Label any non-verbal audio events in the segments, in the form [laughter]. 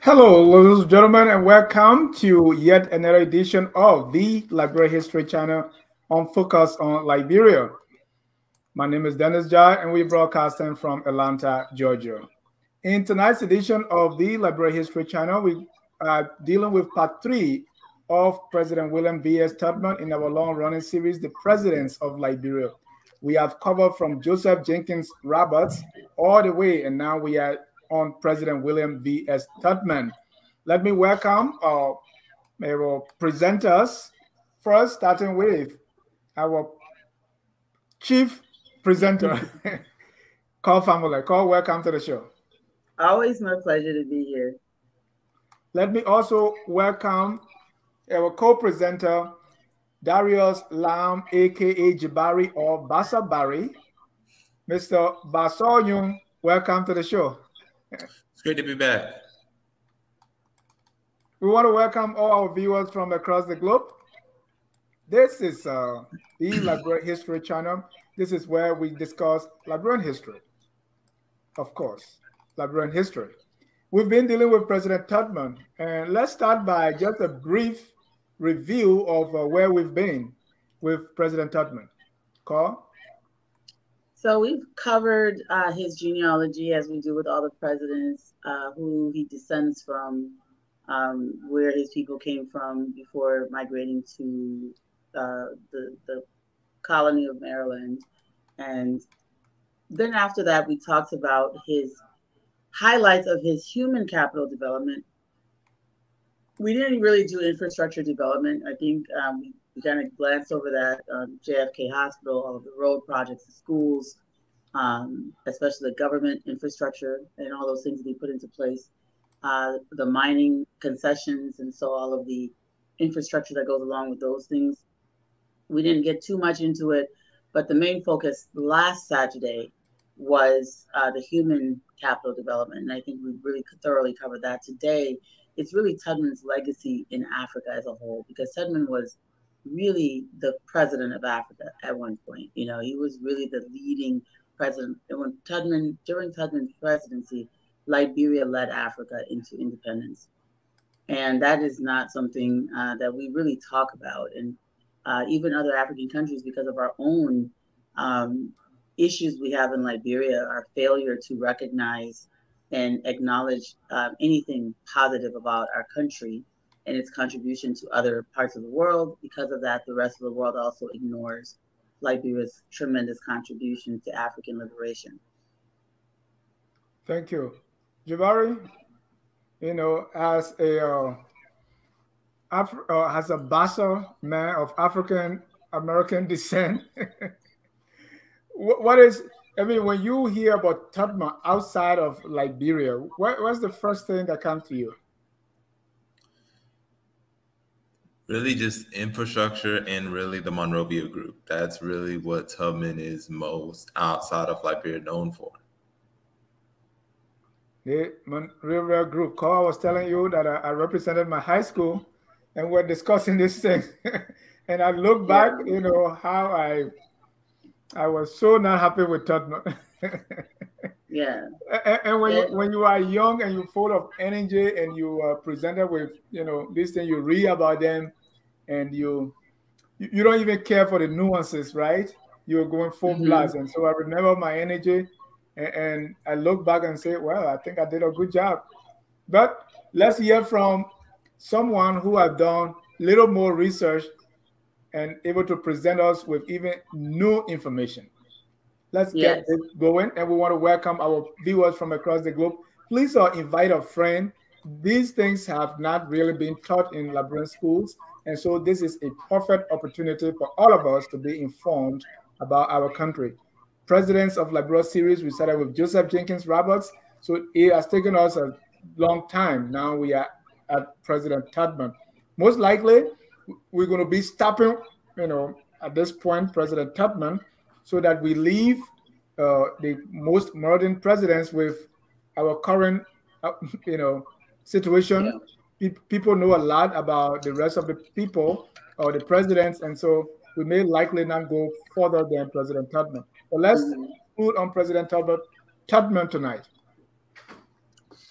Hello, ladies and gentlemen, and welcome to yet another edition of the Liberia History Channel on Focus on Liberia. My name is Dennis Jah, and we're broadcasting from Atlanta, Georgia. In tonight's edition of the Liberia History Channel, we are dealing with part three of President William V.S. Tubman in our long-running series, The Presidents of Liberia. We have covered from Joseph Jenkins Roberts all the way, and now we are on President William V.S. Tubman. Let me welcome our, our presenters. First, starting with our chief presenter, [laughs] Call Family. Call, welcome to the show. Always my pleasure to be here. Let me also welcome our co-presenter, Darius Lam, aka Jabari or Basa Barry. Mr. Basoyun, welcome to the show. It's great to be back. We want to welcome all our viewers from across the globe. This is uh, the Liberian History Channel. This is where we discuss Liberian history. Of course, Liberian history. We've been dealing with President Tubman, and let's start by just a brief review of uh, where we've been with President Tubman. Carl? So we've covered uh, his genealogy as we do with all the presidents, uh, who he descends from, um, where his people came from before migrating to uh, the, the colony of Maryland. And then after that, we talked about his highlights of his human capital development. We didn't really do infrastructure development. I think um, we we kind of glanced over that um, JFK Hospital, all of the road projects, the schools, um, especially the government infrastructure and all those things that he put into place, uh, the mining concessions, and so all of the infrastructure that goes along with those things. We didn't get too much into it, but the main focus last Saturday was uh, the human capital development. And I think we really thoroughly covered that today. It's really Tubman's legacy in Africa as a whole, because Tubman was really the president of Africa at one point. You know, he was really the leading president. And when Tubman, during Tubman's presidency, Liberia led Africa into independence. And that is not something uh, that we really talk about. And uh, even other African countries, because of our own um, issues we have in Liberia, our failure to recognize and acknowledge uh, anything positive about our country and its contribution to other parts of the world. Because of that, the rest of the world also ignores Liberia's tremendous contribution to African liberation. Thank you. Jabari, you know, as a uh, Af uh, as a Bassa man of African American [laughs] descent, [laughs] what is I mean, when you hear about Tubman outside of Liberia, what, what's the first thing that comes to you? really just infrastructure and really the Monrovia group. That's really what Tubman is most outside of Liberia known for. The Monrovia group. Carl was telling you that I, I represented my high school and we're discussing this thing. [laughs] and I look back, you know, how I I was so not happy with Tubman. [laughs] yeah. And, and when yeah. you when you are young and you're full of energy and you are presented with you know this thing, you read about them, and you you don't even care for the nuances, right? You're going full mm-hmm. blast, and so I remember my energy, and, and I look back and say, well, I think I did a good job. But let's hear from someone who has done little more research and able to present us with even new information. Let's yes. get this going. And we want to welcome our viewers from across the globe. Please uh, invite a friend. These things have not really been taught in Liberian schools. And so this is a perfect opportunity for all of us to be informed about our country. Presidents of Liberia series, we started with Joseph Jenkins Roberts. So it has taken us a long time. Now we are at President Tubman. Most likely, we're going to be stopping, you know, at this point, President Tubman so that we leave uh, the most modern presidents with our current, uh, [laughs] you know, situation. Yeah. people know a lot about the rest of the people or the presidents, and so we may likely not go further than President Tubman. But let's mm -hmm. put on President Tubman, Tubman tonight.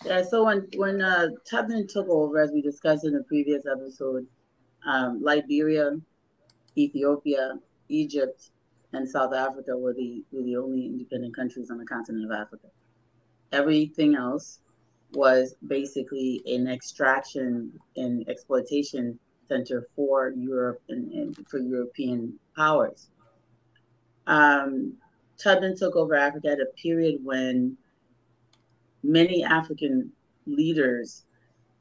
Yeah, so when when uh, Tubman took over, as we discussed in the previous episode, um, Liberia, Ethiopia, Egypt, and South Africa were the were the only independent countries on the continent of Africa. Everything else was basically an extraction and exploitation center for Europe and, and for European powers. Um, Tubman took over Africa at a period when many African leaders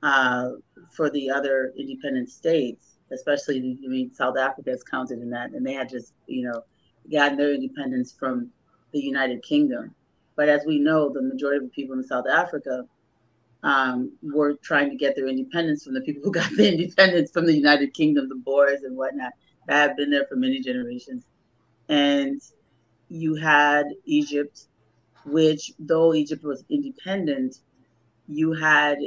uh, for the other independent states, especially I mean South Africa is counted in that, and they had just you know gotten their independence from the United Kingdom. But as we know, the majority of the people in South Africa um, were trying to get their independence from the people who got the [laughs] independence from the United Kingdom, the Boers and whatnot, that have been there for many generations. And you had Egypt, which, though Egypt was independent, you had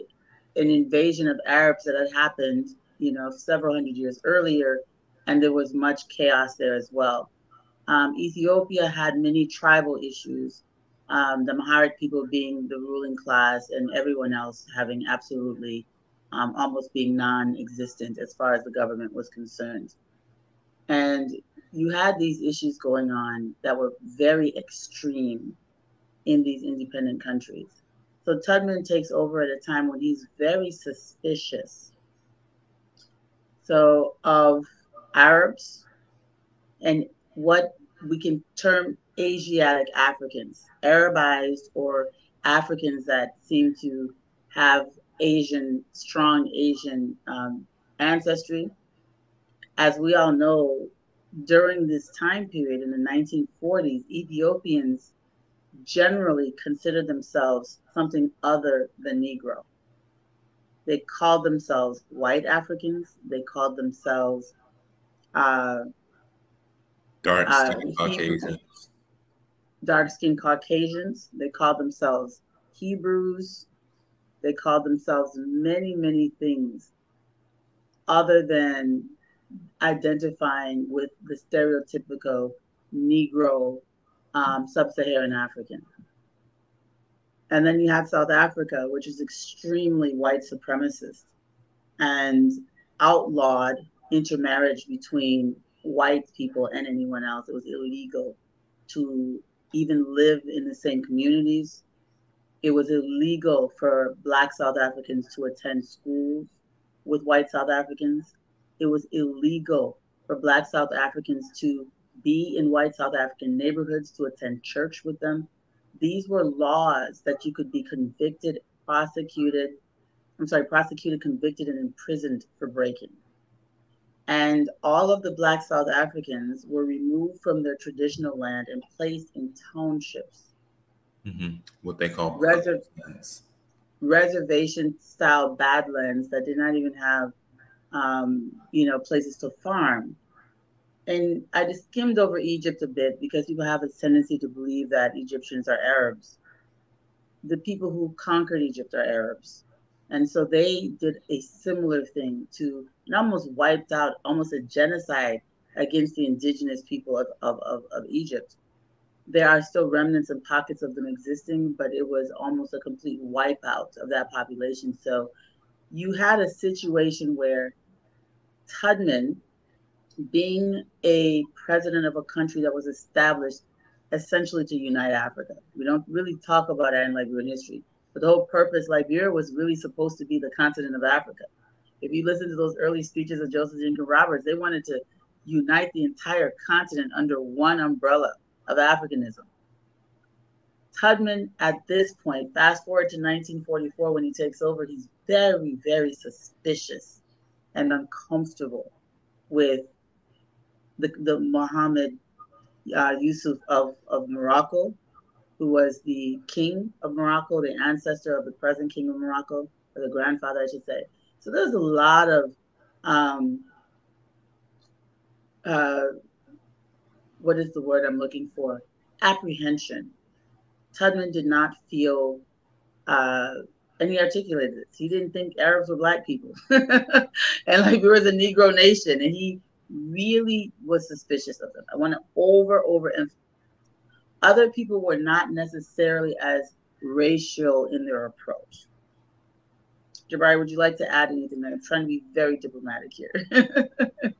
an invasion of Arabs that had happened, you know, several hundred years earlier, and there was much chaos there as well. Um, Ethiopia had many tribal issues, um, the Amharic people being the ruling class, and everyone else having absolutely um, almost being non existent as far as the government was concerned. And you had these issues going on that were very extreme in these independent countries. So Tubman takes over at a time when he's very suspicious. So of Arabs and what we can term Asiatic Africans, Arabized or Africans that seem to have Asian, strong Asian um, ancestry. As we all know, during this time period in the 1940s, Ethiopians generally considered themselves something other than Negro. They called themselves white Africans. They called themselves uh, dark skinned uh, Caucasians. Dark skinned Caucasians. They called themselves Hebrews. They called themselves many, many things other than identifying with the stereotypical Negro um, sub Saharan African. And then you have South Africa, which is extremely white supremacist and outlawed intermarriage between white people and anyone else. It was illegal to even live in the same communities. It was illegal for Black South Africans to attend schools with white South Africans. It was illegal for Black South Africans to be in white South African neighborhoods, to attend church with them. These were laws that you could be convicted, prosecuted, I'm sorry, prosecuted, convicted, and imprisoned for breaking. And all of the Black South Africans were removed from their traditional land and placed in townships. Mm-hmm. What they call Reser- reservation style badlands that did not even have, um, you know, places to farm and I just skimmed over Egypt a bit because people have a tendency to believe that Egyptians are Arabs. The people who conquered Egypt are Arabs. And so they did a similar thing to and almost wiped out almost a genocide against the indigenous people of, of, of, of Egypt. There are still remnants and pockets of them existing, but it was almost a complete wipeout of that population. So you had a situation where Tubman, being a president of a country that was established essentially to unite Africa. We don't really talk about that in Liberian history, but the whole purpose, Liberia was really supposed to be the continent of Africa. If you listen to those early speeches of Joseph Jenkins Roberts, they wanted to unite the entire continent under one umbrella of Africanism. Tubman, at this point, fast forward to 1944 when he takes over, he's very, very suspicious and uncomfortable with the, the Muhammad uh, Yusuf of, of Morocco, who was the king of Morocco, the ancestor of the present king of Morocco, or the grandfather, I should say. So there's a lot of um, uh, what is the word I'm looking for? Apprehension. Tubman did not feel, uh, and he articulated this. He didn't think Arabs were black people, [laughs] and like we was a Negro nation, and he really was suspicious of them. I want to over over. Other people were not necessarily as racial in their approach. Jabari, would you like to add anything? I'm trying to be very diplomatic here. [laughs]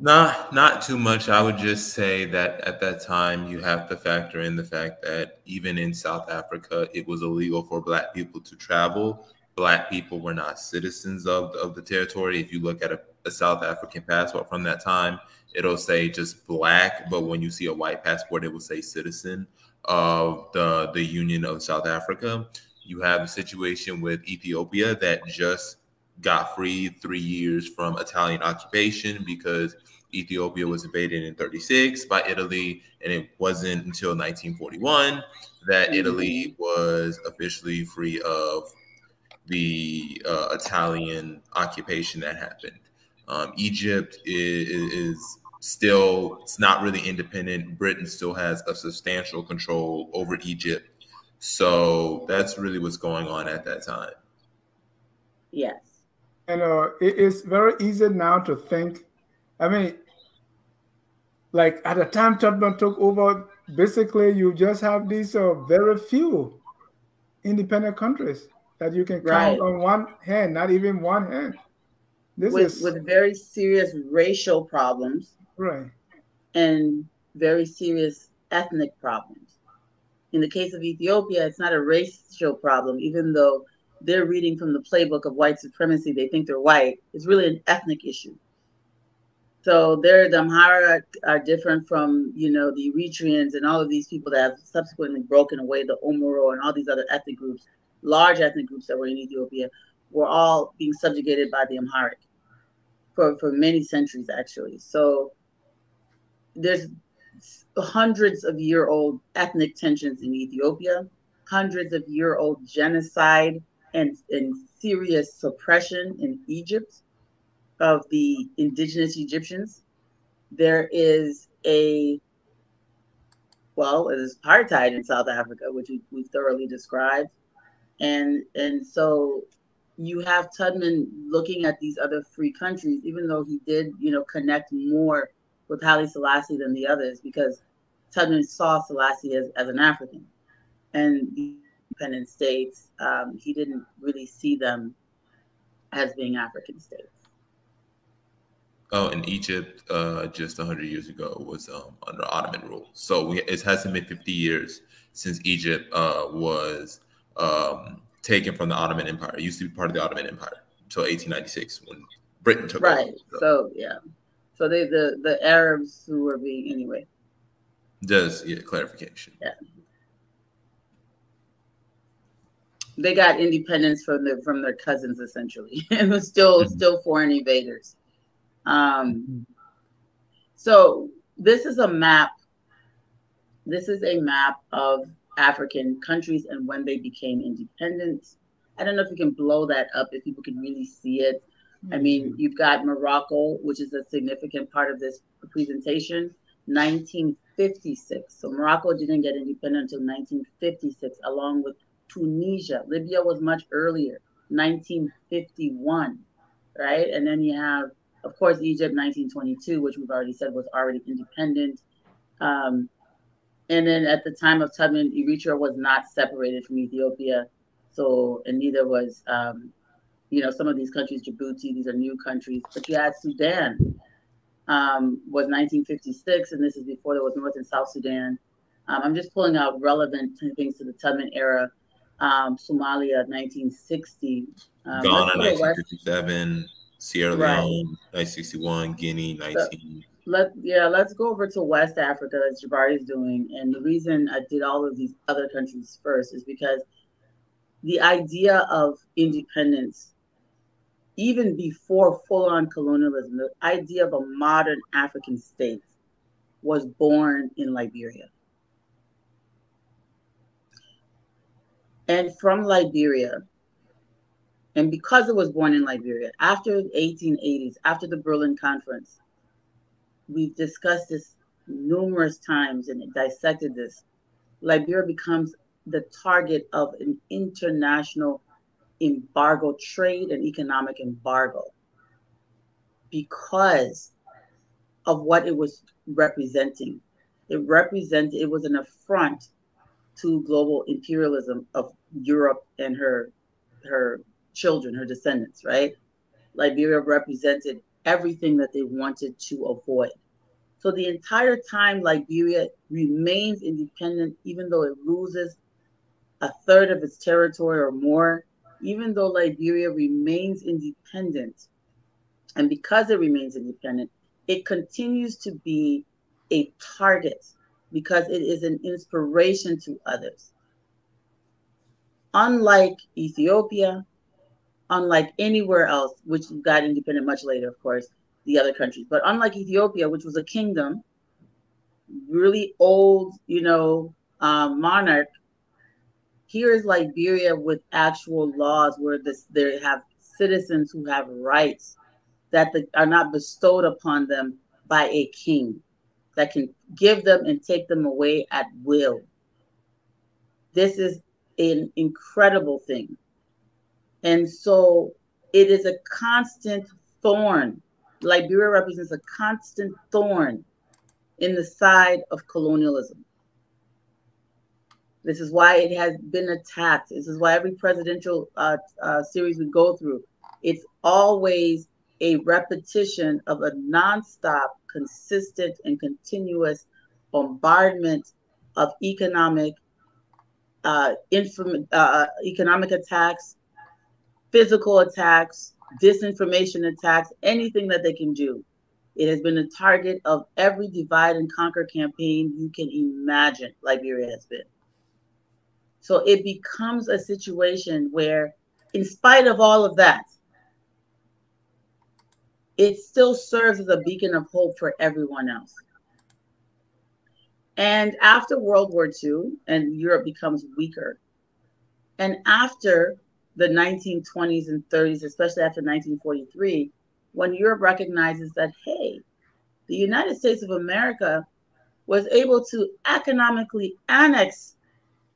Nah, not too much. I would just say that at that time, you have to factor in the fact that even in South Africa, it was illegal for Black people to travel. Black people were not citizens of, of the territory. If you look at a, a South African passport from that time, it'll say just Black, but when you see a white passport, it will say citizen of the, the Union of South Africa. You have a situation with Ethiopia that just got free three years from Italian occupation because Ethiopia was invaded in 36 by Italy, and it wasn't until 1941 that mm-hmm. Italy was officially free of the uh, Italian occupation that happened. Um, Egypt is, is still it's not really independent. Britain still has a substantial control over Egypt. So that's really what's going on at that time. Yes. And uh, it is very easy now to think. I mean, like at the time Tubman took over, basically you just have these uh, very few independent countries that you can count right. on one hand, not even one hand. This with, is with very serious racial problems, right, and very serious ethnic problems. In the case of Ethiopia, it's not a racial problem, even though they're reading from the playbook of white supremacy. They think they're white. It's really an ethnic issue. So they're the Amhara are different from you know the Eritreans and all of these people that have subsequently broken away the Oromo and all these other ethnic groups, large ethnic groups that were in Ethiopia, were all being subjugated by the Amharic for for many centuries actually. So there's hundreds of year old ethnic tensions in Ethiopia, hundreds of year old genocide and, and serious suppression in Egypt of the indigenous Egyptians. There is a well, it is apartheid in South Africa, which we, we thoroughly described, and and so you have Tubman looking at these other free countries, even though he did, you know, connect more with Haile Selassie than the others, because Tubman saw Selassie as, as an African, and the independent states, um, he didn't really see them as being African states. Oh, in Egypt, uh, just 100 years ago, was um, under Ottoman rule. So we, it hasn't been 50 years since Egypt uh, was um, taken from the Ottoman Empire. It used to be part of the Ottoman Empire until 1896 when Britain took right. over. Right. So. so. yeah. So they the the Arabs who were being anyway. Does yeah clarification. Yeah. They got independence from the from their cousins essentially. [laughs] it was still mm-hmm. still foreign invaders. Um, mm-hmm. so this is a map. This is a map of African countries and when they became independent. I don't know if you can blow that up if people can really see it. I mean, mm-hmm. you've got Morocco, which is a significant part of this presentation, 1956. So Morocco didn't get independent until 1956, along with Tunisia. Libya was much earlier, 1951, right? And then you have of course, Egypt 1922, which we've already said was already independent. Um, and then at the time of Tubman, Eritrea was not separated from Ethiopia. So, and neither was, um, you know, some of these countries, Djibouti, these are new countries. But you had Sudan, um, was 1956, and this is before there was North and South Sudan. Um, I'm just pulling out relevant things to the Tubman era. Um, Somalia, 1960. Um, Ghana, 1957. Sierra Leone, right. 1961, Guinea, 19. Let yeah, let's go over to West Africa as Jabari is doing. And the reason I did all of these other countries first is because the idea of independence, even before full-on colonialism, the idea of a modern African state was born in Liberia. And from Liberia, and because it was born in Liberia, after the 1880s, after the Berlin Conference, we've discussed this numerous times and dissected this. Liberia becomes the target of an international embargo, trade and economic embargo, because of what it was representing. It represented, it was an affront to global imperialism of Europe and her her children, her descendants, right? Liberia represented everything that they wanted to avoid. So the entire time, Liberia remains independent, even though it loses a third of its territory or more, even though Liberia remains independent. And because it remains independent, it continues to be a target because it is an inspiration to others. Unlike Ethiopia, unlike anywhere else, which got independent much later, of course, the other countries. But unlike Ethiopia, which was a kingdom, really old, you know, um, monarch, here is Liberia with actual laws where this they have citizens who have rights that the, are not bestowed upon them by a king that can give them and take them away at will. This is an incredible thing. And so it is a constant thorn. Liberia represents a constant thorn in the side of colonialism. This is why it has been attacked. This is why every presidential uh, uh, series we go through, it's always a repetition of a nonstop, consistent, and continuous bombardment of economic, uh, inform- uh, economic attacks, physical attacks, disinformation attacks, anything that they can do. It has been a target of every divide and conquer campaign you can imagine Liberia has been. So it becomes a situation where, in spite of all of that, it still serves as a beacon of hope for everyone else. And after World War II, and Europe becomes weaker, and after the 1920s and 30s, especially after 1943, when Europe recognizes that, hey, the United States of America was able to economically annex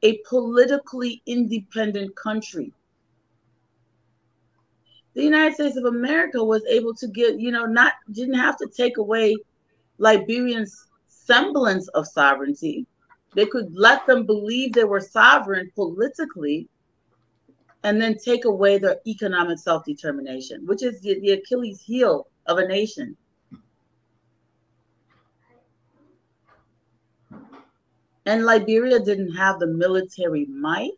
a politically independent country. The United States of America was able to get, you know, not didn't have to take away Liberians' semblance of sovereignty. They could let them believe they were sovereign politically and then take away their economic self determination, which is the, the, Achilles heel of a nation. And Liberia didn't have the military might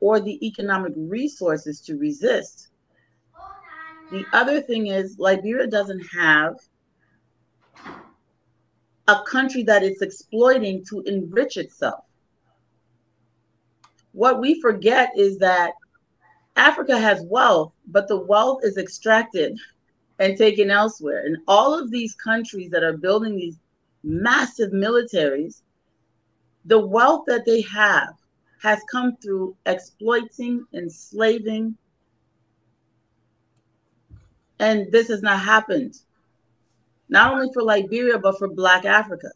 or the economic resources to resist. The other thing is, Liberia doesn't have a country that it's exploiting to enrich itself what we forget is that Africa has wealth, but the wealth is extracted and taken elsewhere. And all of these countries that are building these massive militaries, the wealth that they have has come through exploiting, enslaving. And this has not happened, not only for Liberia, but for Black Africa.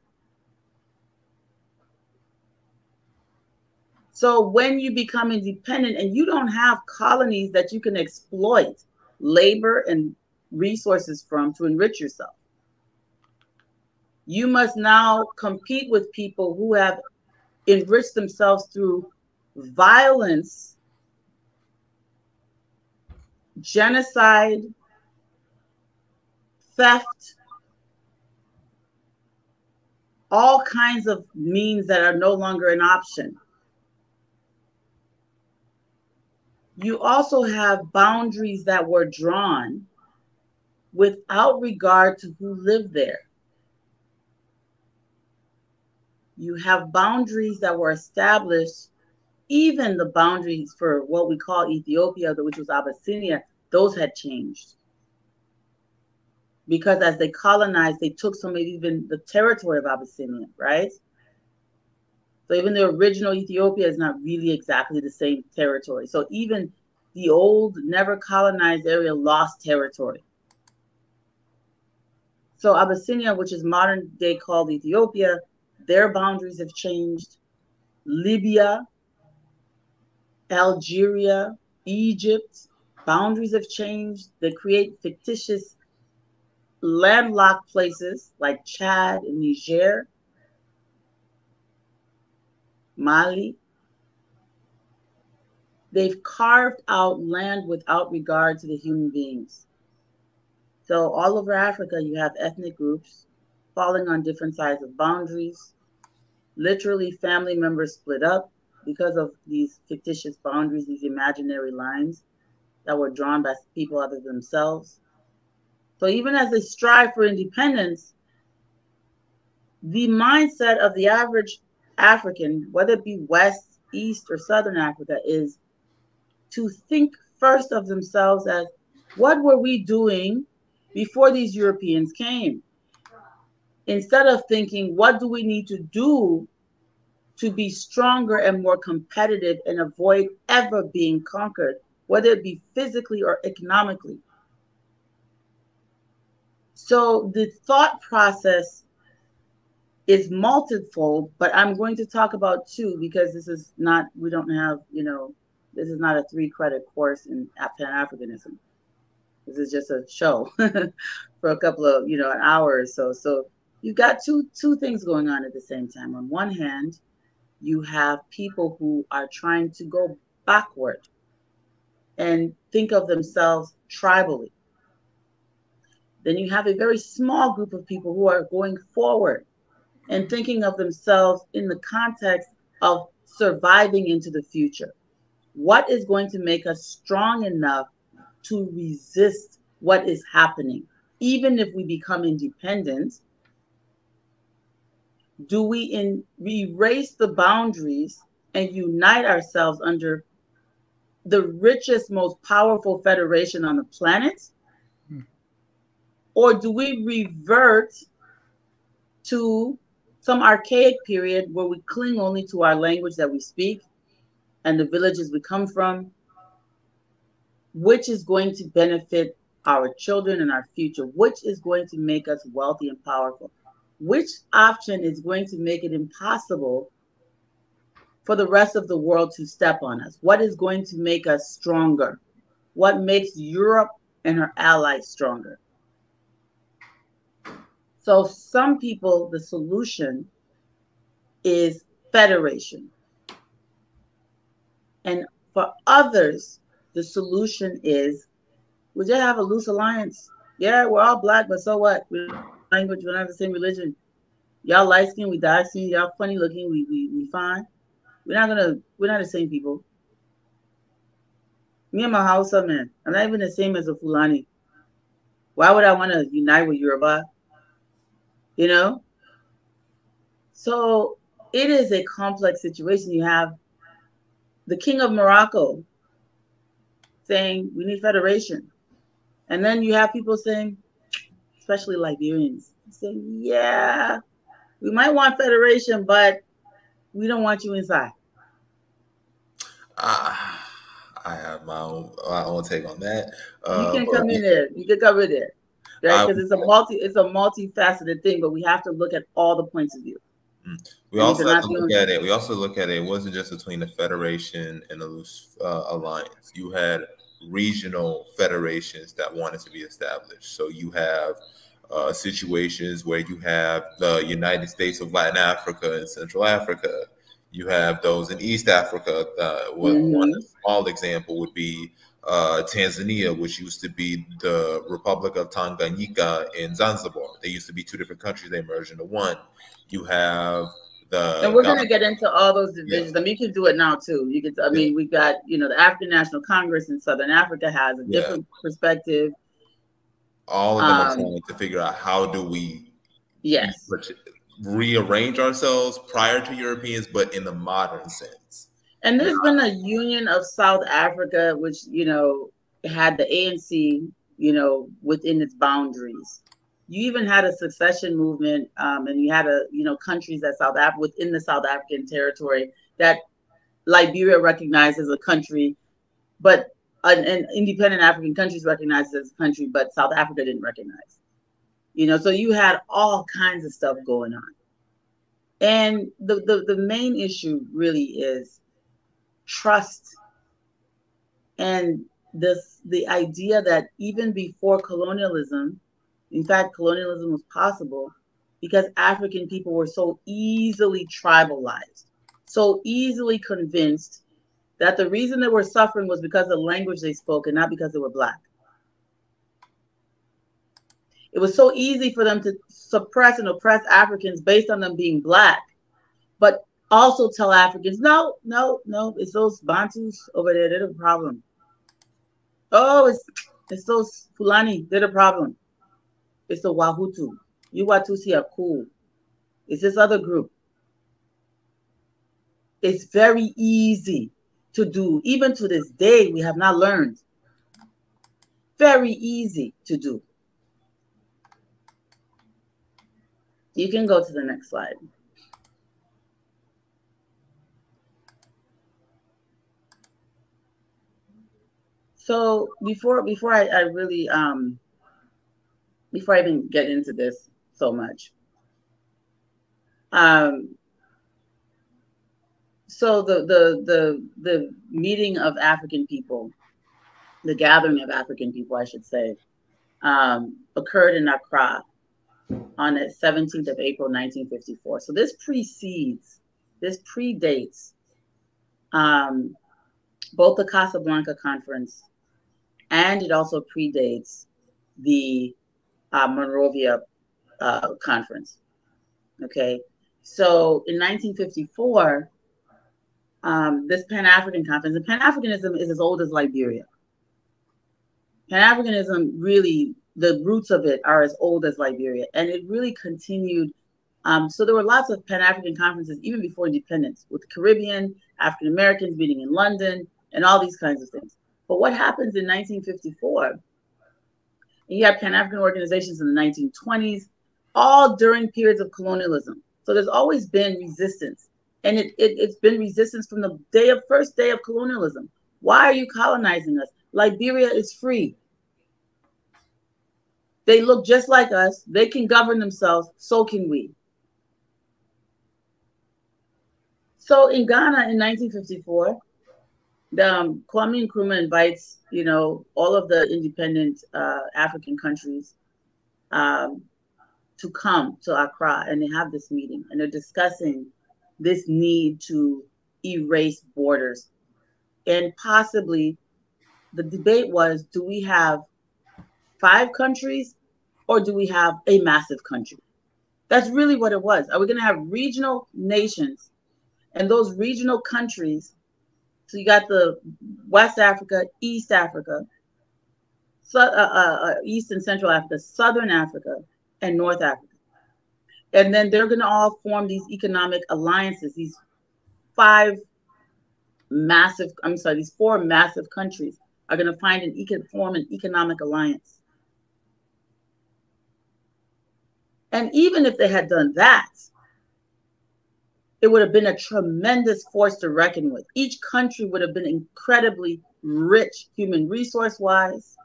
So when you become independent and you don't have colonies that you can exploit labor and resources from to enrich yourself, you must now compete with people who have enriched themselves through violence, genocide, theft, all kinds of means that are no longer an option. You also have boundaries that were drawn without regard to who lived there. You have boundaries that were established, even the boundaries for what we call Ethiopia, which was Abyssinia, those had changed. Because as they colonized, they took some even the territory of Abyssinia, right? So even the original Ethiopia is not really exactly the same territory. So even the old, never colonized area lost territory. So Abyssinia, which is modern day called Ethiopia, their boundaries have changed. Libya, Algeria, Egypt, boundaries have changed. They create fictitious landlocked places like Chad and Niger Mali. they've carved out land without regard to the human beings. So all over Africa, you have ethnic groups falling on different sides of boundaries. Literally, family members split up because of these fictitious boundaries, these imaginary lines that were drawn by people other than themselves. So even as they strive for independence, the mindset of the average African, whether it be West, East, or Southern Africa, is to think first of themselves as what were we doing before these Europeans came? Instead of thinking, what do we need to do to be stronger and more competitive and avoid ever being conquered, whether it be physically or economically? So the thought process is multifold, but I'm going to talk about two because this is not, we don't have, you know, this is not a three credit course in Pan Africanism. This is just a show [laughs] for a couple of, you know, an hour or so. So you've got two two things going on at the same time. On one hand, you have people who are trying to go backward and think of themselves tribally. Then you have a very small group of people who are going forward and thinking of themselves in the context of surviving into the future. What is going to make us strong enough to resist what is happening. Even if we become independent, do we in, erase the boundaries and unite ourselves under the richest, most powerful federation on the planet? Hmm. Or do we revert to some archaic period where we cling only to our language that we speak and the villages we come from which is going to benefit our children and our future, which is going to make us wealthy and powerful, which option is going to make it impossible for the rest of the world to step on us, what is going to make us stronger, what makes Europe and her allies stronger. So, some people, the solution is federation. And for others, the solution is we just have a loose alliance. Yeah, we're all black, but so what? We language, we don't have the same religion. Y'all light skin, we dark skin, y'all funny looking, we we we fine. We're not gonna we're not the same people. Me and my Hausa man, I'm not even the same as a Fulani. Why would I want to unite with Yoruba? You know? So it is a complex situation. You have the king of Morocco saying we need federation. And then you have people saying, especially Liberians, saying, yeah, we might want federation, but we don't want you inside. Uh, I have my own, my own take on that. Uh, you can come in there. You can come in there. Right? Because it's a multi, it's a multifaceted thing, but we have to look at all the points of view. Mm. We also have to look at it. We also look at it. It wasn't just between the federation and the loose uh, alliance. You had regional federations that wanted to be established. So you have uh, situations where you have the United States of Latin Africa and Central Africa. You have those in East Africa. Uh, mm-hmm. One small example would be uh, Tanzania, which used to be the Republic of Tanganyika in Zanzibar. They used to be two different countries. They merged into one. You have the and we're going to get into all those divisions. Yeah. I mean, you can do it now too. You can. I mean, we've got you know the African National Congress in Southern Africa has a yeah. different perspective. All of them um, are trying to figure out how do we yes rearrange ourselves prior to Europeans, but in the modern sense. And there's been a union of South Africa, which you know had the ANC, you know, within its boundaries. You even had a secession movement, um, and you had a you know countries that South Africa within the South African territory that Liberia recognized as a country, but an, an independent African countries recognized as a country, but South Africa didn't recognize. You know, so you had all kinds of stuff going on, and the the, the main issue really is trust and this the idea that even before colonialism in fact, colonialism was possible because African people were so easily tribalized, so easily convinced that the reason they were suffering was because of the language they spoke and not because they were black. It was so easy for them to suppress and oppress Africans based on them being black, but also tell Africans, no, no, no, it's those Bantus over there, they're the problem. Oh, it's it's those Fulani, they're the problem. It's the Wahutu. You Watusi are cool. It's this other group. It's very easy to do. Even to this day, we have not learned. Very easy to do. You can go to the next slide. So before before I, I really um before I even get into this so much, um so the the the the meeting of African people, the gathering of African people, I should say, um, occurred in Accra on the 17th of April, 1954. So this precedes, this predates um, both the Casablanca Conference and it also predates the uh, Monrovia uh, Conference. Okay, so in 1954, um, this Pan African Conference, and Pan Africanism is as old as Liberia. Pan Africanism really, the roots of it are as old as Liberia, and it really continued. Um, so there were lots of Pan African conferences even before independence, with the Caribbean, African Americans meeting in London, and all these kinds of things. But what happens in 1954? You have Pan African organizations in the 1920s, all during periods of colonialism. So there's always been resistance. And it, it, it's been resistance from the day of first day of colonialism. Why are you colonizing us? Liberia is free. They look just like us. They can govern themselves. So can we. So in Ghana in 1954, the um, Kwame Nkrumah invites, you know, all of the independent uh, African countries um, to come to Accra, and they have this meeting, and they're discussing this need to erase borders, and possibly the debate was: Do we have five countries, or do we have a massive country? That's really what it was. Are we going to have regional nations, and those regional countries? So you got the West Africa, East Africa, so, uh, uh, uh, East and Central Africa, Southern Africa, and North Africa. And then they're going to all form these economic alliances, these five massive, I'm sorry, these four massive countries are going to find an econ form an economic alliance. And even if they had done that, it would have been a tremendous force to reckon with. Each country would have been incredibly rich, human resource wise,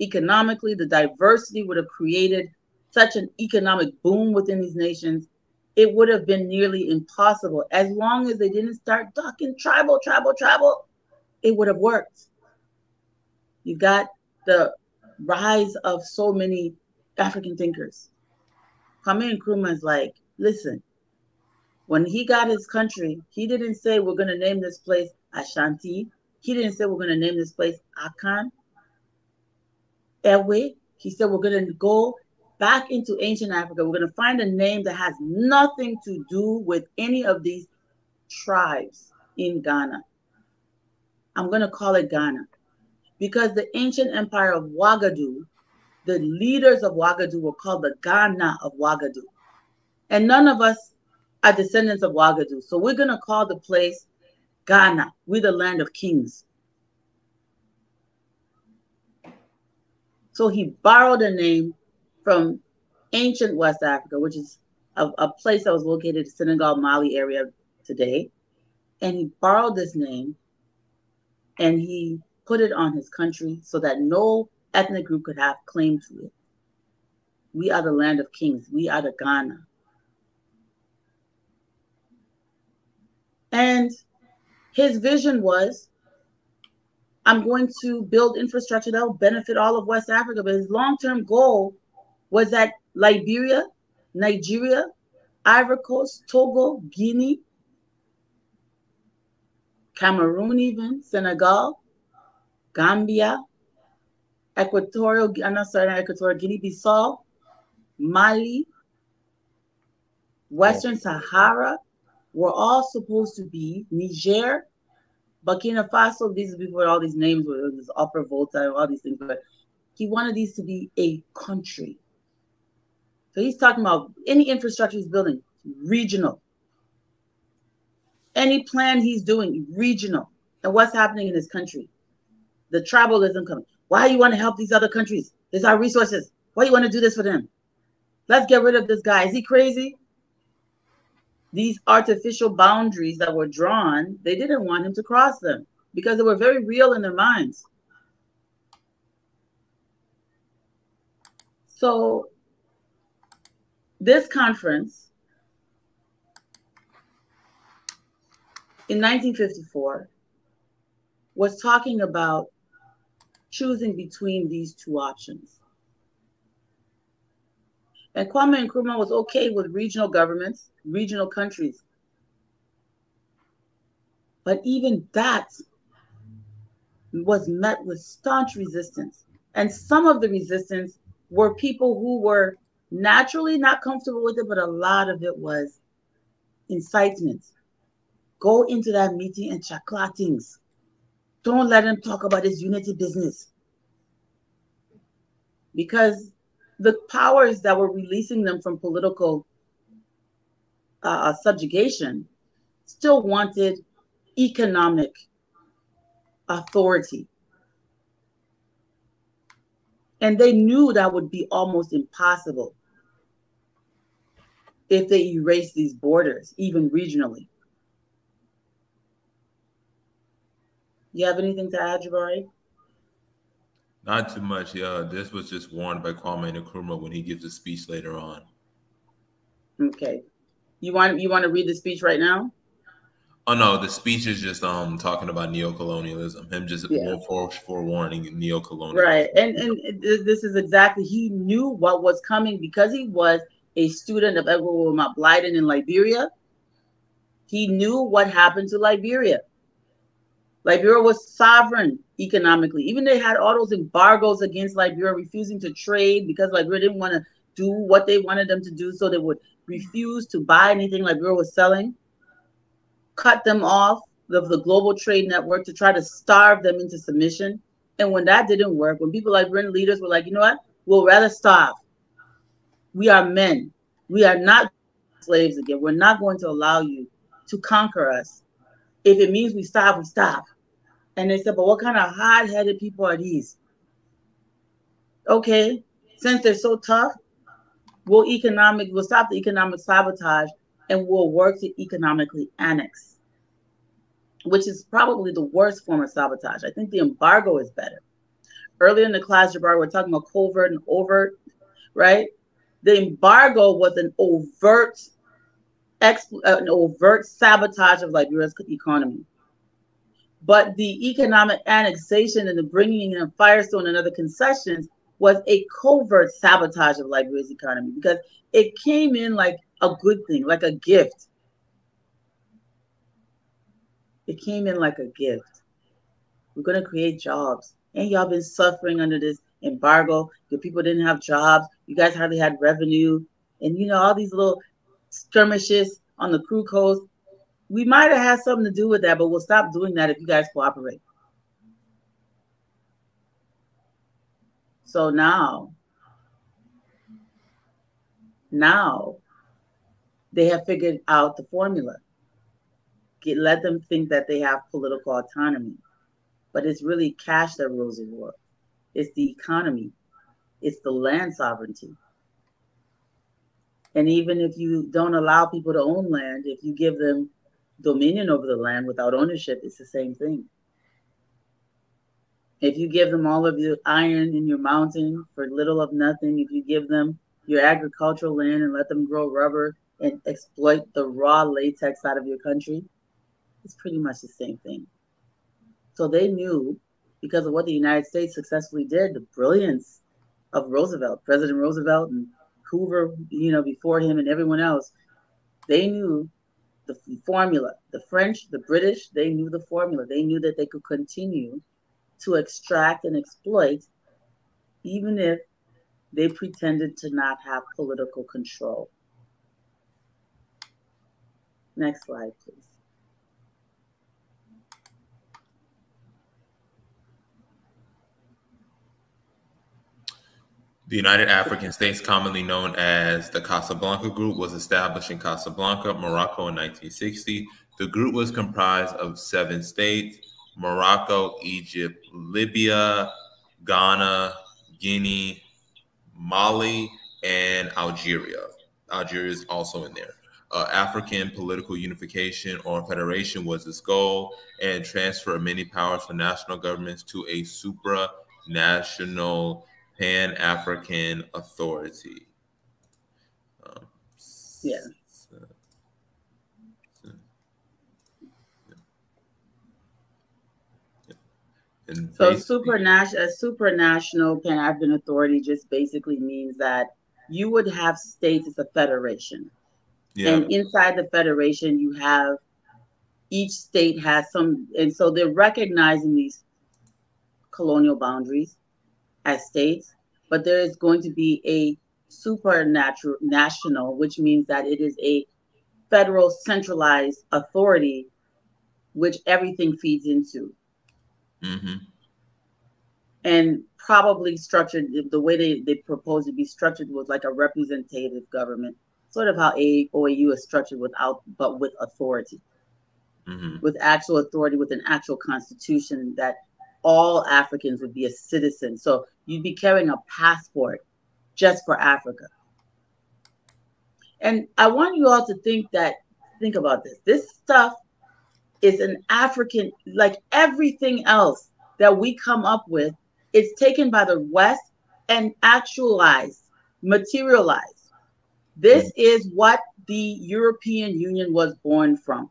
economically. The diversity would have created such an economic boom within these nations. It would have been nearly impossible as long as they didn't start talking tribal, tribal, tribal. It would have worked. You've got the rise of so many African thinkers. Kwame Nkrumah is like, listen, when he got his country, he didn't say we're going to name this place Ashanti. He didn't say we're going to name this place Akan. Ewe. He said we're going to go back into ancient Africa. We're going to find a name that has nothing to do with any of these tribes in Ghana. I'm going to call it Ghana because the ancient empire of Ouagadougou, the leaders of Ouagadougou were called the Ghana of Ouagadougou. And none of us are descendants of Wagadu. So we're going to call the place Ghana. We're the land of kings. So he borrowed a name from ancient West Africa, which is a, a place that was located in Senegal, Mali area today. And he borrowed this name and he put it on his country so that no ethnic group could have claim to it. We are the land of kings. We are the Ghana. And his vision was I'm going to build infrastructure that will benefit all of West Africa. But his long term goal was that Liberia, Nigeria, Ivory Coast, Togo, Guinea, Cameroon, even Senegal, Gambia, Equatorial, I'm not sorry, Equatorial Guinea-Bissau, Mali, Western oh. Sahara were all supposed to be Niger, Burkina Faso. These before all these names were this Upper Volta, all these things, but he wanted these to be a country. So he's talking about any infrastructure he's building, regional. Any plan he's doing, regional. And what's happening in this country? The tribalism coming. Why you want to help these other countries? There's our resources. Why you want to do this for them? Let's get rid of this guy. Is he crazy? These artificial boundaries that were drawn, they didn't want him to cross them because they were very real in their minds. So this conference in 1954 was talking about choosing between these two options. And Kwame Nkrumah was okay with regional governments, regional countries. But even that was met with staunch resistance. And some of the resistance were people who were naturally not comfortable with it, but a lot of it was incitement. Go into that meeting and chakla things. Don't let them talk about this unity business. Because the powers that were releasing them from political uh, subjugation still wanted economic authority. And they knew that would be almost impossible if they erased these borders, even regionally. You have anything to add, Jabari? Not too much. Yeah, this was just warned by Kwame Nkrumah when he gives a speech later on. Okay, you want you want to read the speech right now? Oh no, the speech is just um talking about neocolonialism. Him just yeah. for forewarning neocolonialism. Right, and and this is exactly he knew what was coming because he was a student of Edward Wilmot Blyden in Liberia. He knew what happened to Liberia. Liberia was sovereign economically. Even they had all those embargoes against Liberia, refusing to trade because Liberia didn't want to do what they wanted them to do. So they would refuse to buy anything Liberia was selling, cut them off of the global trade network to try to starve them into submission. And when that didn't work, when people like Liberian leaders were like, you know what, we'll rather starve. We are men. We are not slaves again. We're not going to allow you to conquer us. If it means we starve, we starve. And they said, but what kind of hard-headed people are these? Okay, since they're so tough, we'll economic, we'll stop the economic sabotage and we'll work to economically annex, which is probably the worst form of sabotage. I think the embargo is better. Earlier in the class, Jabbar, we're talking about covert and overt, right? The embargo was an overt, uh, an overt sabotage of Liberia's economy. But the economic annexation and the bringing in of Firestone and other concessions was a covert sabotage of Liberia's economy because it came in like a good thing, like a gift. It came in like a gift. We're going to create jobs. And y'all been suffering under this embargo. Your people didn't have jobs. You guys hardly had revenue. And, you know, all these little skirmishes on the Kru Coast we might have had something to do with that, but we'll stop doing that if you guys cooperate. So now, now they have figured out the formula. Get, let them think that they have political autonomy, but it's really cash that rules the world. It's the economy. It's the land sovereignty. And even if you don't allow people to own land, if you give them dominion over the land without ownership, it's the same thing. If you give them all of your iron in your mountain for little of nothing, if you give them your agricultural land and let them grow rubber and exploit the raw latex out of your country, it's pretty much the same thing. So they knew because of what the United States successfully did, the brilliance of Roosevelt, President Roosevelt and Hoover, you know, before him and everyone else, they knew the formula. The French, the British, they knew the formula. They knew that they could continue to extract and exploit, even if they pretended to not have political control. Next slide, please. The United African States, commonly known as the Casablanca Group, was established in Casablanca, Morocco in 1960. The group was comprised of seven states Morocco, Egypt, Libya, Ghana, Guinea, Mali, and Algeria. Algeria is also in there. Uh, African political unification or federation was its goal, and transfer of many powers from national governments to a supranational Pan African Authority. Um, yeah. So supranational, a supranational Pan African Authority just basically means that you would have states as a federation, yeah. and inside the federation you have each state has some, and so they're recognizing these colonial boundaries as states, but there is going to be a supernatural national, which means that it is a federal centralized authority, which everything feeds into. Mm-hmm. And probably structured the way they, they propose to be structured was like a representative government, sort of how a OAU is structured without, but with authority, mm-hmm. with actual authority, with an actual constitution that all Africans would be a citizen. So you'd be carrying a passport just for Africa. And I want you all to think that, think about this. This stuff is an African, like everything else that we come up with, it's taken by the West and actualized, materialized. This mm. is what the European Union was born from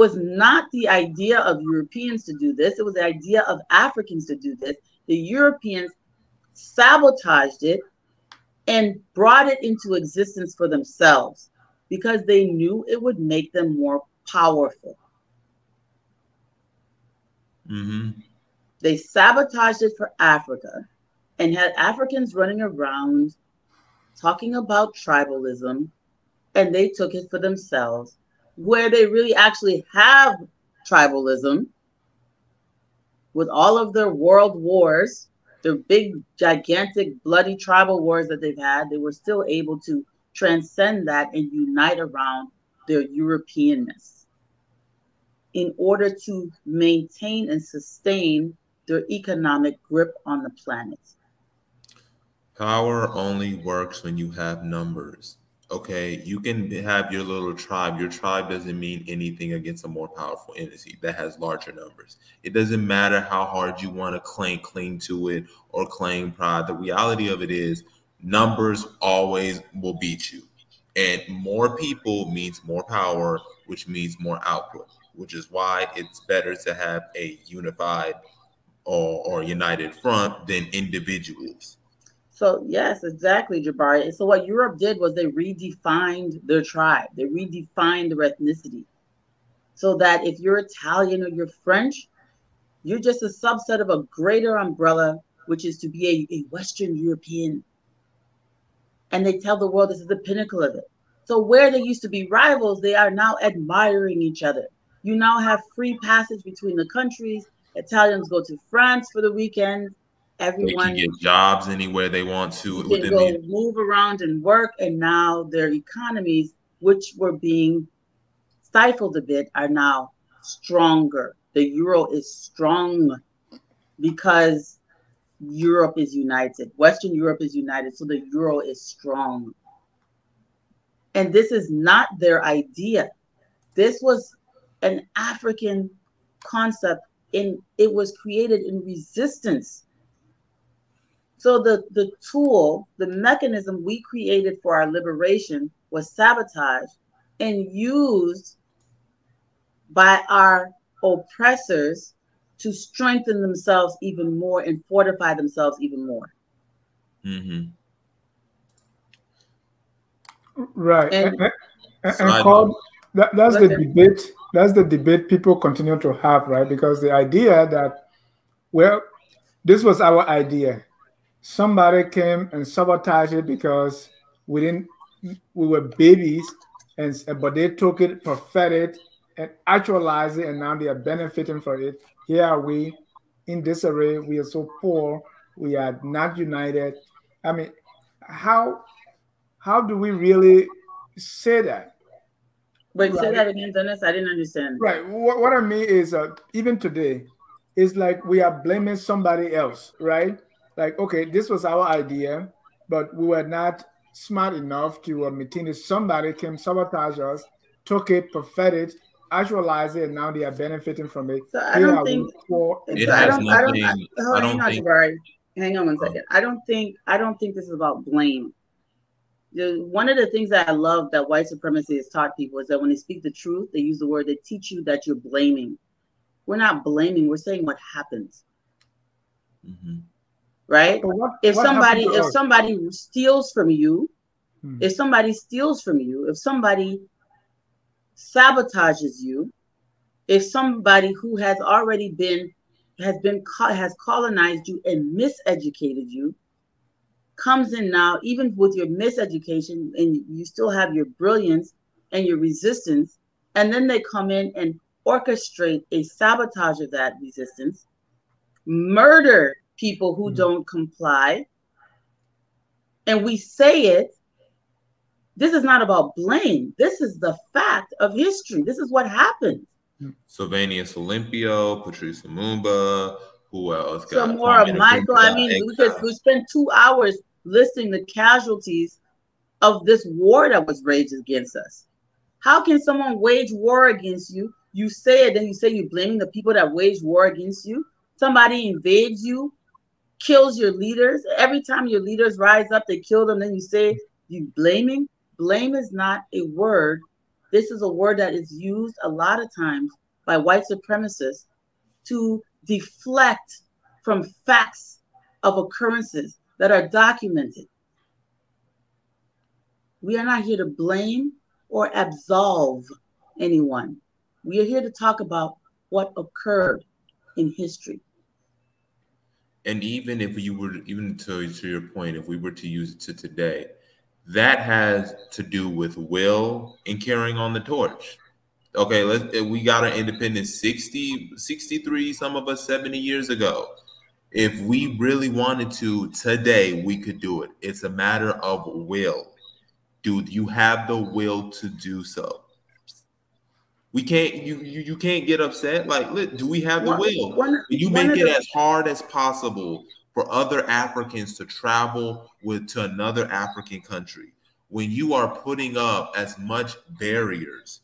was not the idea of Europeans to do this. It was the idea of Africans to do this. The Europeans sabotaged it and brought it into existence for themselves because they knew it would make them more powerful. Mm-hmm. They sabotaged it for Africa and had Africans running around talking about tribalism, and they took it for themselves where they really actually have tribalism with all of their world wars, their big, gigantic, bloody tribal wars that they've had, they were still able to transcend that and unite around their Europeanness in order to maintain and sustain their economic grip on the planet. Power only works when you have numbers okay, you can have your little tribe. Your tribe doesn't mean anything against a more powerful entity that has larger numbers. It doesn't matter how hard you want to claim cling to it or claim pride. The reality of it is numbers always will beat you. And more people means more power, which means more output, which is why it's better to have a unified or, or united front than individuals. So yes, exactly, Jabari. So what Europe did was they redefined their tribe. They redefined their ethnicity. So that if you're Italian or you're French, you're just a subset of a greater umbrella, which is to be a, a Western European. And they tell the world this is the pinnacle of it. So where they used to be rivals, they are now admiring each other. You now have free passage between the countries. Italians go to France for the weekend everyone get jobs anywhere they want to they go the- move around and work and now their economies which were being stifled a bit are now stronger the euro is strong because europe is united. Western europe is united so the euro is strong. And this is not their idea. This was an african concept in it was created in resistance. So the, the tool, the mechanism we created for our liberation was sabotaged and used by our oppressors to strengthen themselves even more and fortify themselves even more. Mm-hmm. Right. And, And, and called, that, that's the debate. That's the debate people continue to have, right? Because the idea that, well, this was our idea. Somebody came and sabotaged it because we didn't. We were babies, and but they took it, perfected, and actualized it, and now they are benefiting from it. Here are we in disarray. We are so poor. We are not united. I mean, how how do we really say that? Wait, right. say that again, Dennis. I didn't understand. Right. What, what I mean is, uh, even today, it's like we are blaming somebody else, right? Like, okay, this was our idea, but we were not smart enough to uh, maintain it. Somebody came sabotage us, took it, perfected, actualize it, and now they are benefiting from it. So I don't think it has I don't, nothing. I don't, I, I don't think. Hang on one second. I don't think I don't think this is about blame the, one of the things that I love that white supremacy has taught people is that when they speak the truth, they use the word, they teach you that you're blaming. We're not blaming, we're saying what happens. Mm-hmm. Right? What, if what somebody if somebody steals from you, hmm. if somebody steals from you, if somebody sabotages you, if somebody who has already been has been has colonized you and miseducated you, comes in now, even with your miseducation, and you still have your brilliance and your resistance, and then they come in and orchestrate a sabotage of that resistance, murder people who mm-hmm. don't comply, and we say it. This is not about blame. This is the fact of history. This is what happened. Sylvanus Olympio, Patrice Lumumba, who else? Samora Machel. I mean, we could we spent two hours listing the casualties of this war that was waged against us. How can someone wage war against you? You say it, then you say you're blaming the people that waged war against you. Somebody invades you, kills your leaders. Every time your leaders rise up, they kill them. Then you say you blaming. Blame is not a word. This is a word that is used a lot of times by white supremacists to deflect from facts of occurrences that are documented. We are not here to blame or absolve anyone. We are here to talk about what occurred in history. And even if you were, even to, to your point, if we were to use it to today, that has to do with will and carrying on the torch. Okay, let's we got our independence 60, 63, some of us 70 years ago. If we really wanted to today, we could do it. It's a matter of will. Dude, you have the will to do so. We can't you you, you can't get upset. Like, do we have the will? You make it as hard as possible for other Africans to travel with to another African country. When you are putting up as much barriers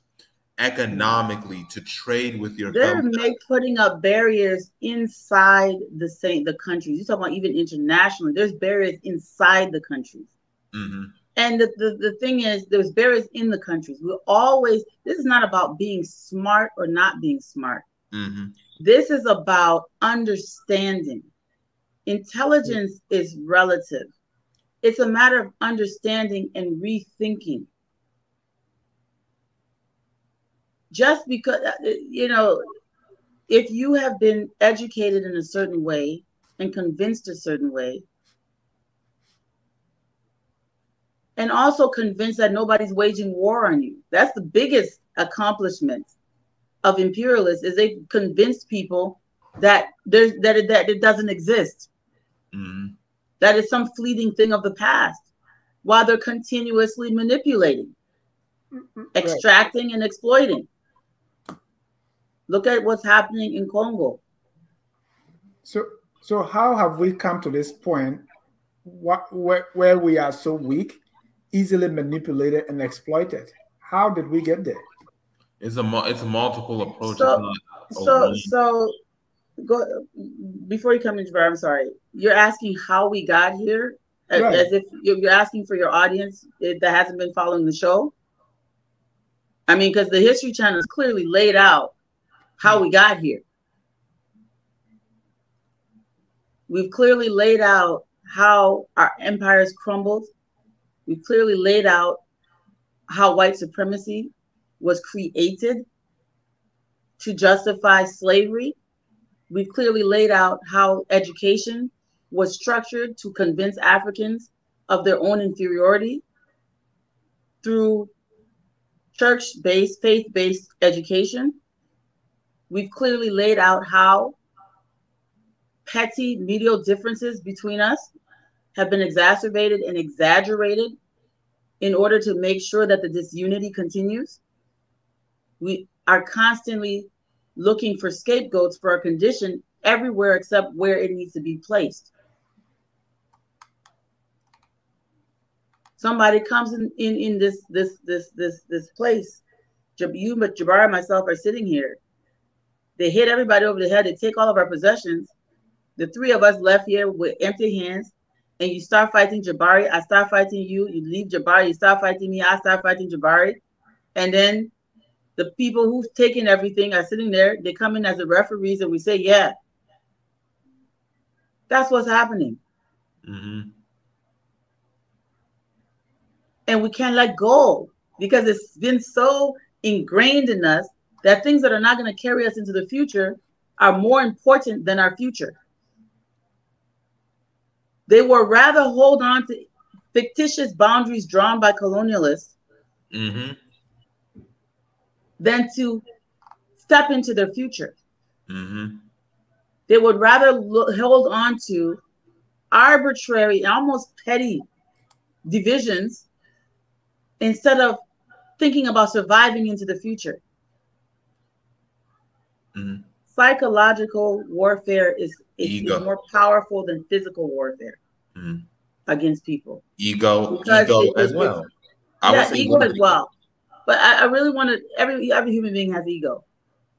economically to trade with your they're make, putting up barriers inside the same the countries you talk about even internationally there's barriers inside the countries mm-hmm. and the, the, the thing is there's barriers in the countries We're always this is not about being smart or not being smart mm-hmm. this is about understanding intelligence is relative. It's a matter of understanding and rethinking. Just because uh, you know if you have been educated in a certain way and convinced a certain way and also convinced that nobody's waging war on you that's the biggest accomplishment of imperialists is they convinced people that there's that it, that it doesn't exist mm-hmm. that is some fleeting thing of the past while they're continuously manipulating mm-hmm. extracting and exploiting Look at what's happening in Congo. So, so how have we come to this point what, where, where we are so weak, easily manipulated and exploited? How did we get there? It's a it's a multiple approach. So, so, so go before you come into I'm sorry. You're asking how we got here, as, right. as if you're asking for your audience eh, that hasn't been following the show. I mean, because the History Channel is clearly laid out how we got here. We've clearly laid out how our empires crumbled. We've clearly laid out how white supremacy was created to justify slavery. We've clearly laid out how education was structured to convince Africans of their own inferiority through church based, faith based education. We've clearly laid out how petty medial differences between us have been exacerbated and exaggerated in order to make sure that the disunity continues. We are constantly looking for scapegoats for our condition everywhere except where it needs to be placed. Somebody comes in in, in this this this this this place. You, Jabari and myself are sitting here. They hit everybody over the head. They take all of our possessions. The three of us left here with empty hands and you start fighting Jabari, I start fighting you. You leave Jabari, you start fighting me, I start fighting Jabari. And then the people who've taken everything are sitting there. They come in as the referees, and we say, "Yeah, that's what's happening." Mm-hmm. And we can't let go because it's been so ingrained in us that things that are not going to carry us into the future are more important than our future. They would rather hold on to fictitious boundaries drawn by colonialists mm-hmm. than to step into their future. Mm-hmm. They would rather hold on to arbitrary, almost petty divisions instead of thinking about surviving into the future. Mm-hmm. Psychological warfare is is more powerful than physical warfare mm-hmm. against people. Ego, ego as well. I yeah, ego as well. But I, I really want to. Every every human being has ego.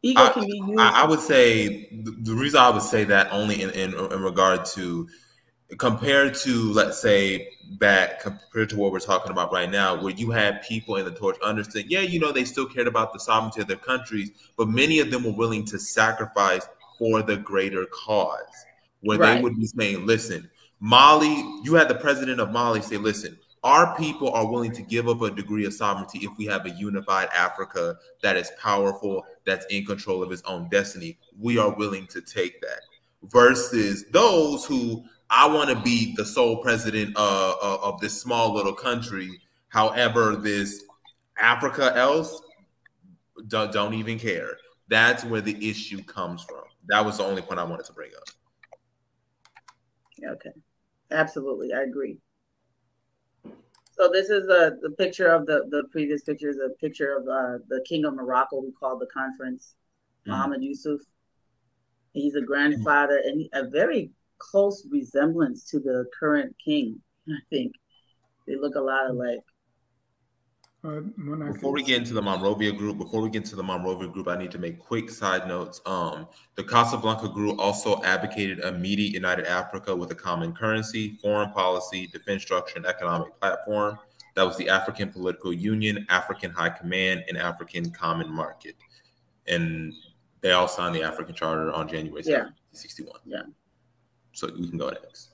Ego I, can be used. I, I would say the, the, reason I would say that only in, in in regard to compared to let's say back compared to what we're talking about right now, where you had people in the torch understand, yeah, you know, they still cared about the sovereignty of their countries, but many of them were willing to sacrifice for the greater cause, where right. they would be saying, listen, Mali, you had the president of Mali say, listen, our people are willing to give up a degree of sovereignty if we have a unified Africa that is powerful, that's in control of its own destiny. We are willing to take that. Versus those who I want to be the sole president uh, uh, of this small little country. However, this Africa else don't, don't even care. That's where the issue comes from. That was the only point I wanted to bring up. Okay, absolutely, I agree. So this is a the picture of the the previous picture is a picture of uh, the king of Morocco who called the conference, mm-hmm. Muhammad Yusuf. He's a grandfather and a very close resemblance to the current king. I think they look a lot alike. Uh, before we get into the Monrovia group, before we get into the Monrovia group, I need to make quick side notes. Um, the Casablanca group also advocated immediate united Africa with a common currency, foreign policy, defense structure, and economic platform. That was the African Political Union, African High Command, and African Common Market. And they all signed the African Charter on January 7, yeah. 61. Yeah. So we can go next.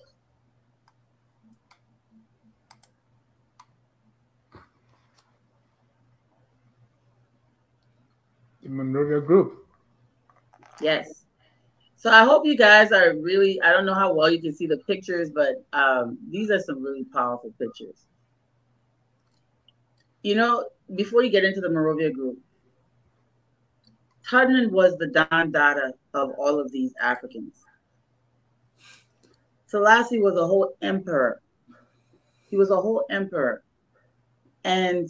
The Monrovia Group. Yes. So I hope you guys are really, I don't know how well you can see the pictures, but um, these are some really powerful pictures. You know, before you get into the Monrovia Group, Tubman was the Don Dada of all of these Africans. Selassie was a whole emperor. He was a whole emperor and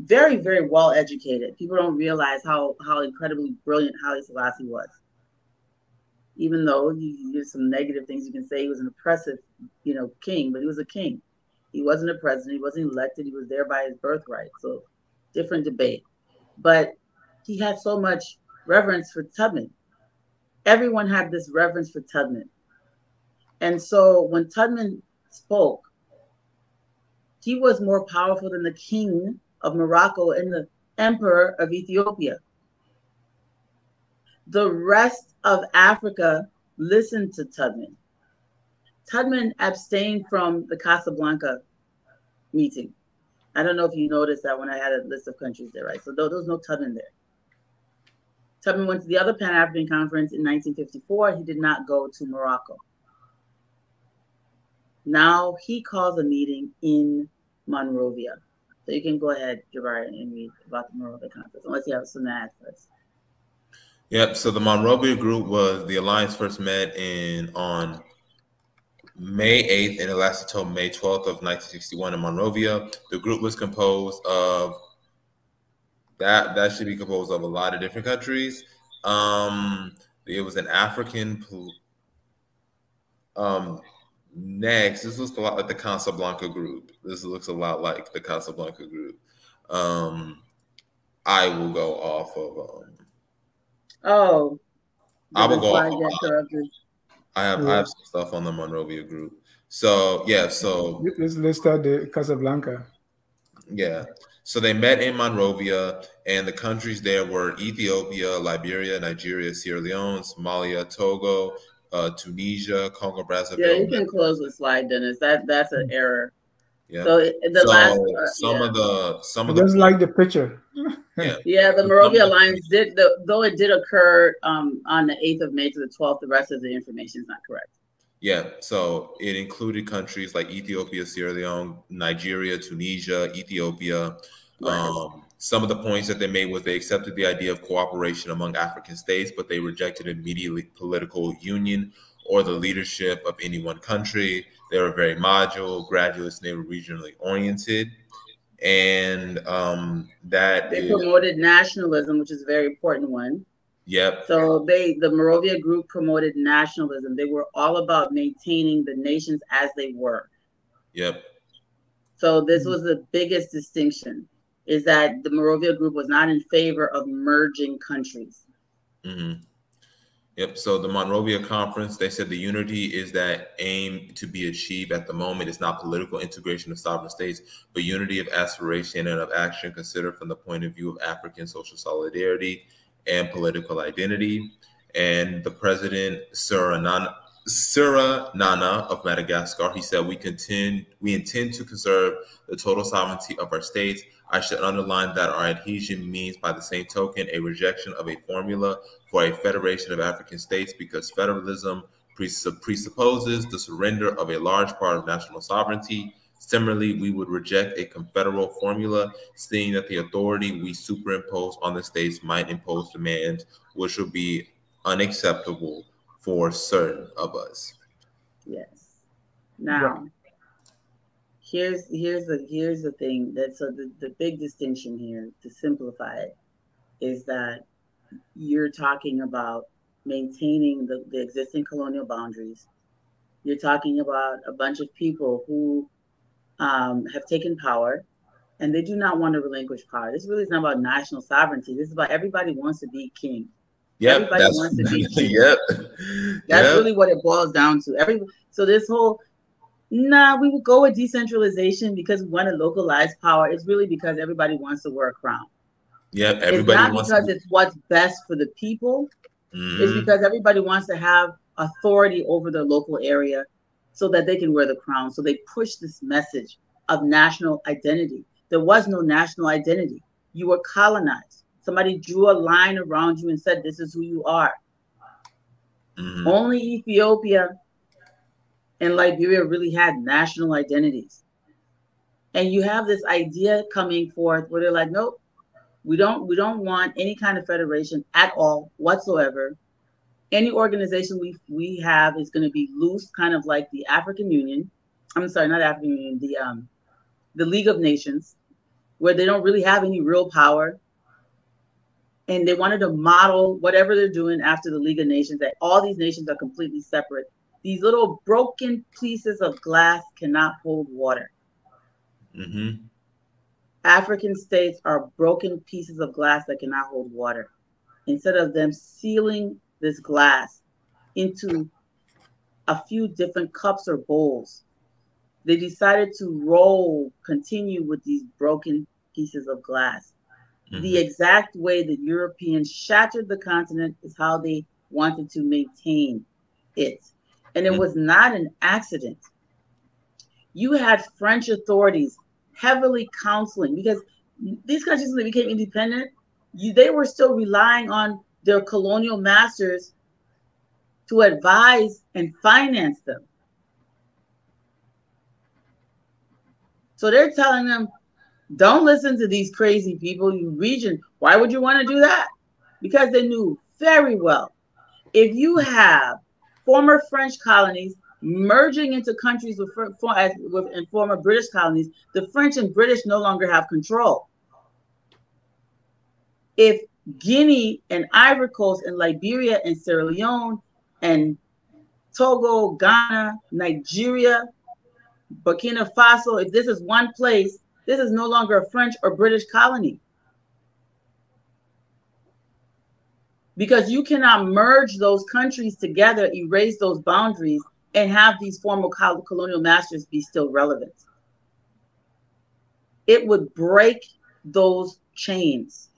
very, very well educated. People don't realize how, how incredibly brilliant Haile Selassie was. Even though he, there's some negative things you can say, he was an oppressive, you know, king, but he was a king. He wasn't a president. He wasn't elected. He was there by his birthright. So different debate. But he had so much reverence for Tubman. Everyone had this reverence for Tubman. And so when Tubman spoke, he was more powerful than the king of Morocco and the emperor of Ethiopia. The rest of Africa listened to Tubman. Tubman abstained from the Casablanca meeting. I don't know if you noticed that when I had a list of countries there, right? So there, was no Tubman there. Tubman went to the other Pan African Conference in 1954. He did not go to Morocco. Now he calls a meeting in Monrovia. So you can go ahead, Jabari, and read about the Monrovia Conference, unless you have some ads first. Yep. So the Monrovia group was the alliance first met in on May 8th and it lasted until May 12th of 1961 in Monrovia. The group was composed of that that should be composed of a lot of different countries. Um, it was an African um, next, this looks a lot like the Casablanca group. This looks a lot like the Casablanca group. Um, I will go off of um, Oh. I will go off of, I have I have some stuff on the Monrovia group. So yeah, so this listed the Casablanca. Yeah. So they met in Monrovia, and the countries there were Ethiopia, Liberia, Nigeria, Sierra Leone, Somalia, Togo, uh, Tunisia, Congo, Brazzaville. Yeah, you can close the slide, Dennis. That that's an error. Yeah. So the so last some yeah. of the some of It the doesn't like the picture. [laughs] yeah yeah the Morovia Alliance did the, though it did occur um, on the eighth of May to the twelfth. The rest of the information is not correct. Yeah, so it included countries like Ethiopia, Sierra Leone, Nigeria, Tunisia, Ethiopia. Right. Um, some of the points that they made was they accepted the idea of cooperation among African states, but they rejected immediate political union or the leadership of any one country. They were very modular, graduates, and they were regionally oriented. And um, that They is, promoted nationalism, which is a very important one. yep, So they, the Morovia group promoted nationalism. They were all about maintaining the nations as they were. yep, So this was the biggest distinction, is that the Morovia group was not in favor of merging countries. Mm-hmm. Yep. So the Monrovia Conference, they said the unity is that aim to be achieved at the moment is not political integration of sovereign states, but unity of aspiration and of action considered from the point of view of African social solidarity and political identity. And the president, Tsiranana, Tsiranana of Madagascar, he said, "We contend, we intend to conserve the total sovereignty of our states. I should underline that our adhesion means, by the same token, a rejection of a formula for a federation of African states because federalism presupposes the surrender of a large part of national sovereignty. Similarly, we would reject a confederal formula, seeing that the authority we superimpose on the states might impose demands which would be unacceptable for certain of us. Yes. Now, here's here's the here's the thing that so the, the big distinction here to simplify it is that you're talking about maintaining the, the existing colonial boundaries. You're talking about a bunch of people who um, have taken power and they do not want to relinquish power. This really is not about national sovereignty. This is about everybody wants to be king. Yep, Everybody wants to be [laughs] king. yep. That's yep. really what it boils down to. Every so this whole nah, we would go with decentralization because we want to localize power. It's really because everybody wants to wear a crown. Yep, it's everybody not wants because to. it's what's best for the people. It's Mhm. because everybody wants to have authority over their local area so that they can wear the crown. So they push this message of national identity. There was no national identity. You were colonized. Somebody drew a line around you and said, This is who you are. Mhm. Only Ethiopia and Liberia really had national identities. And you have this idea coming forth where they're like, nope, we don't we don't want any kind of federation at all whatsoever. Any organization we we have is going to be loose, kind of like the African Union. I'm sorry, not African Union, the um the League of Nations, where they don't really have any real power. And they wanted to model whatever they're doing after the League of Nations, that all these nations are completely separate. These little broken pieces of glass cannot hold water. Mhm. African states are broken pieces of glass that cannot hold water. Instead of them sealing this glass into a few different cups or bowls, they decided to roll, continue with these broken pieces of glass. The Mhm. exact way that Europeans shattered the continent is how they wanted to maintain it. And it was not an accident. You had French authorities heavily counseling because these countries when they became independent, you, they were still relying on their colonial masters to advise and finance them. So they're telling them, don't listen to these crazy people, you region. Why would you want to do that? Because they knew very well if you have former French colonies merging into countries with, with former British colonies, the French and British no longer have control. If Guinea and Ivory Coast and Liberia and Sierra Leone and Togo, Ghana, Nigeria, Burkina Faso, if this is one place, this is no longer a French or British colony. Because you cannot merge those countries together, erase those boundaries, and have these former colonial masters be still relevant. It would break those chains,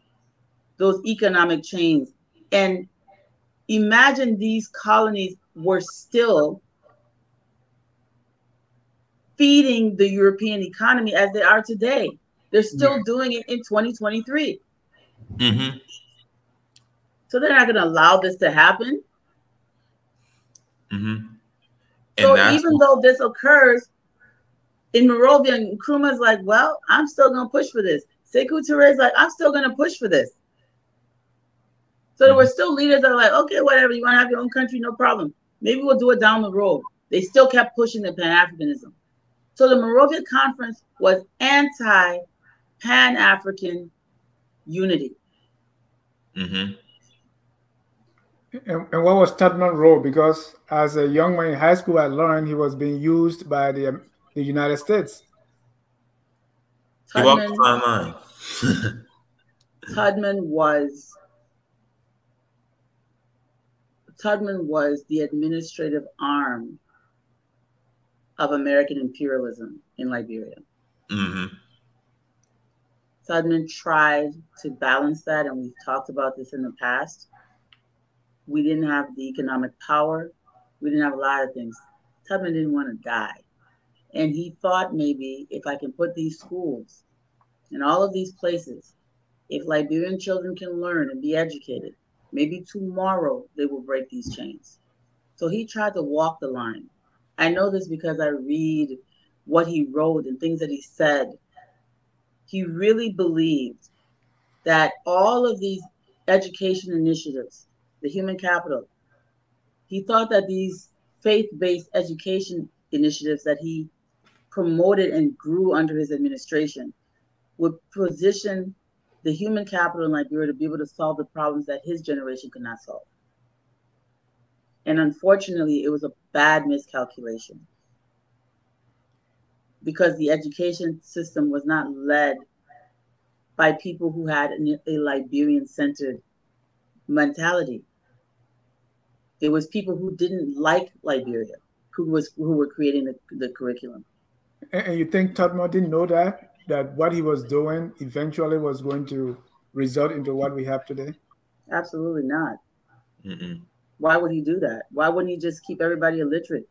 those economic chains. And imagine these colonies were still feeding the European economy as they are today. They're still yeah. doing it in 2023. Mm-hmm. So they're not going to allow this to happen. Mm-hmm. so even though this occurs in Monrovia, and Nkrumah's like, well, I'm still going to push for this. Sekou is like, I'm still going to push for this. So there were still leaders that are like, okay, whatever, you want to have your own country, no problem. Maybe we'll do it down the road. They still kept pushing the Pan Africanism. So the Monrovia Conference was anti Pan African unity. Mm-hmm. And, and, what was Tubman role? Because as a young man in high school, I learned he was being used by the, um, the United States. Tubman, Tubman [laughs] was Tubman was the administrative arm of American imperialism in Liberia. Mm-hmm. Tubman tried to balance that, and we've talked about this in the past. We didn't have the economic power. We didn't have a lot of things. Tubman didn't want to die. And he thought maybe if I can put these schools in all of these places, if Liberian children can learn and be educated, maybe tomorrow they will break these chains. So he tried to walk the line. I know this because I read what he wrote and things that he said. He really believed that all of these education initiatives, the human capital, he thought that these faith based education initiatives that he promoted and grew under his administration would position the human capital in Liberia to be able to solve the problems that his generation could not solve. And unfortunately, it was a bad miscalculation because the education system was not led by people who had a Liberian centered mentality. It was people who didn't like Liberia who was who were creating the, the curriculum. And you think Tubman didn't know that that what he was doing eventually was going to result into what we have today? Absolutely not. Mm-mm. Why would he do that? Why wouldn't he just keep everybody illiterate?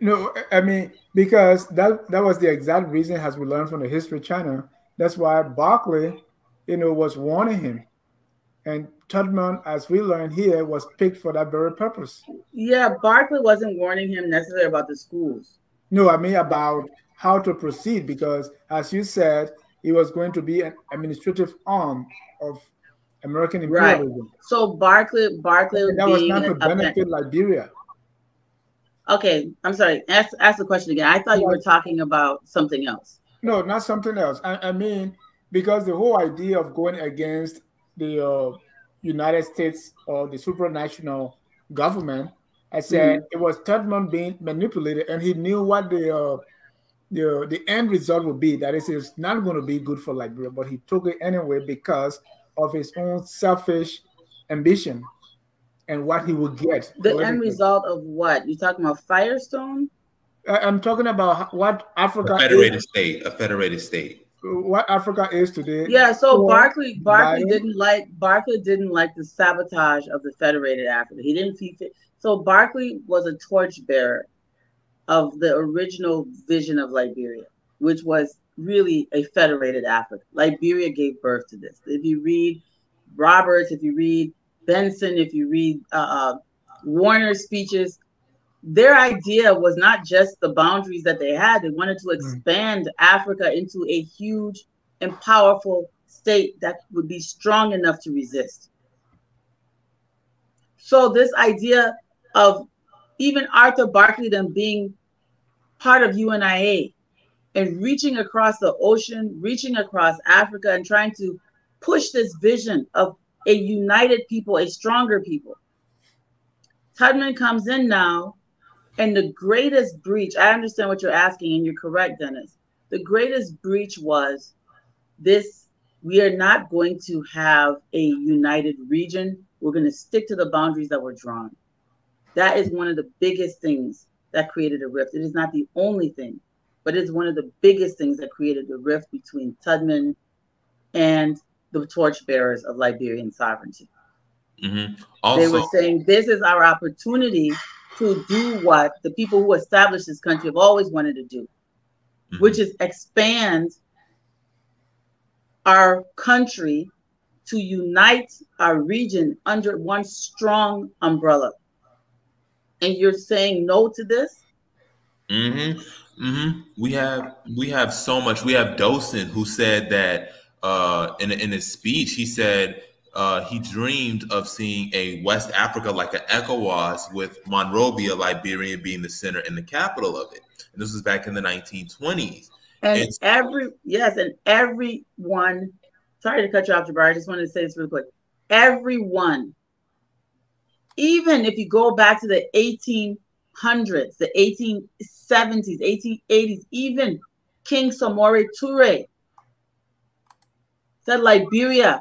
No, I mean because that that was the exact reason, as we learned from the History Channel. That's why Barclay, you know, was warning him, and Tubman, as we learned here, was picked for that very purpose. Yeah, Barclay wasn't warning him necessarily about the schools. No, I mean about how to proceed because, as you said, it was going to be an administrative arm of American imperialism. Right. So Barclay, Barclay, that was not to benefit Liberia. Okay, I'm sorry. Ask ask the question again. I thought you were talking about something else. No, not something else. I, I mean, because the whole idea of going against the uh, United States or the supranational government, I said mm-hmm. it was Tubman being manipulated, and he knew what the uh, the the end result would be. That is, it's not going to be good for Liberia, but he took it anyway because of his own selfish ambition and what he would get. The end result of what? You talking about Firestone? I'm talking about what Africa a federated is. state, a federated state. What Africa is today. Yeah, so Barclay Barclay didn't like Barclay didn't like the sabotage of the federated Africa. He didn't see fit. So Barclay was a torchbearer of the original vision of Liberia, which was really a federated Africa. Liberia gave birth to this. If you read Roberts, if you read Benson, if you read uh, uh, Warner's speeches, their idea was not just the boundaries that they had. They wanted to hmm. expand mm. Africa into a huge and powerful state that would be strong enough to resist. So this idea of even Arthur Barclay then being part of UNIA and reaching across the ocean, reaching across Africa and trying to push this vision of a united people, a stronger people. Tubman comes in now, and the greatest breach, I understand what you're asking, and you're correct, Dennis. The greatest breach was this we are not going to have a united region. We're going to stick to the boundaries that were drawn. That is one of the biggest things that created a rift. It is not the only thing, but it's one of the biggest things that created the rift between Tubman and the torchbearers of Liberian sovereignty. Mm-hmm. Also, they were saying this is our opportunity to do what the people who established this country have always wanted to do, mm-hmm. which is expand our country to unite our region under one strong umbrella. And you're saying no to this? Mm-hmm. Mm-hmm. We have we have so much. We have Dossen who said that uh, in in his speech, he said uh, he dreamed of seeing a West Africa like an ECOWAS with Monrovia, Liberia, being the center and the capital of it. And this was back in the 1920s. And, and every yes, and everyone. Sorry to cut you off, Jabari. I just wanted to say this real quick. Everyone, even if you go back to the 1800s, the 1870s, 1880s, even King Samori Toure said, Liberia,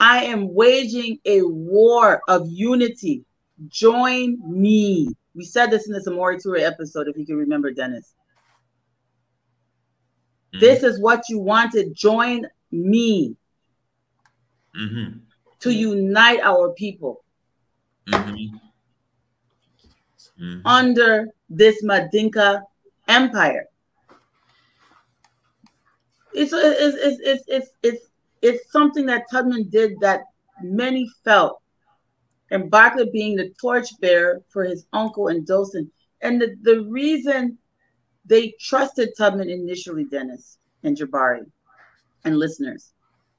I am waging a war of unity. Join me. We said this in the Samori Toure episode, if you can remember, Dennis. Mm-hmm. This is what you wanted. Join me mm-hmm. to unite our people mm-hmm. under this Mandinka empire. It's, it's, it's, it's, it's, it's it's something that Tubman did that many felt. And Barclay being the torchbearer for his uncle and Dossen. And the, the reason they trusted Tubman initially, Dennis and Jabari and listeners,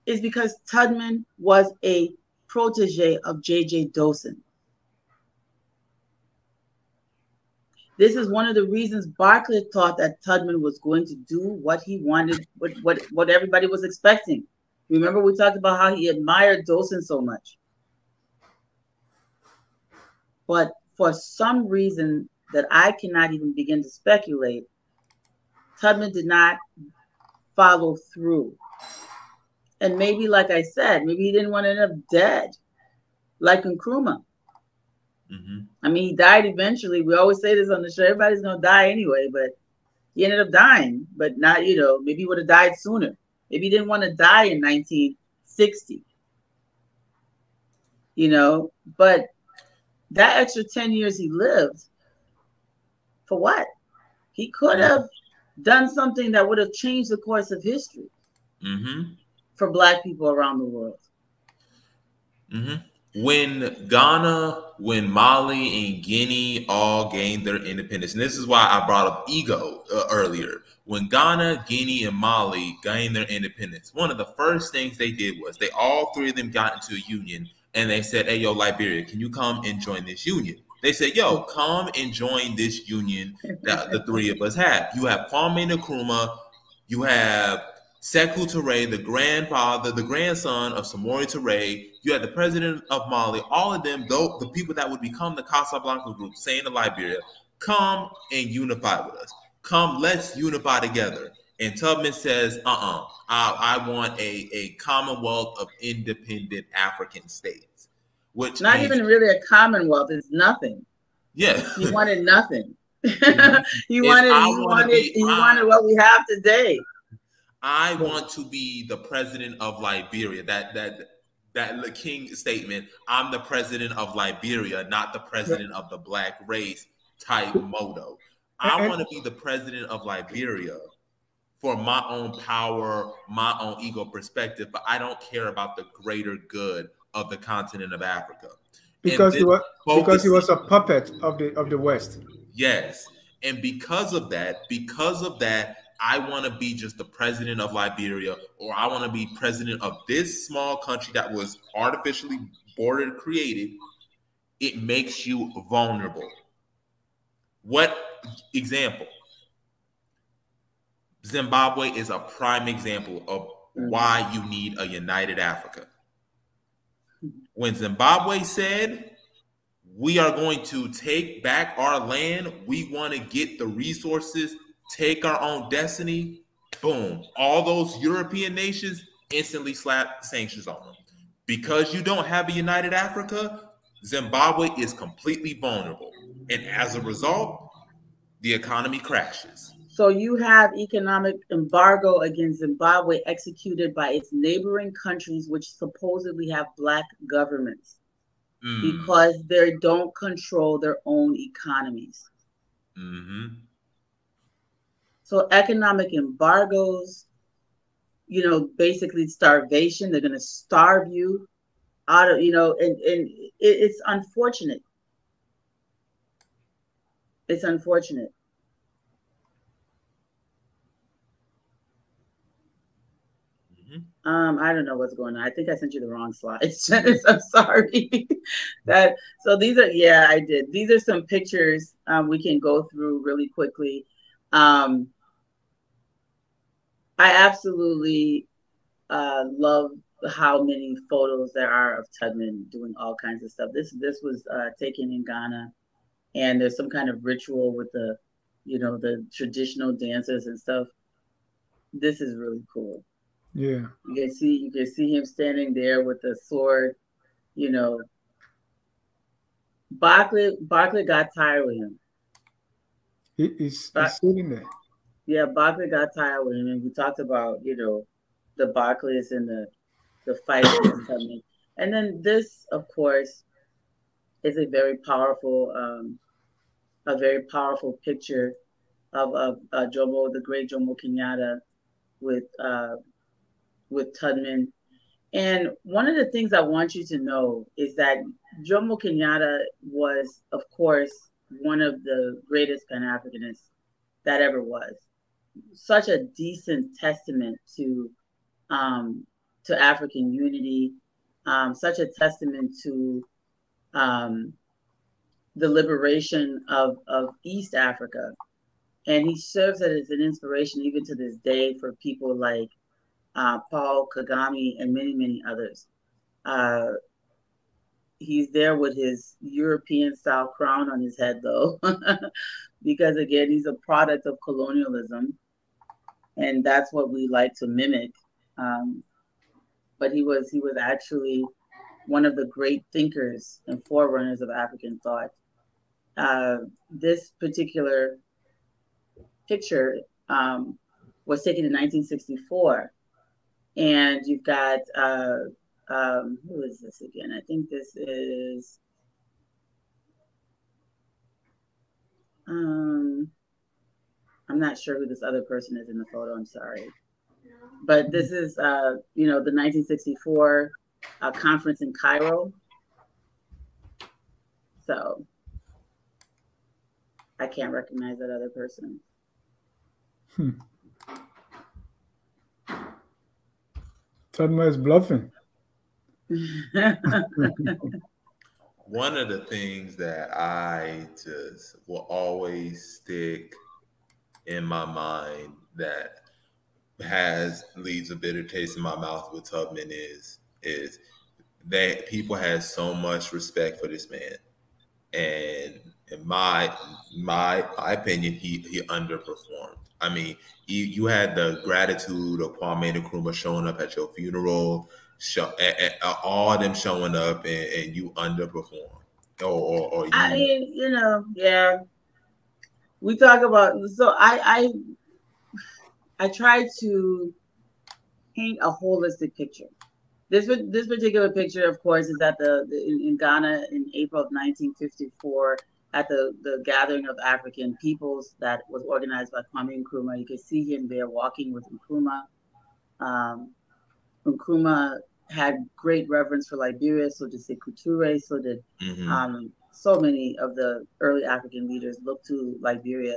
is because Tubman was a protege of J.J. Dossen. This is one of the reasons Barclay thought that Tubman was going to do what he wanted, what, what, what everybody was expecting. Remember, we talked about how he admired Dossen so much. But for some reason that I cannot even begin to speculate, Tubman did not follow through. And maybe, like I said, maybe he didn't want to end up dead, like Nkrumah. Mm-hmm. I mean, he died eventually. We always say this on the show. Everybody's gonna die anyway, but he ended up dying. But not, you know, maybe he would have died sooner. Maybe he didn't want to die in 1960. You know, but that extra 10 years he lived, for what? He could have done something that would have changed the course of history mm-hmm. for Black people around the world. Mm-hmm when Ghana, when Mali, and Guinea all gained their independence, and this is why I brought up ego uh, earlier. When Ghana, Guinea, and Mali gained their independence, one of the first things they did was they all three of them got into a union and they said, Hey, yo, Liberia, can you come and join this union? They said, Yo, come and join this union that the three of us have. You have Kwame Nkrumah, you have Sekou Touré, the grandfather, the grandson of Samori Touré, you had the president of Mali, all of them, though the people that would become the Casablanca group, saying to Liberia, come and unify with us. Come, let's unify together. And Tubman says, uh-uh, I, I want a, a commonwealth of independent African states. Which not means, even really a commonwealth, is nothing. Yeah. he wanted nothing. [laughs] he wanted, he wanted, be, he I, wanted what we have today. I want to be the president of Liberia. That that that the King statement. I'm the president of Liberia, not the president of the black race type motto. I want to be the president of Liberia for my own power, my own ego perspective, but I don't care about the greater good of the continent of Africa. Because he was because he was a puppet of the of the West. Yes. And because of that, because of that, I want to be just the president of Liberia, or I want to be president of this small country that was artificially bordered, created. It makes you vulnerable. What example? Zimbabwe is a prime example of why you need a united Africa. When Zimbabwe said, we are going to take back our land, we want to get the resources, take our own destiny, boom, all those European nations instantly slap sanctions on them. Because you don't have a united Africa, Zimbabwe is completely vulnerable. And as a result, the economy crashes. So you have economic embargo against Zimbabwe executed by its neighboring countries, which supposedly have black governments, mm. because they don't control their own economies. Mm-hmm. So economic embargoes, you know, basically starvation. They're going to starve you out of, you know, and and it's unfortunate. It's unfortunate. Um, I don't know what's going on. I think I sent you the wrong slides. [laughs] I'm sorry. [laughs] that so these are yeah, I did. These are some pictures um, we can go through really quickly. Um, I absolutely uh, love how many photos there are of Tubman doing all kinds of stuff. This this was uh, taken in Ghana, and there's some kind of ritual with the, you know, the traditional dancers and stuff. This is really cool. Yeah. You can see you can see him standing there with the sword, you know. Barclay Barclay got tired with him. He, he's, Bar- he's sitting there. Yeah, Barclay got tired with him, and we talked about you know the Barclays and the the fight coming. And then this, of course, is a very powerful, um, a very powerful picture of, of uh, Jomo, the great Jomo Kenyatta, with uh, with Tubman. And one of the things I want you to know is that Jomo Kenyatta was, of course, one of the greatest Pan Africanists that ever was. Such a decent testament to um, to African unity, um, such a testament to um, the liberation of, of East Africa. And he serves as an inspiration even to this day for people like uh, Paul Kagame, and many, many others. Uh, he's there with his European style crown on his head, though, [laughs] because again, he's a product of colonialism. And that's what we like to mimic. Um, but he was he was actually one of the great thinkers and forerunners of African thought. Uh, this particular picture um, was taken in 1964 and you've got uh, um, who is this again? I think this is um, I'm not sure who this other person is in the photo. I'm sorry, but this is uh, you know the 1964 uh, conference in Cairo. So I can't recognize that other person. Hmm. Tubman is bluffing. [laughs] One of the things that I just will always stick in my mind that has leaves a bitter taste in my mouth with Tubman is is that people had so much respect for this man, and in my my my opinion, he he underperformed. I mean, you, you had the gratitude of Kwame Nkrumah showing up at your funeral, show, all them showing up, and, and you underperformed. Or, or, or you, I mean, you know, yeah. We talk about so I I I try to paint a holistic picture. This this particular picture, of course, is at the, the in, in Ghana in April of 1954 at the, the gathering of African peoples that was organized by Kwame Nkrumah. You could see him there walking with Nkrumah. Um, Nkrumah had great reverence for Liberia, so did Sekou so did mm-hmm. um, so many of the early African leaders looked to Liberia.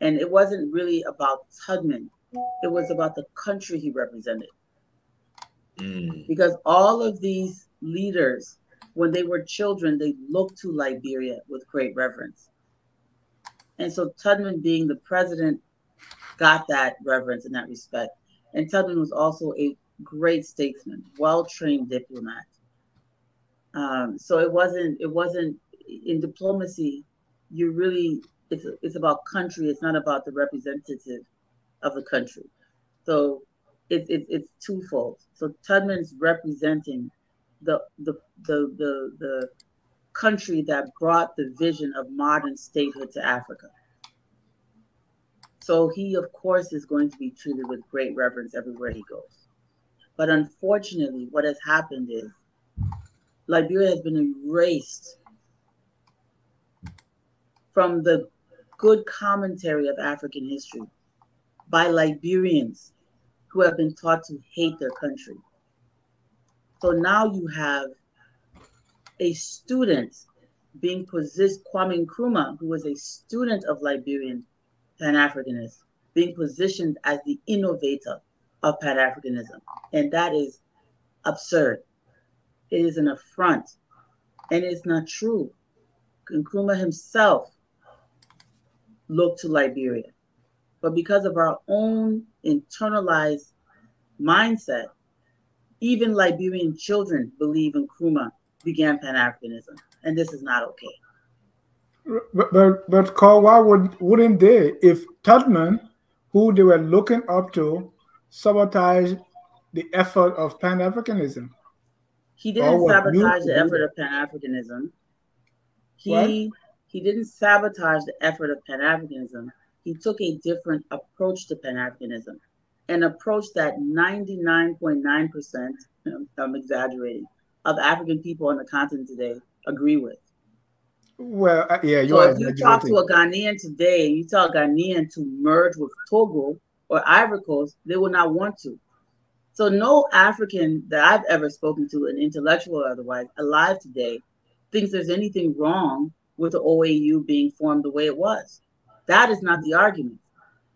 And it wasn't really about Tubman, it was about the country he represented. Mm. Because all of these leaders, when they were children, they looked to Liberia with great reverence. And so Tubman, being the president, got that reverence and that respect. And Tubman was also a great statesman, well-trained diplomat. Um, so it wasn't it wasn't in diplomacy. You really it's it's about country. It's not about the representative of the country. So it's it's it's twofold. So Tubman's representing the the the the the country that brought the vision of modern statehood to Africa. So he, of course, is going to be treated with great reverence everywhere he goes. But unfortunately, what has happened is Liberia has been erased from the good commentary of African history by Liberians who have been taught to hate their country. So now you have a student being positioned, Kwame Nkrumah, who was a student of Liberian Pan Africanism, being positioned as the innovator of Pan Africanism. And that is absurd. It is an affront. And it's not true. Nkrumah himself looked to Liberia. But because of our own internalized mindset, even Liberian children believe Nkrumah began Pan Africanism. And this is not okay. But, but, but Carl, why would, wouldn't they? If Tubman, who they were looking up to, sabotage the effort of Pan Africanism? He didn't sabotage the effort of Pan Africanism. He what? he didn't sabotage the effort of Pan Africanism. He took a different approach to Pan Africanism, an approach that 99.9%, [laughs] I'm exaggerating, of African people on the continent today agree with. Well, uh, yeah, you so if you talk to a Ghanaian today and you tell a Ghanaian to merge with Togo or Ivory Coast, they will not want to. So no African that I've ever spoken to, an intellectual or otherwise, alive today, thinks there's anything wrong with the OAU being formed the way it was. That is not the argument.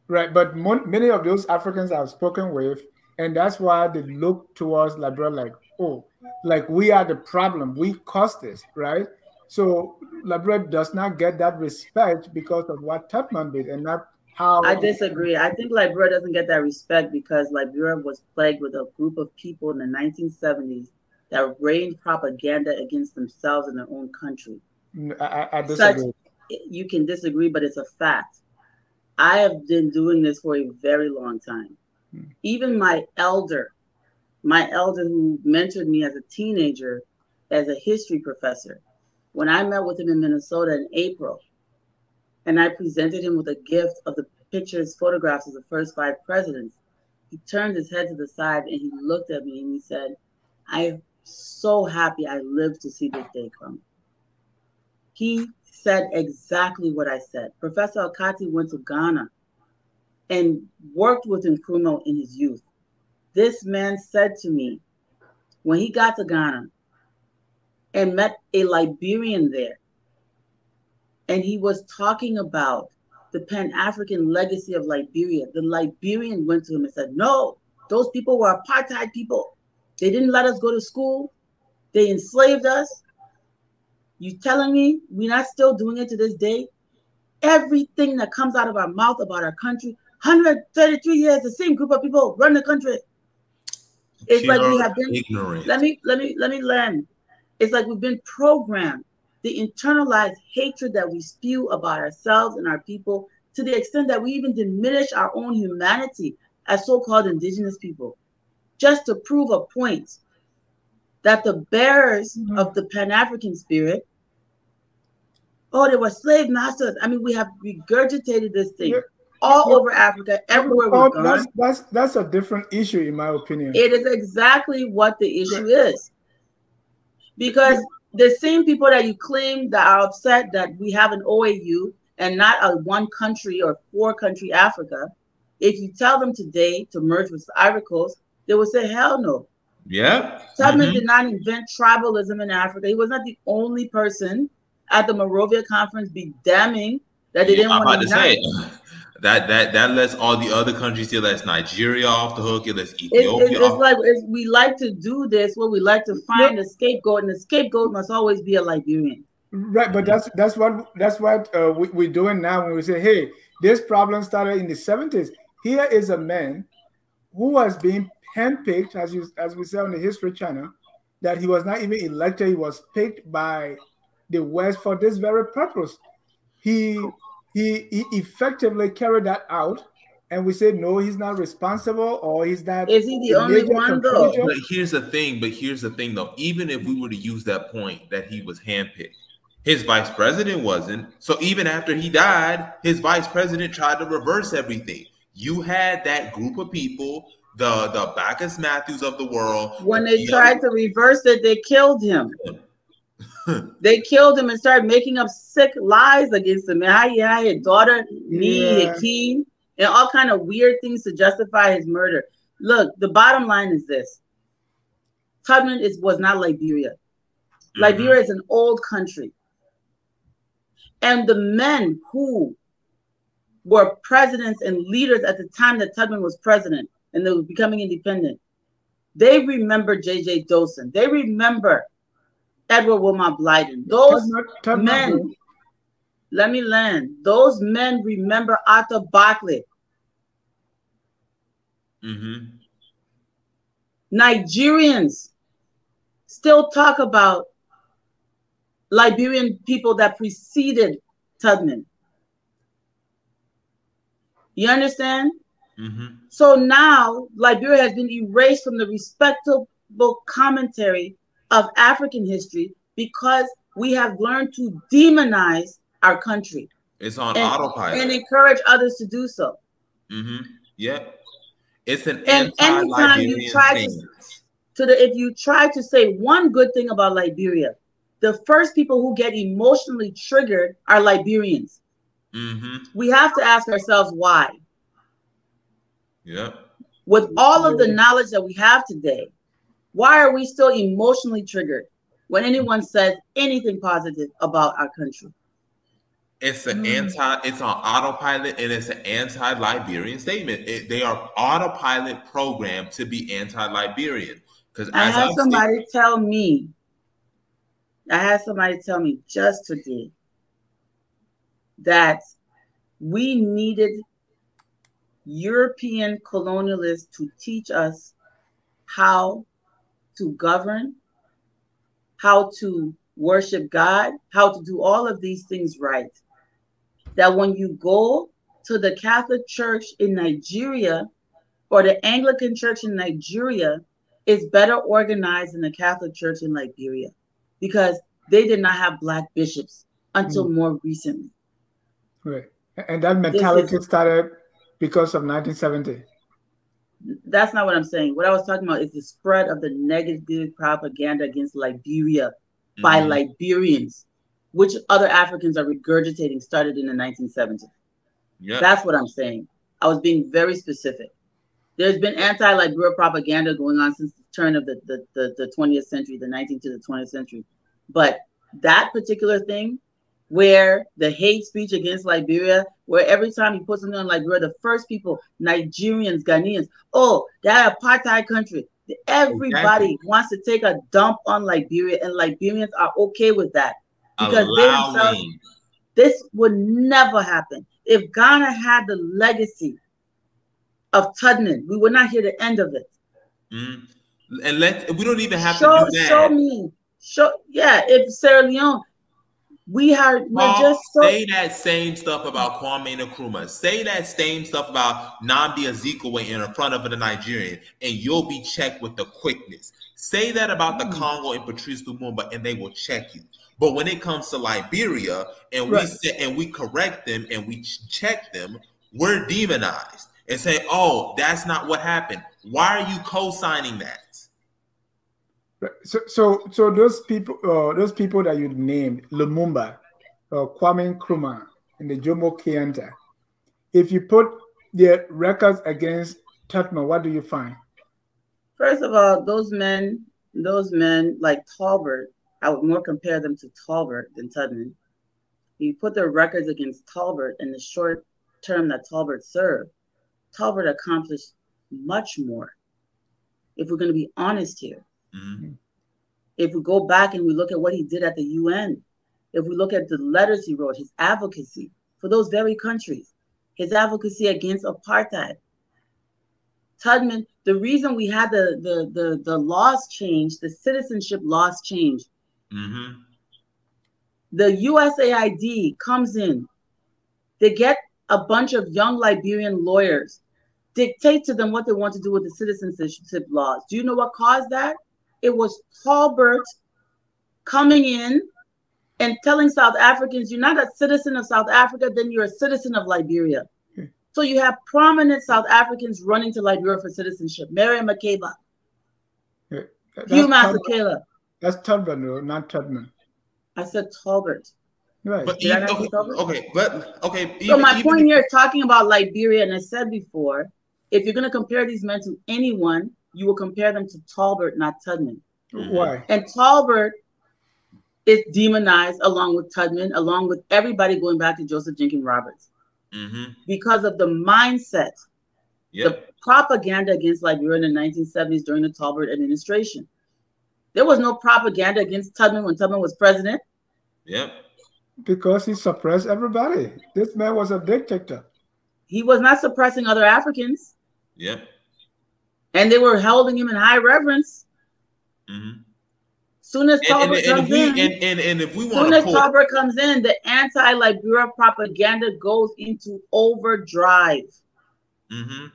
Right, but many of those Africans I've spoken with, and that's why they look towards Liberia like, oh, like we are the problem. We caused this, right? So Liberia does not get that respect because of what Tubman did, and not how. I disagree. I think Liberia doesn't get that respect because Liberia was plagued with a group of people in the 1970s that rained propaganda against themselves in their own country. I, I disagree. Such, you can disagree, but it's a fact. I have been doing this for a very long time. Hmm. Even my elder, my elder who mentored me as a teenager, as a history professor, when I met with him in Minnesota in April, and I presented him with a gift of the pictures, photographs of the first five presidents, he turned his head to the side and he looked at me and he said, I'm so happy I lived to see this day come. He said exactly what I said. Professor Alkatie went to Ghana and worked with Nkrumah in his youth. This man said to me, when he got to Ghana and met a Liberian there, and he was talking about the Pan African legacy of Liberia, the Liberian went to him and said, No, those people were apartheid people. They didn't let us go to school, they enslaved us, you telling me we're not still doing it to this day? Everything that comes out of our mouth about our country, 133 years, the same group of people run the country. It's like we have been ignorant. Let me let me let me learn. It's like we've been programmed. The internalized hatred that we spew about ourselves and our people to the extent that we even diminish our own humanity as so-called indigenous people just to prove a point that the bearers mm-hmm. of the Pan African spirit, oh, they were slave masters. I mean, we have regurgitated this thing yeah. all yeah. over Africa, everywhere we've gone. That's, that's, that's a different issue, in my opinion. It is exactly what the issue yeah. is. Because the same people that you claim that are upset that we have an OAU and not a one country or four country Africa, if you tell them today to merge with Ivory Coast, they will say, hell no. Yeah. Tubman mm-hmm. did not invent tribalism in Africa. He was not the only person at the Monrovia conference be damning that they yeah, didn't want to unite. [laughs] That that that lets all the other countries here. Lets Nigeria off the hook. It lets Ethiopia. It, it, it's like it's, we like to do this. Where we like to find a scapegoat, and the scapegoat must always be a Liberian. Right, but that's that's what that's what uh, we, we're doing now when we say, hey, this problem started in the seventies. Here is a man who was being handpicked, as you as we say on the History Channel, that he was not even elected. He was picked by the West for this very purpose. He he, he effectively carried that out and we say no he's not responsible or he's not is he the only one though? but here's the thing but here's the thing though. Even if we were to use that point that he was handpicked his vice president wasn't. So even after he died his vice president tried to reverse everything. You had that group of people the the Baccus Matthews of the world when they tried to reverse it they killed him [laughs] they killed him and started making up sick lies against him. And how he had his daughter, me, yeah. Hakeem, and all kind of weird things to justify his murder. Look, the bottom line is this: Tubman is was not Liberia. Mm-hmm. Liberia is an old country, and the men who were presidents and leaders at the time that Tubman was president and they were becoming independent, they remember J.J. Dossen. They remember Edward Wilmot Blyden. Those men, let me land. Those men remember Arthur Barclay. Mm-hmm. Nigerians still talk about Liberian people that preceded Tubman. You understand? Mm-hmm. So now Liberia has been erased from the respectable commentary of African history because we have learned to demonize our country. It's on and, autopilot and encourage others to do so. Mm-hmm. Yeah, it's an and anytime you try to, to the if you try to say one good thing about Liberia, the first people who get emotionally triggered are Liberians. Mm-hmm. We have to ask ourselves why. Yeah. With all of the knowledge that we have today, why are we still emotionally triggered when anyone says anything positive about our country? It's an mm. anti, it's on autopilot and it's an anti-Liberian statement. It, they are autopilot programmed to be anti-Liberian. Because I had somebody tell me, I had somebody tell me just today that we needed European colonialists to teach us how to govern, how to worship God, how to do all of these things right. That when you go to the Catholic Church in Nigeria or the Anglican Church in Nigeria, is better organized than the Catholic Church in Liberia because they did not have black bishops until mm. more recently. Right. And that mentality is, started because of 1970 that's not what I'm saying. What I was talking about is the spread of the negative propaganda against Liberia mm-hmm. by Liberians, which other Africans are regurgitating, started in the 1970s. Yeah. That's what I'm saying. I was being very specific. There's been anti-Liberia propaganda going on since the turn of the, the, the, the 20th century, the 19th to the 20th century. But that particular thing where the hate speech against Liberia, where every time you put something on Liberia, the first people, Nigerians, Ghanaians, oh, that apartheid country. Everybody exactly. wants to take a dump on Liberia, and Liberians are okay with that because Allow they themselves. Me. This would never happen if Ghana had the legacy of Tubman. We would not hear the end of it. Mm. And let we don't even have show, to do that. Show me, show yeah. If Sierra Leone, we are we're just so say that same stuff about Kwame Nkrumah. Say that same stuff about Nnamdi Azikiwe in front of the Nigerian, and you'll be checked with the quickness. Say that about the mm. Congo and Patrice Lumumba, and they will check you. But when it comes to Liberia, and right. we sit and we correct them and we check them, we're demonized and say, "Oh, that's not what happened." Why are you co-signing that? So, so, so those people, uh, those people that you named, Lumumba, uh, Kwame Nkrumah, and the Jomo Kenyatta, if you put their records against Tubman, what do you find? First of all, those men, those men like Tolbert, I would more compare them to Tolbert than Tubman. You put their records against Tolbert in the short term that Tolbert served, Tolbert accomplished much more. If we're going to be honest here, mm-hmm. if we go back and we look at what he did at the UN, if we look at the letters he wrote, his advocacy for those very countries, his advocacy against apartheid. Tubman, the reason we had the the the, the laws changed, the citizenship laws changed. Mm-hmm. The USAID comes in. They get a bunch of young Liberian lawyers, dictate to them what they want to do with the citizenship laws. Do you know what caused that? It was Tolbert coming in and telling South Africans, you're not a citizen of South Africa, then you're a citizen of Liberia. Hmm. So you have prominent South Africans running to Liberia for citizenship. Mary Makeba. Yeah, Hugh Masekela. That's Tubman, not Tubman. I said Tolbert. Right. But even, okay, okay, but okay. Even, so my even, point here, talking about Liberia, and I said before, if you're going to compare these men to anyone, you will compare them to Tolbert, not Tubman. Why? And Tolbert is demonized along with Tubman, along with everybody going back to Joseph Jenkins Roberts, mm-hmm. because of the mindset, yep. the propaganda against Liberia in the 1970s during the Tolbert administration. There was no propaganda against Tubman when Tubman was president. Yep. Because he suppressed everybody. This man was a dictator. He was not suppressing other Africans. Yep. And they were holding him in high reverence. Mm-hmm. Soon as Tolbert comes we, in, and, and, and if we want soon as Tolbert comes in, the anti-Liberia propaganda goes into overdrive. Mm-hmm.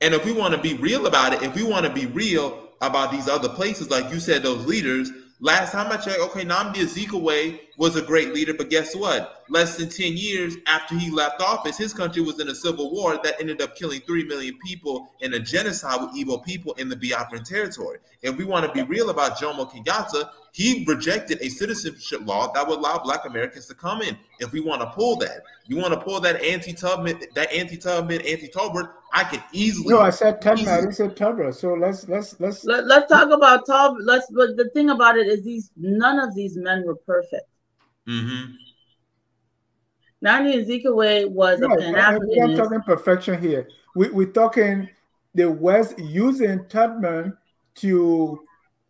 And if we want to be real about it, if we want to be real about these other places, like you said, those leaders, Last time I checked, okay, Nnamdi Azikiwe was a great leader, but guess what? Less than 10 years after he left office, his country was in a civil war that ended up killing 3 million people in a genocide with Igbo people in the Biafran territory. If we want to be real about Jomo Kenyatta, he rejected a citizenship law that would allow Black Americans to come in. If we want to pull that, you want to pull that anti-Tubman, that anti-Tubman, anti-Tolbert, I can easily. No, I said Tubman. I didn't say Tubman. So let's let's let's Let, us let us talk about Tub. Let's. But the thing about it is, these none of these men were perfect. Mm-hmm. Nnamdi Azikiwe was a Pan Africanist. We're talking perfection here. We, we're talking the West using Tubman to,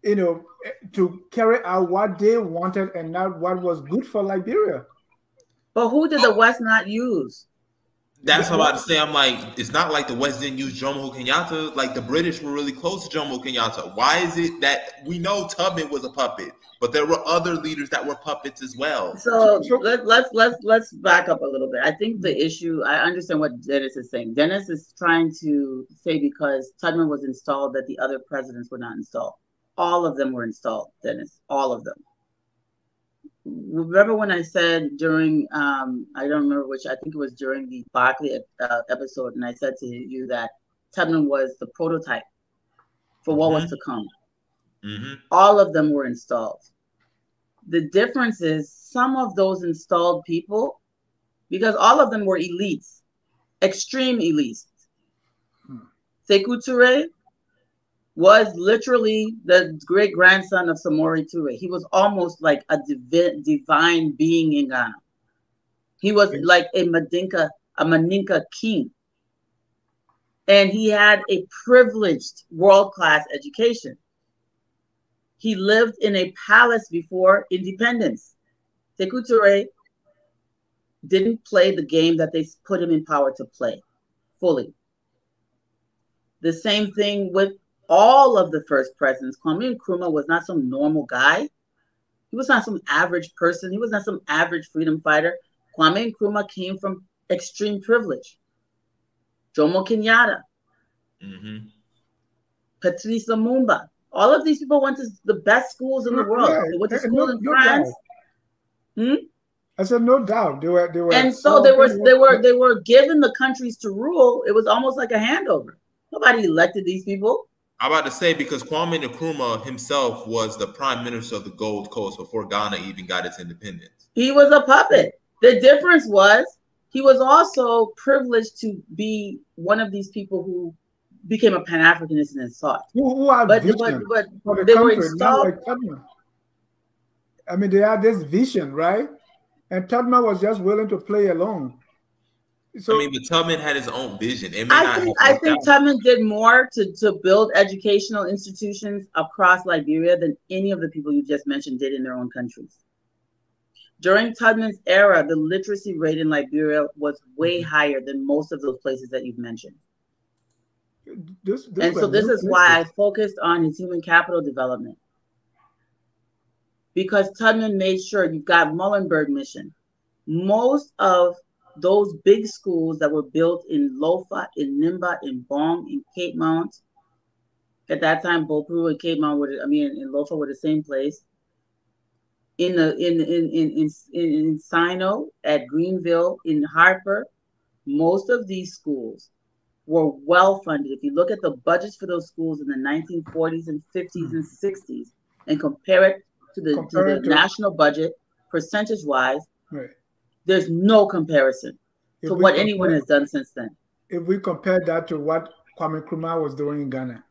you know, to carry out what they wanted and not what was good for Liberia. But who did the West not use? That's what I'm about to say. I'm like, it's not like the West didn't use Jomo Kenyatta. Like the British were really close to Jomo Kenyatta. Why is it that we know Tubman was a puppet, but there were other leaders that were puppets as well? So let, let's let's let's back up a little bit. I think the issue. I understand what Dennis is saying. Dennis is trying to say because Tubman was installed that the other presidents were not installed. All of them were installed, Dennis. All of them remember when I said during um, I don't remember which I think it was during the Barclay uh, episode, and I said to you that Tubman was the prototype for what mm-hmm. was to come. Mm-hmm. All of them were installed. The difference is some of those installed people, because all of them were elites, extreme elites. Hmm. Sekou Toure was literally the great grandson of Samori Toure. He was almost like a divi- divine being in Ghana. He was like a Mandinka, a Maninka king. And he had a privileged world class education. He lived in a palace before independence. Sekou Toure didn't play the game that they put him in power to play fully. The same thing with all of the first presidents, Kwame Nkrumah was not some normal guy. He was not some average person. He was not some average freedom fighter. Kwame Nkrumah came from extreme privilege. Jomo Kenyatta, mm-hmm. Patrice Lumumba. All of these people went to the best schools in the world. Right. They went to school no, in no France. Hmm? I said no doubt. They were they were and so they were they were they were given the countries to rule. It was almost like a handover. Nobody elected these people. I'm about to say because Kwame Nkrumah himself was the prime minister of the Gold Coast before Ghana even got its independence. He was a puppet. The difference was he was also privileged to be one of these people who became a Pan Africanist and thought. Who, who had But, vision but, for but the they country, not installed. like Tubman. I mean, they had this vision, right? And Tubman was just willing to play along. So I mean, but Tubman had his own vision. I not think I think out. Tubman did more to, to build educational institutions across Liberia than any of the people you just mentioned did in their own countries. During Tubman's era, the literacy rate in Liberia was way Mm-hmm. higher than most of those places that you've mentioned. this, this and so this is why I focused on his human capital development. Because Tubman made sure you've got Muhlenberg mission. Most of those big schools that were built in Lofa, in Nimba, in Bong, in Cape Mount. At that time, Bopru and Cape Mount were, I mean, in Lofa were the same place. In the in in in in in, in Sinoe, at Greenville, in Harper, most of these schools were well funded. If you look at the budgets for those schools in the 1940s and 50s and hmm. 60s and compare it to the, Compare to the to- national budget, percentage wise, Right. There's no comparison If to what anyone has done since then. If we compare that to what Kwame Nkrumah was doing in Ghana,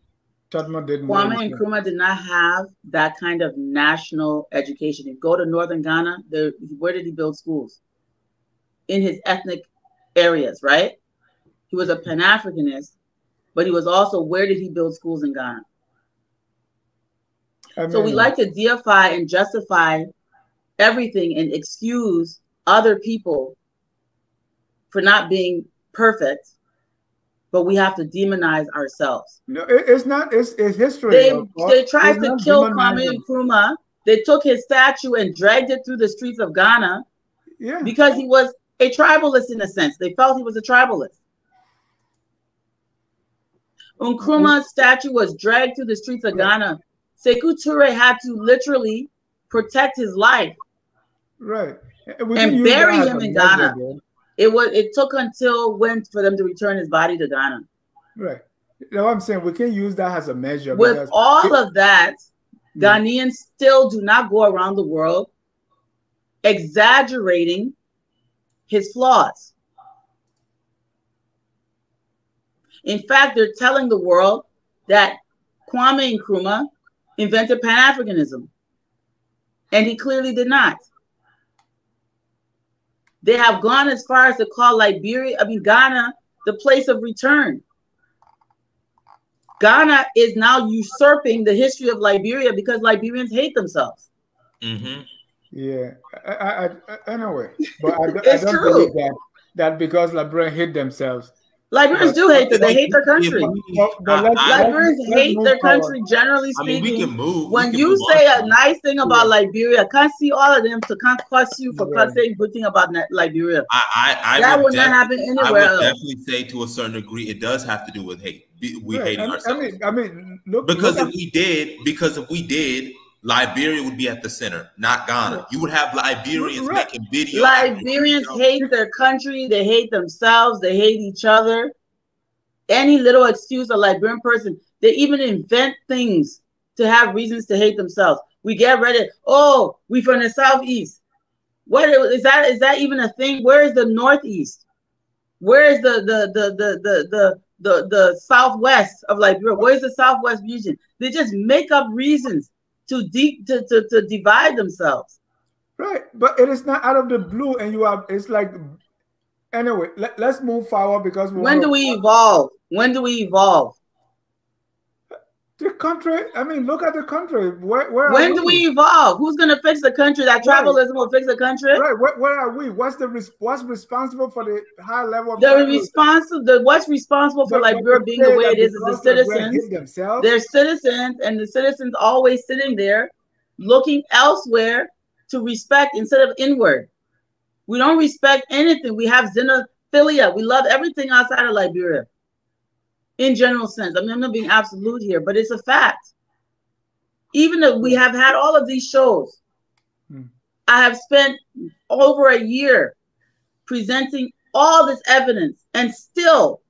Tubman did more. Kwame Nkrumah did not have that kind of national education. If you go to northern Ghana, there, where did he build schools? In his ethnic areas, right? He was a Pan Africanist, but he was also where did he build schools in Ghana? I So we like to deify and justify everything and excuse other people for not being perfect, but we have to demonize ourselves. No, it, it's not. It's, it's history. They they tried It's to kill. Kwame Nkrumah. They took his statue and dragged it through the streets of Ghana Yeah. because he was a tribalist in a sense. They felt he was a tribalist. Nkrumah's statue was dragged through the streets of Ghana. Sekou Toure had to literally protect his life. Right. And bury him in Ghana. It was it took until when for them to return his body to Ghana. Right. You know what I'm saying? We can use that as a measure. With all it- of that, Mm. Ghanaians still do not go around the world exaggerating his flaws. In fact, they're telling the world that Kwame Nkrumah invented Pan Africanism, and he clearly did not. They have gone as far as to call Liberia, I mean, Ghana, the place of return. Ghana is now usurping the history of Liberia because Liberians hate themselves. Mm-hmm. Yeah. I, I, I, anyway, but I, [laughs] don't- I don't true. believe that that because Liberians hate themselves. Liberians do hate them. They hate their country. But, but let's, I- Liberians hate their country, generally I mean, we speaking. can move. when can you move say on. a nice thing about Liberia, can't see all of them to can't cuss you for Yeah. saying good thing about Ni- Liberia. I, I, I that would would not def- happen I anywhere would else. definitely say to a certain degree it does have to do with hate. We Right. hating I, mean- ourselves. I mean, I mean, look. because look if we did, because if we did, Liberia would be at the center, not Ghana. You would have Liberians Right. making videos. Liberians hate their country, they hate themselves, they hate each other. Any little excuse a Liberian person, they even invent things to have reasons to hate themselves. We get ready, oh, we from the southeast. What is that? Is that even a thing? Where is the northeast? Where is the the the the the the the, the southwest of Liberia? Where's the southwest region? They just make up reasons to deep to, to, to divide themselves. Right, but it is not out of the blue, and you have. It's like, anyway. Let, let's move forward because we When do we evolve? When do we evolve? The country. I mean, look at the country. Where, where When do we evolve? Who's gonna fix the country? That Right. tribalism will fix the country. Right, where, where are we? What's the res- what's responsible for the high level of The responsible, the what's responsible for but Liberia being the way it is is the citizens. themselves. They're citizens, and the citizens always sitting there, looking elsewhere to respect instead of inward. We don't respect anything. We have xenophilia. We love everything outside of Liberia. In general sense, I mean, I'm not being absolute here, but it's a fact. Even though we have had all of these shows, Hmm. I have spent over a year presenting all this evidence, and still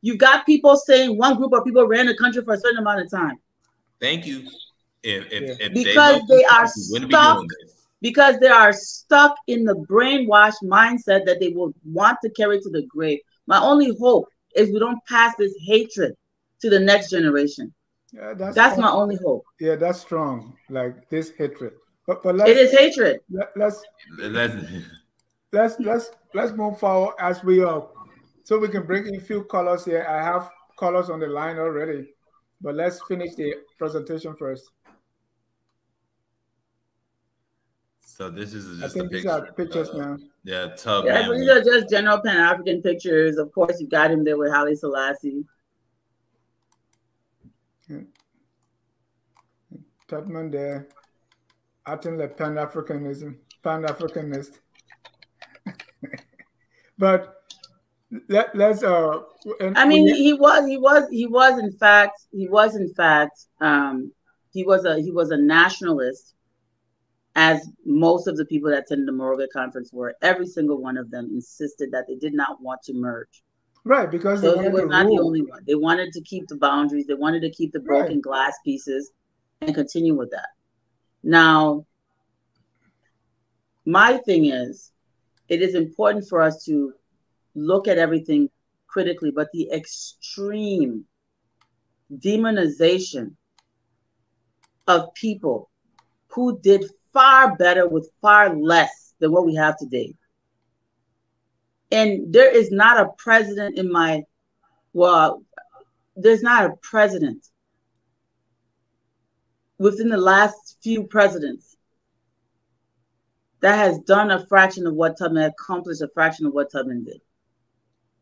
you've got people saying one group of people ran the country for a certain amount of time. Thank you. If, if, Yeah. if Because they, they are we wouldn't be stuck. Because they are stuck in the brainwashed mindset that they will want to carry to the grave. My only hope is we don't pass this hatred to the next generation. Yeah, that's That's my only hope. Yeah, that's strong. Like this hatred. But but let's It is hatred. let, let's Let's- let's let's let's move forward as we are, so we can bring in a few colors here. I have colors on the line already, but let's finish the presentation first. So this is I just think a these picture. are pictures uh, now. Yeah, Tub Yeah, so these are just general Pan African pictures. Of course, you got him there with Haile Selassie. Tubman there. Acting like Pan Africanism, Pan Africanist. [laughs] but let, let's uh and I mean, we- he, he was, he was, he was in fact, he was in fact, um, he was a he was a nationalist, as most of the people that attended the Monrovia conference were. Every single one of them insisted that they did not want to merge. right because they So was to not the only one. They wanted to keep the boundaries. They wanted to keep the broken glass pieces and continue with that. Now, my thing is, it is important for us to look at everything critically, but the extreme demonization of people who did far better with far less than what we have today. And there is not a president in my, well, there's not a president within the last few presidents that has done a fraction of what Tubman accomplished, a fraction of what Tubman did,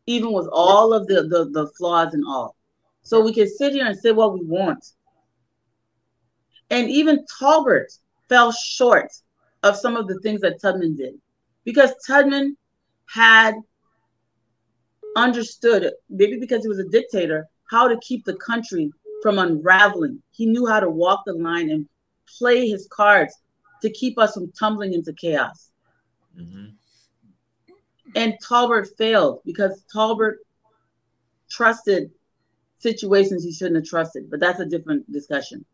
even with all of the, the, the flaws and all. So we can sit here and say what we want. And even Tolbert fell short of some of the things that Tubman did because Tubman had understood, maybe because he was a dictator, how to keep the country from unraveling. He knew how to walk the line and play his cards to keep us from tumbling into chaos. Mhm. And Tolbert failed because Tolbert trusted situations he shouldn't have trusted, but that's a different discussion.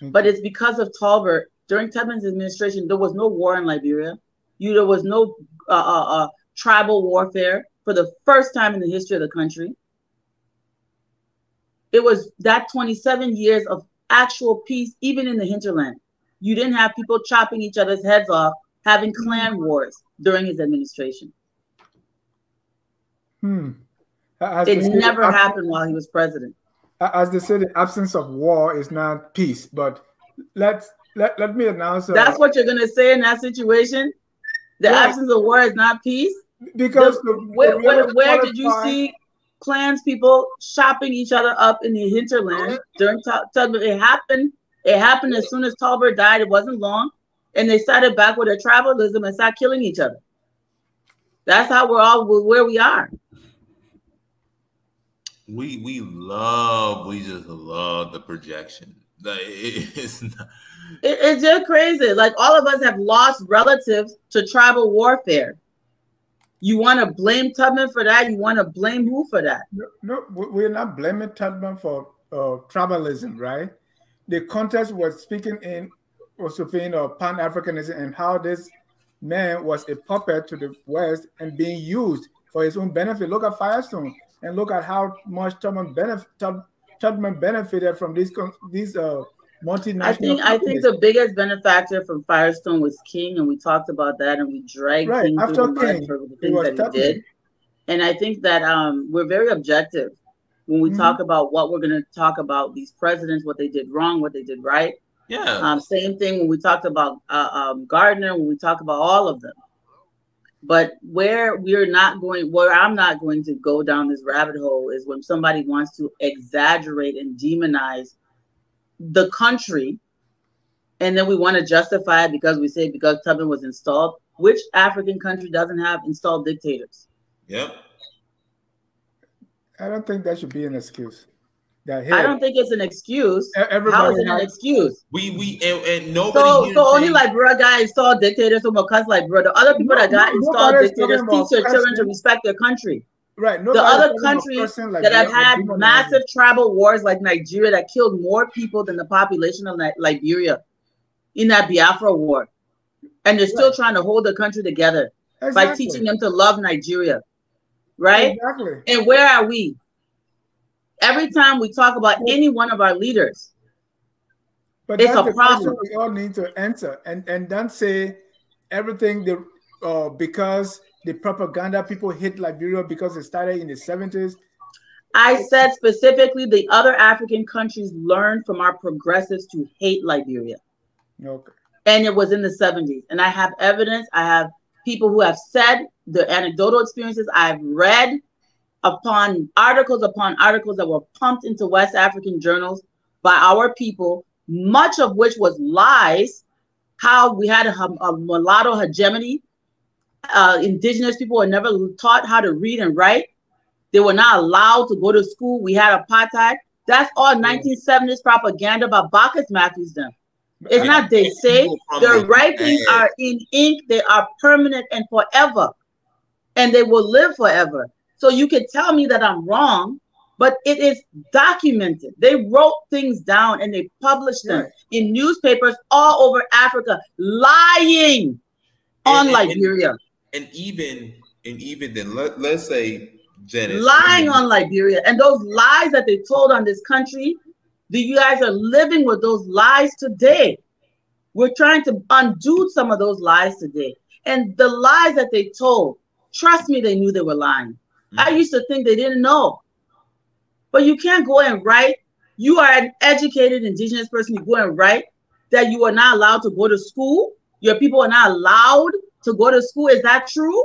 But it's because of Tolbert during Tubman's administration, there was no war in Liberia. You there was no uh, uh, uh, tribal warfare for the first time in the history of the country. It was that 27 years of actual peace, even in the hinterland. You didn't have people chopping each other's heads off, having clan wars during his administration. Hmm. As It never happened while he was president. As they say, the absence of war is not peace. But let's let, let me announce. uh, That's what you're gonna say in that situation. The Yeah. absence of war is not peace. because The- the, where, the where, where did you see clans people shopping each other up in the hinterland during It happened. It happened as soon as Tolbert died. It wasn't long, and they started back with their tribalism and started killing each other. That's how we're all where we are. We we love we just love the projection. Like it- [laughs] it's not, It, it's just crazy. Like all of us have lost relatives to tribal warfare. You want to blame Tubman for that? You want to blame who for that? No, no, we- we're not blaming Tubman for uh, tribalism, right? The context was speaking in was speaking of Pan Africanism and how this man was a puppet to the West and being used for his own benefit. Look at Firestone and look at how much Tubman benefit Tub, Tubman benefited from these con- these uh, multinational. I think I think the biggest benefactor from Firestone was King, and we talked about that, and we dragged Right, King after through the mud King, for the things was that he did. And I think that um, we're very objective when we Mhm. talk about what we're going to talk about these presidents, what they did wrong, what they did right. yeah. Um, same thing when we talked about uh, um, Gardner, when we talk about all of them. But where we're not going, where I'm not going to go down this rabbit hole is when somebody wants to exaggerate and demonize the country, and then we want to justify it because we say because Tubman was installed. Which African country doesn't have installed dictators? yep. I don't think that should be an excuse. That hey, I don't think it's an excuse. everybody is it an excuse? We we and, and nobody So, so only like bro got installed dictators, so because like bro, the other people No, that got no, installed dictators teach their children to respect their country. Right. the other countries like that have had massive tribal wars, like Nigeria, that killed more people than the population of Liberia in that Biafra war, and they're still right. trying to hold the country together exactly. by teaching them to love Nigeria. Right. Exactly. And where are we? Every time we talk about any one of our leaders, but it's a problem. We all need to answer and and don't say everything the uh, because the propaganda people hate Liberia because it started in the 70s. I said specifically the other African countries learned from our progressives to hate Liberia. Okay. And it was in the 70s. And I have evidence. I have people who have said the anecdotal experiences I've read upon articles upon articles that were pumped into West African journals by our people, much of which was lies. How we had a, a mulatto hegemony uh, indigenous people were never taught how to read and write. They were not allowed to go to school. We had apartheid. That's all 1970s propaganda by Baccus Matthews them. It's not they say their writings are in ink, they are permanent and forever, and they will live forever. So you can tell me that I'm wrong, but it is documented. They wrote things down and they published them in newspapers all over Africa, lying on and, Liberia and even and even then let, let's say Janice lying on Liberia and those lies that they told on this country, the you guys are living with those lies today. We're trying to undo some of those lies today. And the lies that they told, trust me, they knew they were lying. Mm-hmm. I used to think they didn't know. But you can't go and write. You are an educated indigenous person. You go and write that you are not allowed to go to school. Your people are not allowed to go to school. Is that true?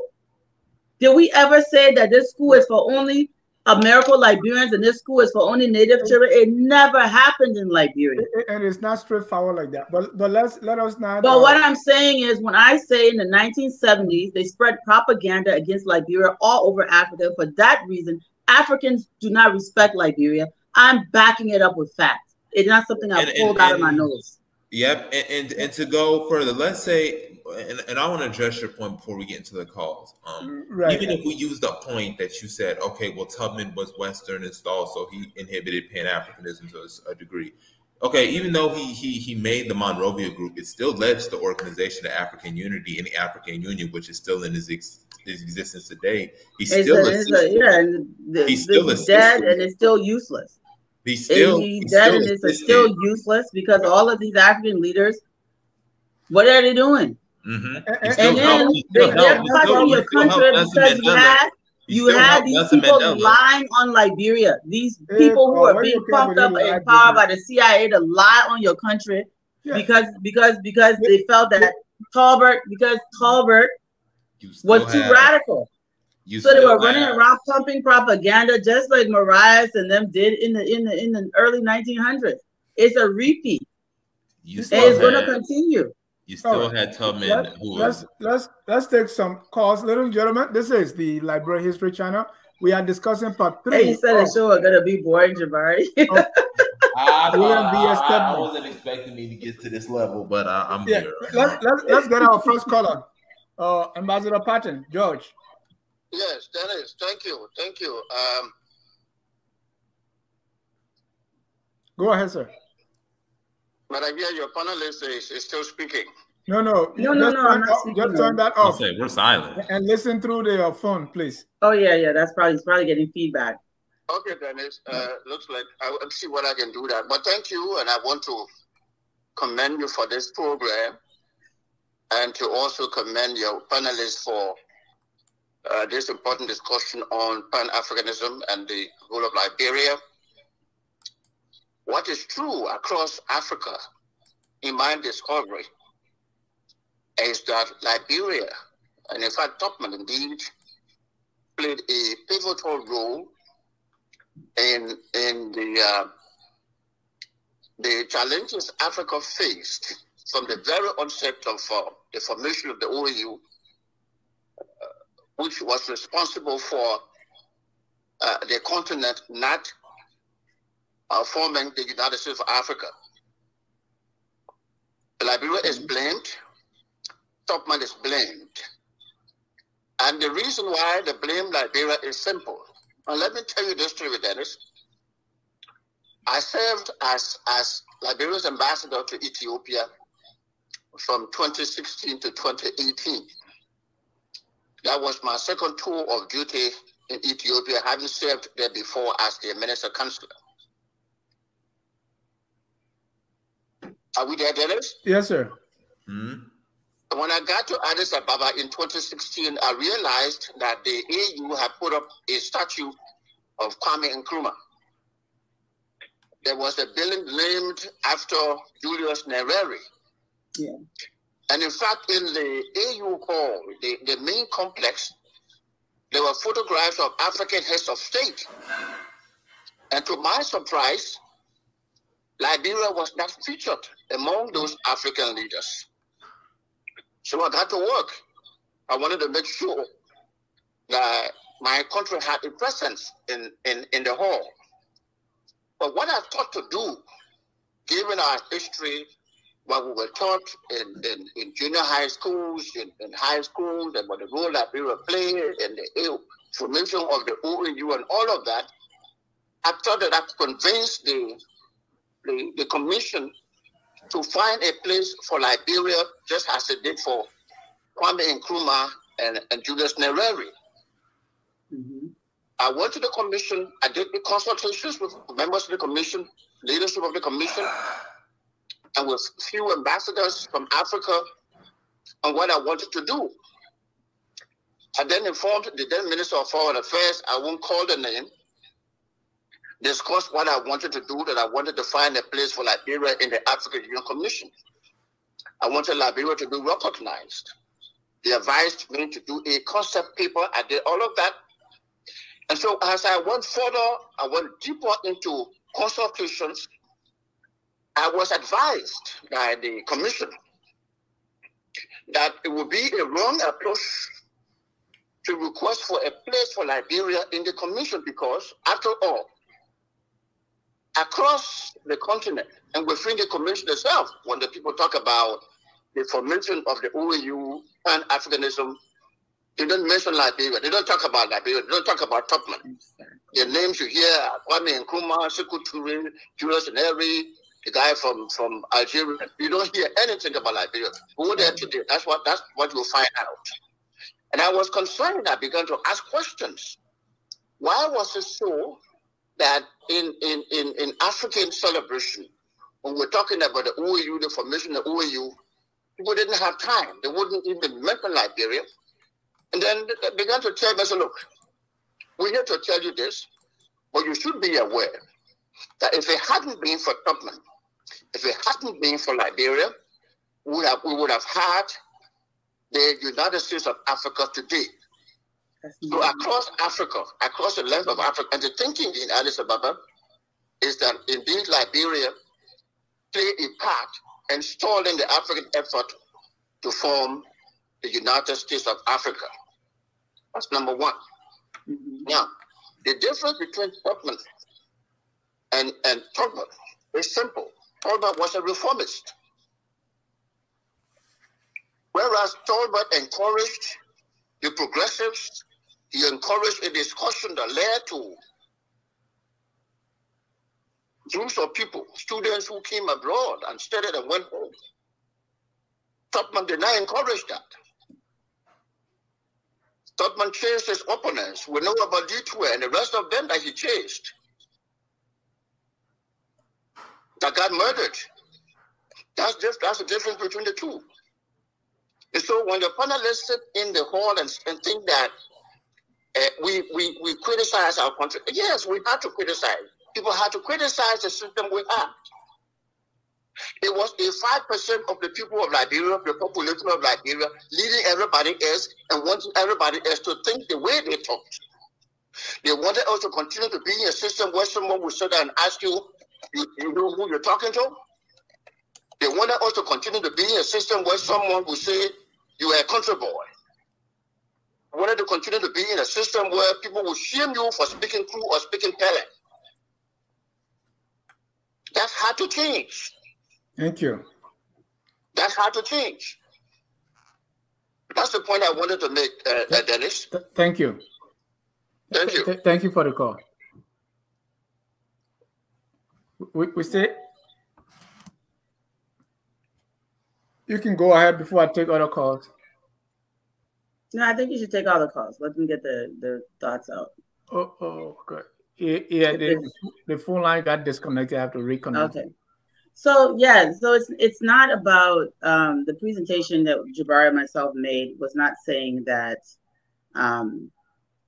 Did we ever say that this school is for only American Liberians and this school is for only native children? It never happened in Liberia. And it's not straightforward like that. But but let's let us not. But uh, what I'm saying is, when I say in the 1970s they spread propaganda against Liberia all over Africa, for that reason, Africans do not respect Liberia. I'm backing it up with facts. It's not something I pulled and, out of my nose. Yep, and, and, and to go further, let's say, and, and I want to address your point before we get into the calls. Um, right. Even if we use the point that you said, okay, well, Tubman was Western installed, so he inhibited Pan Africanism to a, degree. Okay, even though he he he made the Monrovia Group, it still led to the Organization of African Unity and the African Union, which is still in his, ex, his existence today. He's still a, a, yeah, and the, he's still dead, and it's still useless. He's still he's dead and it's still useless because all of these African leaders, what are they doing? Mm-hmm. And, then they, are cutting your country because you had you had these people lying on Liberia. These people who are being pumped up and empowered by the CIA to lie on your country yeah. because because because they felt that Tolbert because Tolbert was too radical. You so they were running have. around pumping propaganda just like Mariah and them did in the in the in the early 1900s. It's a repeat. You and it's going to continue. You still right. had Tubman. Let, who let's was... let's let's take some calls, ladies and gentlemen. This is the Liberian History Channel. We are discussing part three. Hey, you said the show is gonna be boring, Jabari. oh. I, I, I, wasn't expecting me to get to this level, but I, am yeah. here. Let's, let's let's get our first caller, uh, Ambassador Patton, George. Yes, Dennis. Thank you. Thank you. Um, Go ahead, sir. But I hear your panelist is, is still speaking. No, no, no, no, no. Turn, off, just turn that off. Say, we're silent. And listen through the uh, phone, please. Oh yeah, yeah. That's probably he's probably getting feedback. Okay, Dennis. Uh, looks like I will see what I can do that. But thank you, and I want to commend you for this program, and to also commend your panelists for uh, this important discussion on Pan Africanism and the role of Liberia. What is true across Africa, in my discovery, is that Liberia, and in fact, Tubman indeed, played a pivotal role in in the uh, the challenges Africa faced from the very onset of uh, the formation of the OAU which was responsible for uh, the continent not uh, forming the United States of Africa. Liberia is blamed, Tubman is blamed, And the reason why they blame Liberia is simple. And let me tell you this story, Dennis. I served as, as Liberia's ambassador to Ethiopia from 2016 to 2018. That was my second tour of duty in Ethiopia, having served there before as the minister counselor. Are we there, Dennis? Yes, sir. Hmm? When I got to Addis Ababa in 2016, I realized that the AU had put up a statue of Kwame Nkrumah. There was a building named after Julius Nyerere. Yeah. And in fact, in the AU hall, the, the main complex, there were photographs of African heads of state. And to my surprise, Liberia was not featured among those African leaders. So I got to work. I wanted to make sure that my country had a presence in, in, in the hall. But what I thought to do, given our history, what we were taught in, in, in junior high schools, in, in high schools, and what the role that we were playing in the formation of the OAU and all of that, I thought that I could convince the, the, the commission to find a place for Liberia, just as it did for Kwame Nkrumah and, and Julius Nyerere. Mm-hmm. I went to the commission. I did the consultations with members of the commission, leadership of the commission, and with few ambassadors from Africa on what I wanted to do. I then informed the then Minister of Foreign Affairs, I won't call the name, discussed what I wanted to do, that I wanted to find a place for Liberia in the African Union Commission. I wanted Liberia to be recognized. They advised me to do a concept paper. I did all of that. And so as I went further, I went deeper into consultations. I was advised by the commission that it would be a wrong approach to request for a place for Liberia in the commission because, after all, across the continent and within the commission itself, when the people talk about the formation of the OAU and Africanism, they don't mention Liberia. They don't talk about Liberia. They don't talk about Tubman. The names you hear Kwame Nkrumah, Sekou Touré, Julius Nyerere, the guy from, from Algeria. You don't hear anything about Liberia. Go there today. That's what that's what you'll find out. And I was concerned. I began to ask questions. Why was it so that in, in, in, in African celebration, when we're talking about the OAU, the formation of the OAU, people didn't have time. They wouldn't even mention Liberia. And then they began to tell so look, we're here to tell you this, but you should be aware that if it hadn't been for Tubman, if it hadn't been for Liberia, we, have, we would have had the United States of Africa today. So across Africa, across the length of Africa, and the thinking in Addis Ababa is that indeed Liberia played a part in stalling the African effort to form the United States of Africa. That's number one. Mm-hmm. Now, the difference between Tubman and, and Tubman is simple. Tubman was a reformist. Whereas Tolbert encouraged the progressives, he encouraged a discussion that led to groups of people, students who came abroad and studied and went home. Tubman did not encourage that. Tubman chased his opponents. We know about Detour and the rest of them that he chased that got murdered. That's just that's the difference between the two. And so when the panelists sit in the hall and, and think that uh, we, we we criticize our country, yes, we had to criticize. People had to criticize the system we had. It was a five percent of the people of Liberia, the population of Liberia, leading everybody else and wanting everybody else to think the way they talked. They wanted us to continue to be in a system where someone would sit there and ask you, you, you know who you're talking to? They wanted us to continue to be in a system where someone would say, you are a country boy. Wanted to continue to be in a system where people will shame you for speaking true or speaking Kpelle. That's hard to change. Thank you. That's hard to change. That's the point I wanted to make, uh, uh, Dennis. Thank you. Thank you. Th- thank you for the call. We, we say you can go ahead before I take other calls. No, I think you should take all the calls. Let me get the, the thoughts out. Oh, oh, good. Yeah, yeah the, the phone line got disconnected. I have to reconnect. Okay. So yeah, so it's it's not about um, the presentation that Jabari and myself made was not saying that um,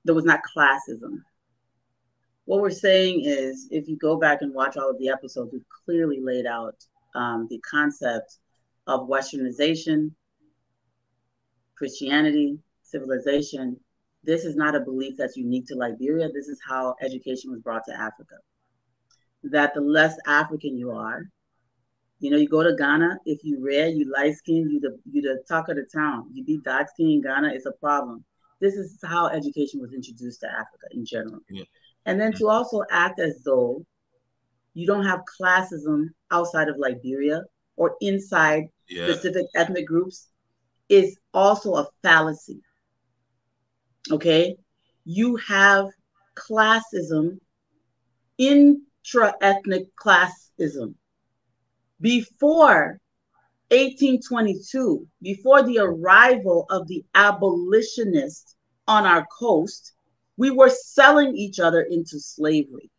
there was not classism. What we're saying is, if you go back and watch all of the episodes, we've clearly laid out um, the concept of Westernization, Christianity, civilization. This is not a belief that's unique to Liberia. This is how education was brought to Africa. That the less African you are, you know, you go to Ghana, if you red, you light skin, you the you the talk of the town. You be dark skin in Ghana, it's a problem. This is how education was introduced to Africa in general. Yeah. And then to also act as though you don't have classism outside of Liberia or inside yeah. specific ethnic groups is also a fallacy. Okay? You have classism, intra ethnic classism before 1822, before the arrival of the abolitionists on our coast, we were selling each other into slavery.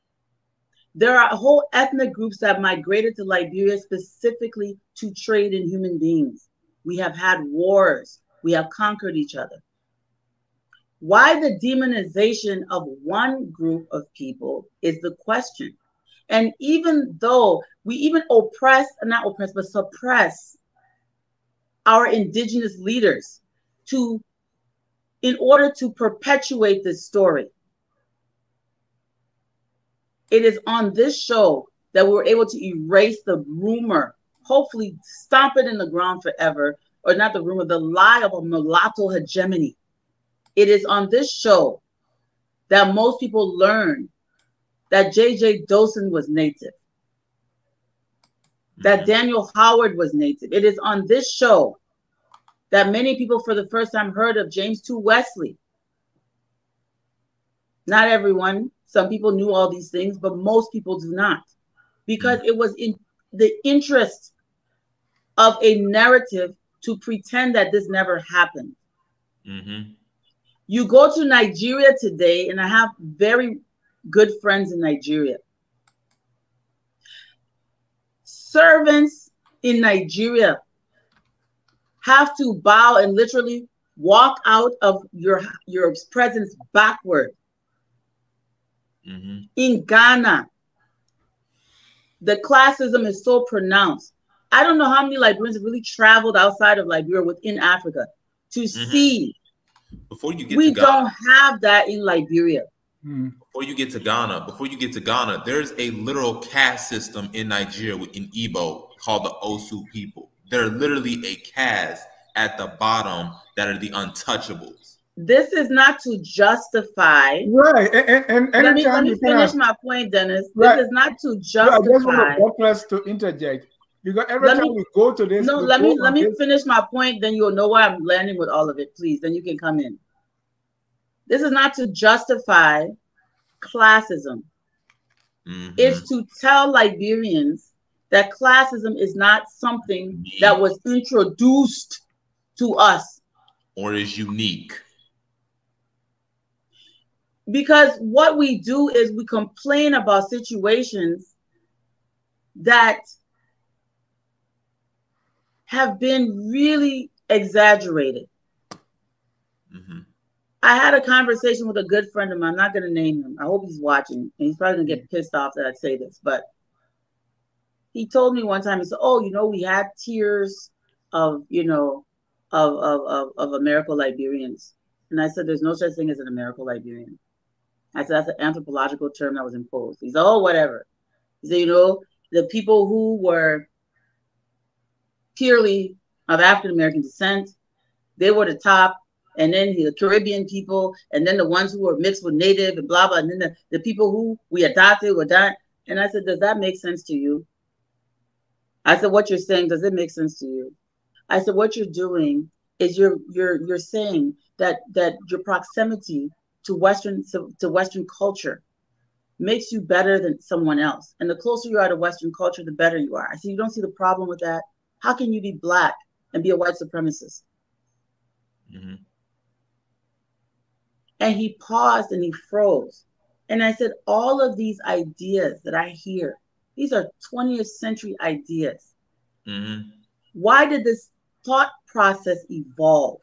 There are whole ethnic groups that migrated to Liberia specifically to trade in human beings. We have had wars, we have conquered each other. Why the demonization of one group of people is the question. And even though we even oppress, not oppress, but suppress our indigenous leaders to in order to perpetuate this story. It is on this show that we were able to erase the rumor, hopefully stomp it in the ground forever, or not the rumor, the lie of a mulatto hegemony. It is on this show that most people learn that J.J. Dossen was native, that mm-hmm. Daniel Howard was native. It is on this show that many people for the first time heard of James 2 Wesley. Not everyone, some people knew all these things, but most people do not because it was in the interest of a narrative to pretend that this never happened. Mm-hmm. You go to Nigeria today, and I have very good friends in Nigeria. Servants in Nigeria have to bow and literally walk out of your your presence backward. Mm-hmm. In Ghana, the classism is so pronounced. I don't know how many Liberians have really traveled outside of Liberia within Africa to mm-hmm. see. Before you get to Ghana. we don't have that in Liberia. Hmm. Before you get to Ghana, before you get to Ghana, there's a literal caste system in Nigeria in Igbo called the Osu people. They're literally a caste at the bottom that are the untouchables. This is not to justify. Right, and, and, and let me, let me finish my point, Dennis. Right. This is not to justify. I just want to to interject because every let time me, we go to this, no, let me let me this. finish my point. Then you'll know where I'm landing with all of it. Please, then you can come in. This is not to justify classism. Mm-hmm. It's to tell Liberians that classism is not something that was introduced to us or is unique. Because what we do is we complain about situations that have been really exaggerated. Mm-hmm. I had a conversation with a good friend of mine. I'm not going to name him. I hope he's watching. And he's probably going to get pissed off that I say this. But he told me one time, he said, Oh, you know, we had tiers of, you know, of, of, of, of American Liberians. And I said, There's no such thing as an American Liberian. I said, That's an anthropological term that was imposed. He said, Oh, whatever. He said, You know, the people who were purely of African American descent, they were the top and then the Caribbean people, and then the ones who were mixed with native and blah blah, and then the, the people who we adopted were done. And I said, Does that make sense to you? I said, What you're saying, does it make sense to you? I said, What you're doing is you're you're you're saying that that your proximity to Western to, to Western culture makes you better than someone else. And the closer you are to Western culture, the better you are. I see you don't see the problem with that. How can you be black and be a white supremacist? Mm-hmm. And he paused and he froze. And I said, all of these ideas that I hear, these are 20th century ideas. Mm-hmm. Why did this thought process evolve?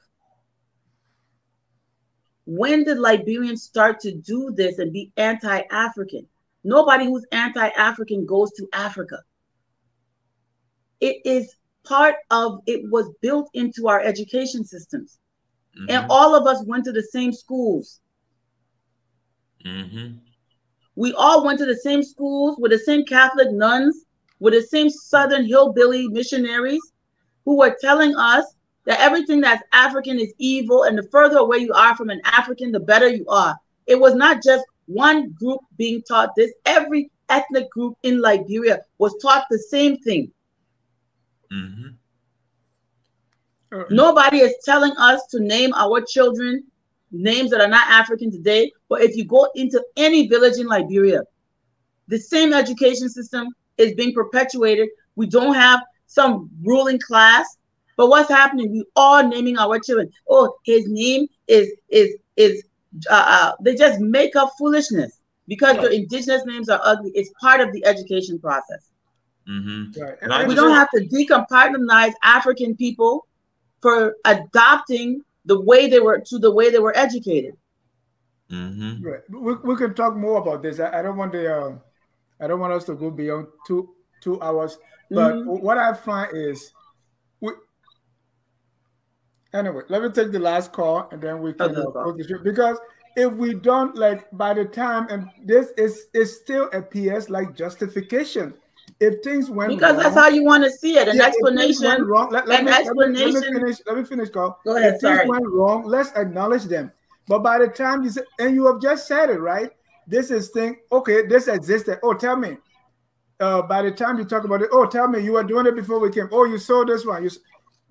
When did Liberians start to do this and be anti African? Nobody who's anti African goes to Africa. It is part of it was built into our education systems. Mm-hmm. And all of us went to the same schools. Mm-hmm. We all went to the same schools with the same Catholic nuns, with the same Southern hillbilly missionaries who were telling us that everything that's African is evil, and the further away you are from an African, the better you are. It was not just one group being taught this, every ethnic group in Liberia was taught the same thing. Mm-hmm. Nobody is telling us to name our children names that are not African today. But if you go into any village in Liberia, the same education system is being perpetuated. We don't have some ruling class but what's happening? We are naming our children. Oh, his name is is is. Uh, uh, they just make up foolishness because your indigenous names are ugly. It's part of the education process. Mm-hmm. Right. And we don't have to decompartmentalize African people for adopting the way they were to the way they were educated. Mm-hmm. Right. We, we can talk more about this. I, I don't want the uh, I don't want us to go beyond two two hours. But mm-hmm. what I find is we, Anyway, let me take the last call and then we can okay. the because if we don't like by the time and this is is still appears like justification. If things went because wrong, that's how you want to see it, an yeah, explanation. Wrong, let, let, me, explanation. Let me, let me, finish. Let me finish, Carl. Go ahead. If sorry. things went wrong, let's acknowledge them. But by the time you say, and you have just said it, right? This is thing. Okay, this existed. Oh, tell me. Uh, by the time you talk about it, oh, tell me you were doing it before we came. Oh, you saw this one. You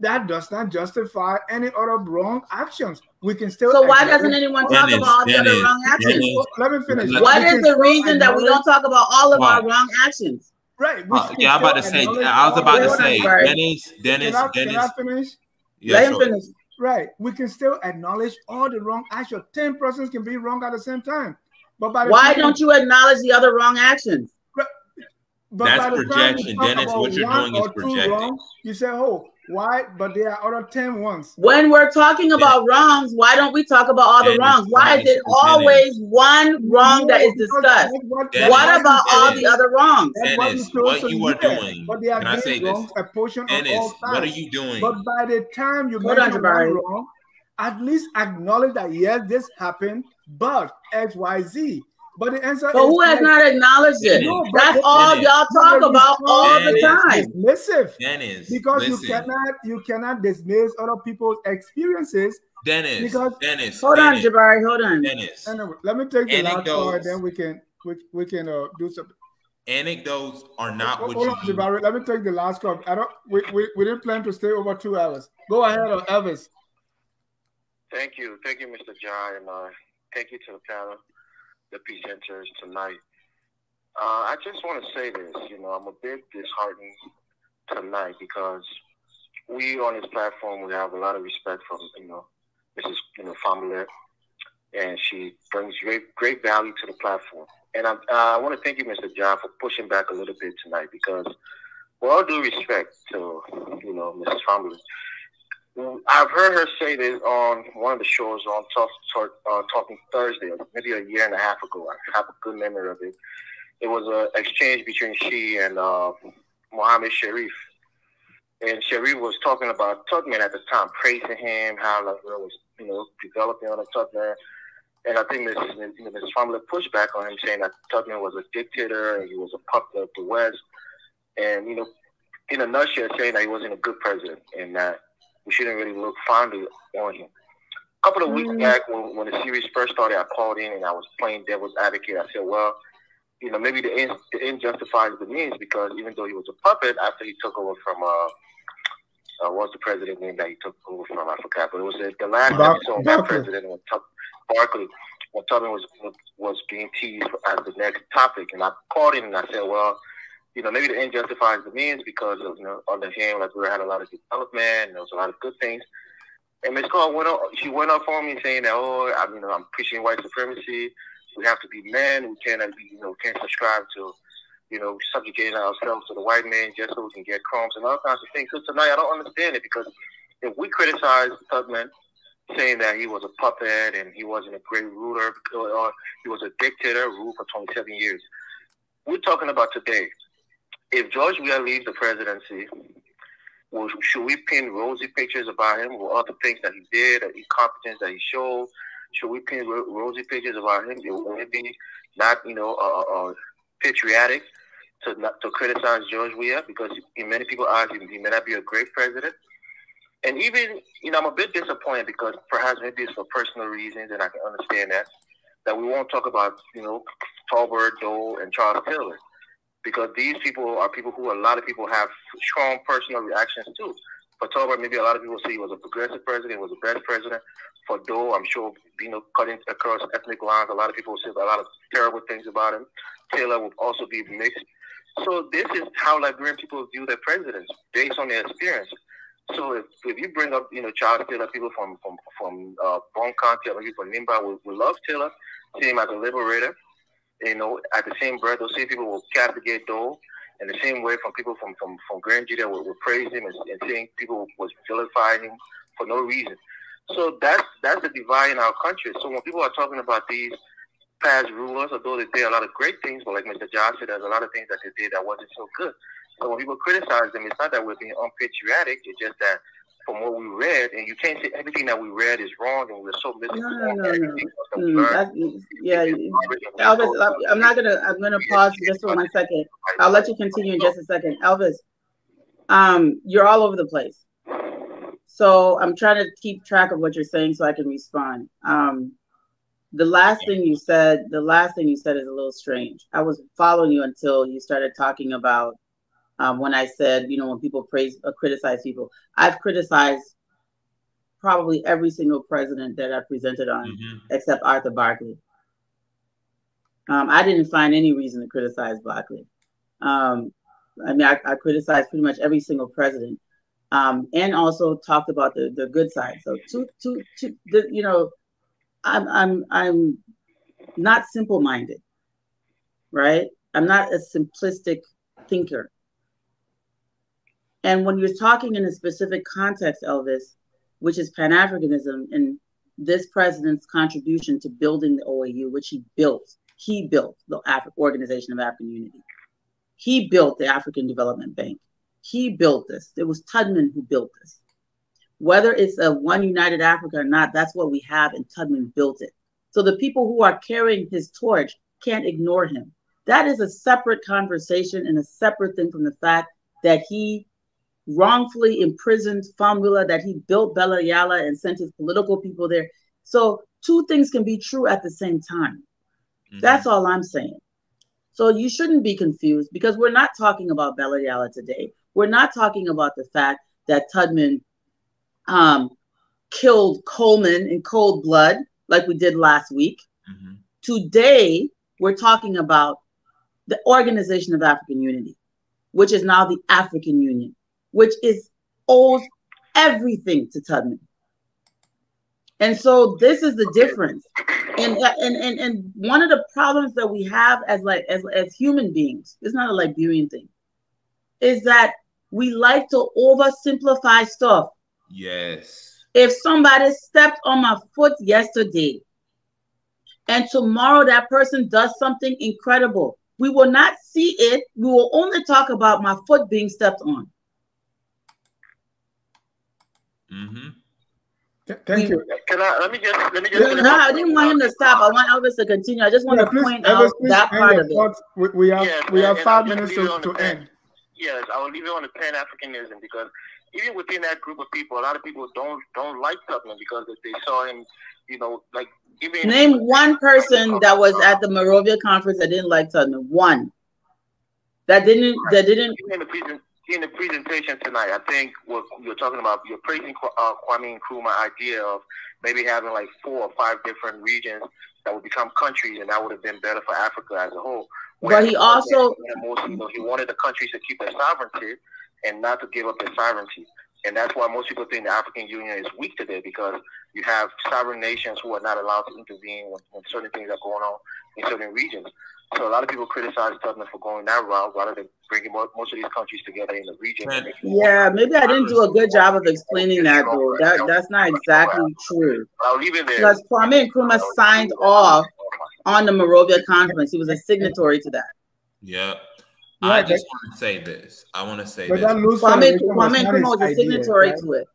that does not justify any other wrong actions. We can still. So why doesn't anyone talk Dennis, about the other wrong actions? Dennis, Let me finish. What is the reason that we don't talk about all of our wrong actions? Right. Uh, yeah, I'm about to say. I was about to say, Dennis, Dennis, can I, Dennis. Can I finish? Yeah, Let sure. him finish. Right. We can still acknowledge all the wrong actions. Ten persons can be wrong at the same time. But by why time, don't you acknowledge the other wrong actions? But That's projection, Dennis. What you're doing is projecting. Wrong, you say, "Oh, why? But there are other 10 ones. When we're talking about yeah. wrongs, why don't we talk about all the wrongs? Why is it always one wrong that is discussed? What, what about all the other wrongs? Dennis, what, what you are doing. But they are Can I say wrong, this? A portion Dennis, of all what are you doing? But by the time you make it wrong, at least acknowledge that yes, this happened, but X, Y, Z. But the answer but who has like, not acknowledged it? No, That's all y'all talk about all the time. Dismissive. Dennis. Because listen. you cannot you cannot dismiss other people's experiences. Dennis. Because Dennis. Hold Dennis, on, Jabari. Hold on. Dennis. Anyway, let me take the Anecdotes. last call and then we can we, we can uh, do something. Anecdotes are not hold, what hold you on, Jabari. Let me take the last call. I don't we, we, we didn't plan to stay over two hours. Go ahead, uh, Elvis. Thank you. Thank you, Mr. Jah, and uh, thank you to the panel the presenters tonight. Uh, I just want to say this, you know, I'm a bit disheartened tonight because we on this platform we have a lot of respect from you know Mrs. You know Famulette, and she brings great great value to the platform. And I, uh, I want to thank you, Mr. Jah, for pushing back a little bit tonight because, with all due respect to you know Mrs. Famulette, I've heard her say this on one of the shows on Talk, Talk uh, Talking Thursday, maybe a year and a half ago. I have a good memory of it. It was an exchange between she and uh, Mohammed Sharif. And Sharif was talking about Tubman at the time, praising him, how like was, you know, developing on a Tubman. And I think Mrs. Mrs. Famulette pushed back on him, saying that Tubman was a dictator and he was a puppet of the West. And, you know, in a nutshell, saying that he wasn't a good president and that we shouldn't really look fondly on him. A couple of weeks mm. back, when, when the series first started, I called in and I was playing devil's advocate. I said, well, you know, maybe the end, the end justifies the means because even though he was a puppet, after he took over from uh, uh, was the president name that he took over from? I forgot, but it was the last Bar- episode that president was Barclay when Tubman was was being teased as the next topic, and I called him and I said, well, you know, maybe the end justifies the means because of, you know, on the him, like we had a lot of development, there was a lot of good things. And Ms. Cole went up, she went up for me saying that, oh, I mean, I'm preaching white supremacy. We have to be men. We cannot be, you know, can't subscribe to, you know, subjugating ourselves to the white man just so we can get crumbs and all kinds of things. So tonight, I don't understand it because if we criticize Tubman saying that he was a puppet and he wasn't a great ruler or he was a dictator, ruled for 27 years, we're talking about today. If George Weah leaves the presidency, well, should we pin rosy pictures about him or other things that he did, or incompetence that he showed? Should we pin ro- rosy pictures about him? Would it be not, you know, uh, uh, patriotic to not, to criticize George Weah because in many people's eyes he, may not be a great president? And even, you know, I'm a bit disappointed because perhaps maybe it's for personal reasons, and I can understand that, that we won't talk about, you know, Tolbert, Doe, and Charles Taylor because these people are people who a lot of people have strong personal reactions to. For Tolbert, maybe a lot of people say he was a progressive president, he was the best president. For Doe, I'm sure, you know, cutting across ethnic lines, a lot of people say a lot of terrible things about him. Taylor would also be mixed. So this is how Liberian people view their presidents based on their experience. So if, if you bring up, you know, Charles Taylor, people from from from uh, Bong County, or maybe from Nimba, will, will love Taylor, see him as a liberator you know, at the same breath, those same people will castigate Doe. In the same way, from people from from from Grand Gedeh will, will praise him and, and saying people was vilifying him for no reason. So that's that's the divide in our country. So when people are talking about these past rulers, although they did a lot of great things, but like Mr. Josh said, there's a lot of things that they did that wasn't so good. So when people criticize them, it's not that we're being unpatriotic. It's just that from what we read, and you can't say everything that we read is wrong, and we're so misinformed. No, no, no, no. Mm, yeah, Elvis, I'm not gonna. I'm gonna pause just for one second. I'll let you continue in just a second, Elvis. Um, you're all over the place, so I'm trying to keep track of what you're saying so I can respond. Um, the last thing you said, the last thing you said is a little strange. I was following you until you started talking about um, when I said, you know, when people praise or criticize people, I've criticized probably every single president that I presented on, mm-hmm. except Arthur Barclay. Um, I didn't find any reason to criticize Barclay. Um, I mean, I, I, criticized pretty much every single president, um, and also talked about the, the good side. So, to, to, to the, you know, I'm I'm I'm not simple minded, right? I'm not a simplistic thinker. And when you're talking in a specific context, Elvis, which is Pan Africanism and this president's contribution to building the OAU, which he built, he built the Af- Organization of African Unity. He built the African Development Bank. He built this. It was Tubman who built this. Whether it's a One United Africa or not, that's what we have, and Tubman built it. So the people who are carrying his torch can't ignore him. That is a separate conversation and a separate thing from the fact that he wrongfully imprisoned Fahnbulleh, that he built Belle Yella and sent his political people there. So two things can be true at the same time. Mm-hmm. That's all I'm saying. So you shouldn't be confused because we're not talking about Belle Yella today. We're not talking about the fact that Tubman um, killed Coleman in cold blood like we did last week. Mm-hmm. Today, we're talking about the Organization of African Unity, which is now the African Union which is owes everything to Tubman. And so this is the difference. And, and and and one of the problems that we have as like as, as human beings, it's not a Liberian thing, is that we like to oversimplify stuff. Yes. If somebody stepped on my foot yesterday and tomorrow that person does something incredible, we will not see it. We will only talk about my foot being stepped on. Mm-hmm. Thank you. Can I let me just let me just? No, I didn't want him to stop. I want Elvis to continue. I just want yeah, to point Elvis, out that part of it. We, we have yes, we have five minutes to, to end. Yes, I will leave it on the Pan Africanism because even within that group of people, a lot of people don't don't like Tubman because they saw him, you know, like even name one person that was at the Monrovia conference that didn't like Tubman. One that didn't that didn't in the presentation tonight, I think what you're talking about, you're praising uh, Kwame Nkrumah idea of maybe having like four or five different regions that would become countries, and that would have been better for Africa as a whole. but he also, most, you know, he wanted the countries to keep their sovereignty and not to give up their sovereignty. And that's why most people think the African Union is weak today because you have sovereign nations who are not allowed to intervene when, when certain things are going on in certain regions. So a lot of people criticize Tubman for going that route rather than bringing most of these countries together in the region. Yeah, maybe I didn't do a good job of explaining that though. That that's not exactly true. I'll leave it there. Because Kwame Nkrumah signed off on the Monrovia Conference. He was a signatory to that. Yeah. I just want to say this. I want to say but this. Kwame, Kwame Nkrumah was a signatory idea, right? to it.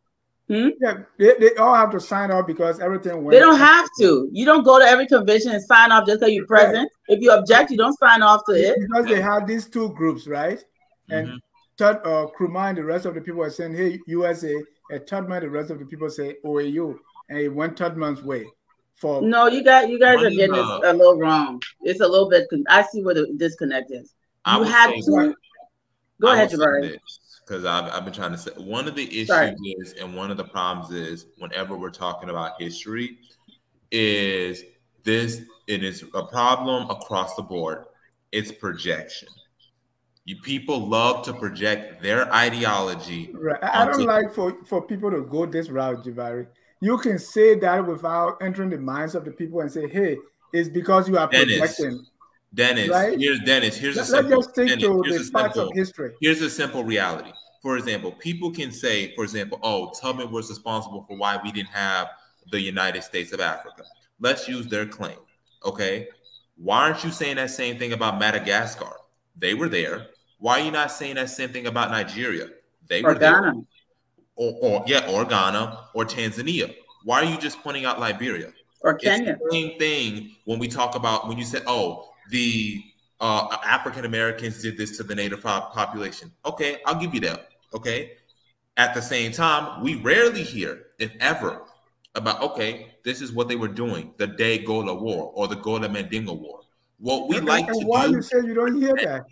Hmm? Yeah, they, they all have to sign off because everything went. They don't have to. You don't go to every convention and sign off just because you're present. Right. If you object, you don't sign off to it. Because they have these two groups, right? And mm-hmm. Tud, uh, Nkrumah and the rest of the people are saying, "Hey, USA," and Tubman, the rest of the people say OAU, and it went Tubman's way. For no, you got you guys are getting uh, a little wrong. It's a little bit. I see where the disconnect is. You have to. Go ahead, Jabari because I've, I've been trying to say one of the issues Sorry. is, and one of the problems is, whenever we're talking about history, is this it is a problem across the board. It's projection. You people love to project their ideology. Right. I don't like for, for people to go this route, Jabari. You can say that without entering the minds of the people and say, hey, it's because you are projecting. Dennis, right? here's Dennis. Here's Let, a simple. Let's just stick Dennis, to the facts of history. Here's a simple reality. For example, people can say, for example, oh, Tubman was responsible for why we didn't have the United States of Africa. Let's use their claim. Okay. Why aren't you saying that same thing about Madagascar? They were there. Why are you not saying that same thing about Nigeria? They or were Ghana. there. Or, or yeah, or Ghana or Tanzania. Why are you just pointing out Liberia? Or Kenya. It's the same thing when we talk about when you said, oh, the uh, African Americans did this to the native population. Okay, I'll give you that. Okay. At the same time, we rarely hear, if ever, about okay, this is what they were doing the day Gola War or the Gola Mandingo War. What we like to why do. you say you don't hear that?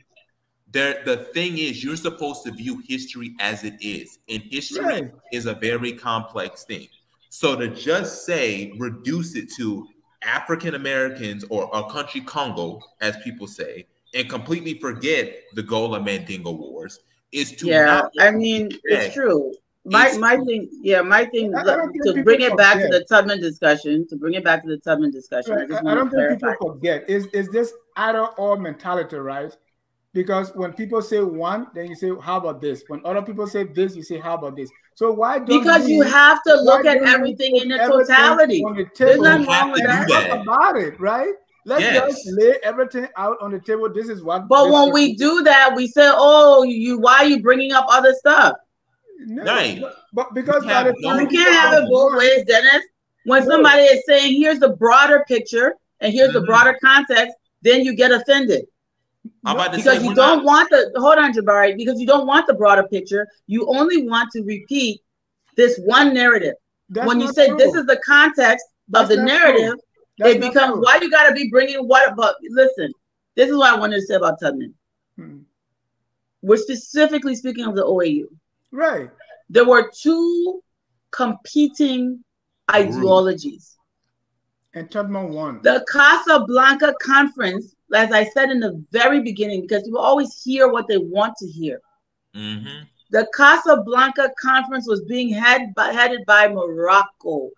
There, the thing is, you're supposed to view history as it is, and history right. is a very complex thing. So to just say reduce it to African Americans or a country Congo, as people say, and completely forget the Gola Mandingo Wars is to yeah. I mean, it's true. My it's my thing, yeah, my thing to bring it back forget. to the Tubman discussion. To bring it back to the Tubman discussion, right. I, I, don't think people forget. Is is this either or mentality, right? Because when people say one, then you say, "How about this?" When other people say this, you say, "How about this?" So why? Do because we, you have to look at everything in the totality. The There's nothing wrong with that. Talk about it, right? Let's yes. just lay everything out on the table. This is what. But when we do that, we say, "Oh, you why are you bringing up other stuff?" No, right. but because by the time you can't have it both ways, Dennis. When no. somebody is saying, "Here's the broader picture and here's mm-hmm. the broader context," then you get offended. Because you don't not... want the hold on, Jabari, because you don't want the broader picture. You only want to repeat this one narrative. That's when you say true. this is the context That's of the narrative, it becomes true. why you got to be bringing what about listen this is what i wanted to say about tubman hmm. we're specifically speaking of the oau right there were two competing ideologies and tubman won the casablanca conference as i said in the very beginning because people always hear what they want to hear mm-hmm. the casablanca conference was being head by, headed by morocco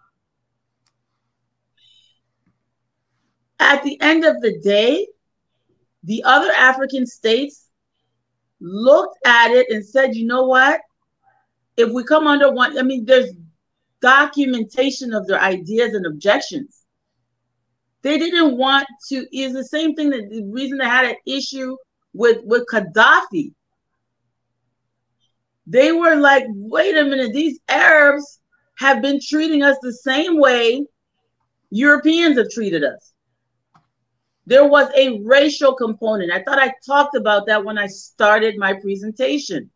At the end of the day, the other African states looked at it and said, you know what? If we come under one, I mean, there's documentation of their ideas and objections. They didn't want to, is the same thing that the reason they had an issue with, with Gaddafi. They were like, wait a minute, these Arabs have been treating us the same way Europeans have treated us. There was a racial component. I thought I talked about that when I started my presentation.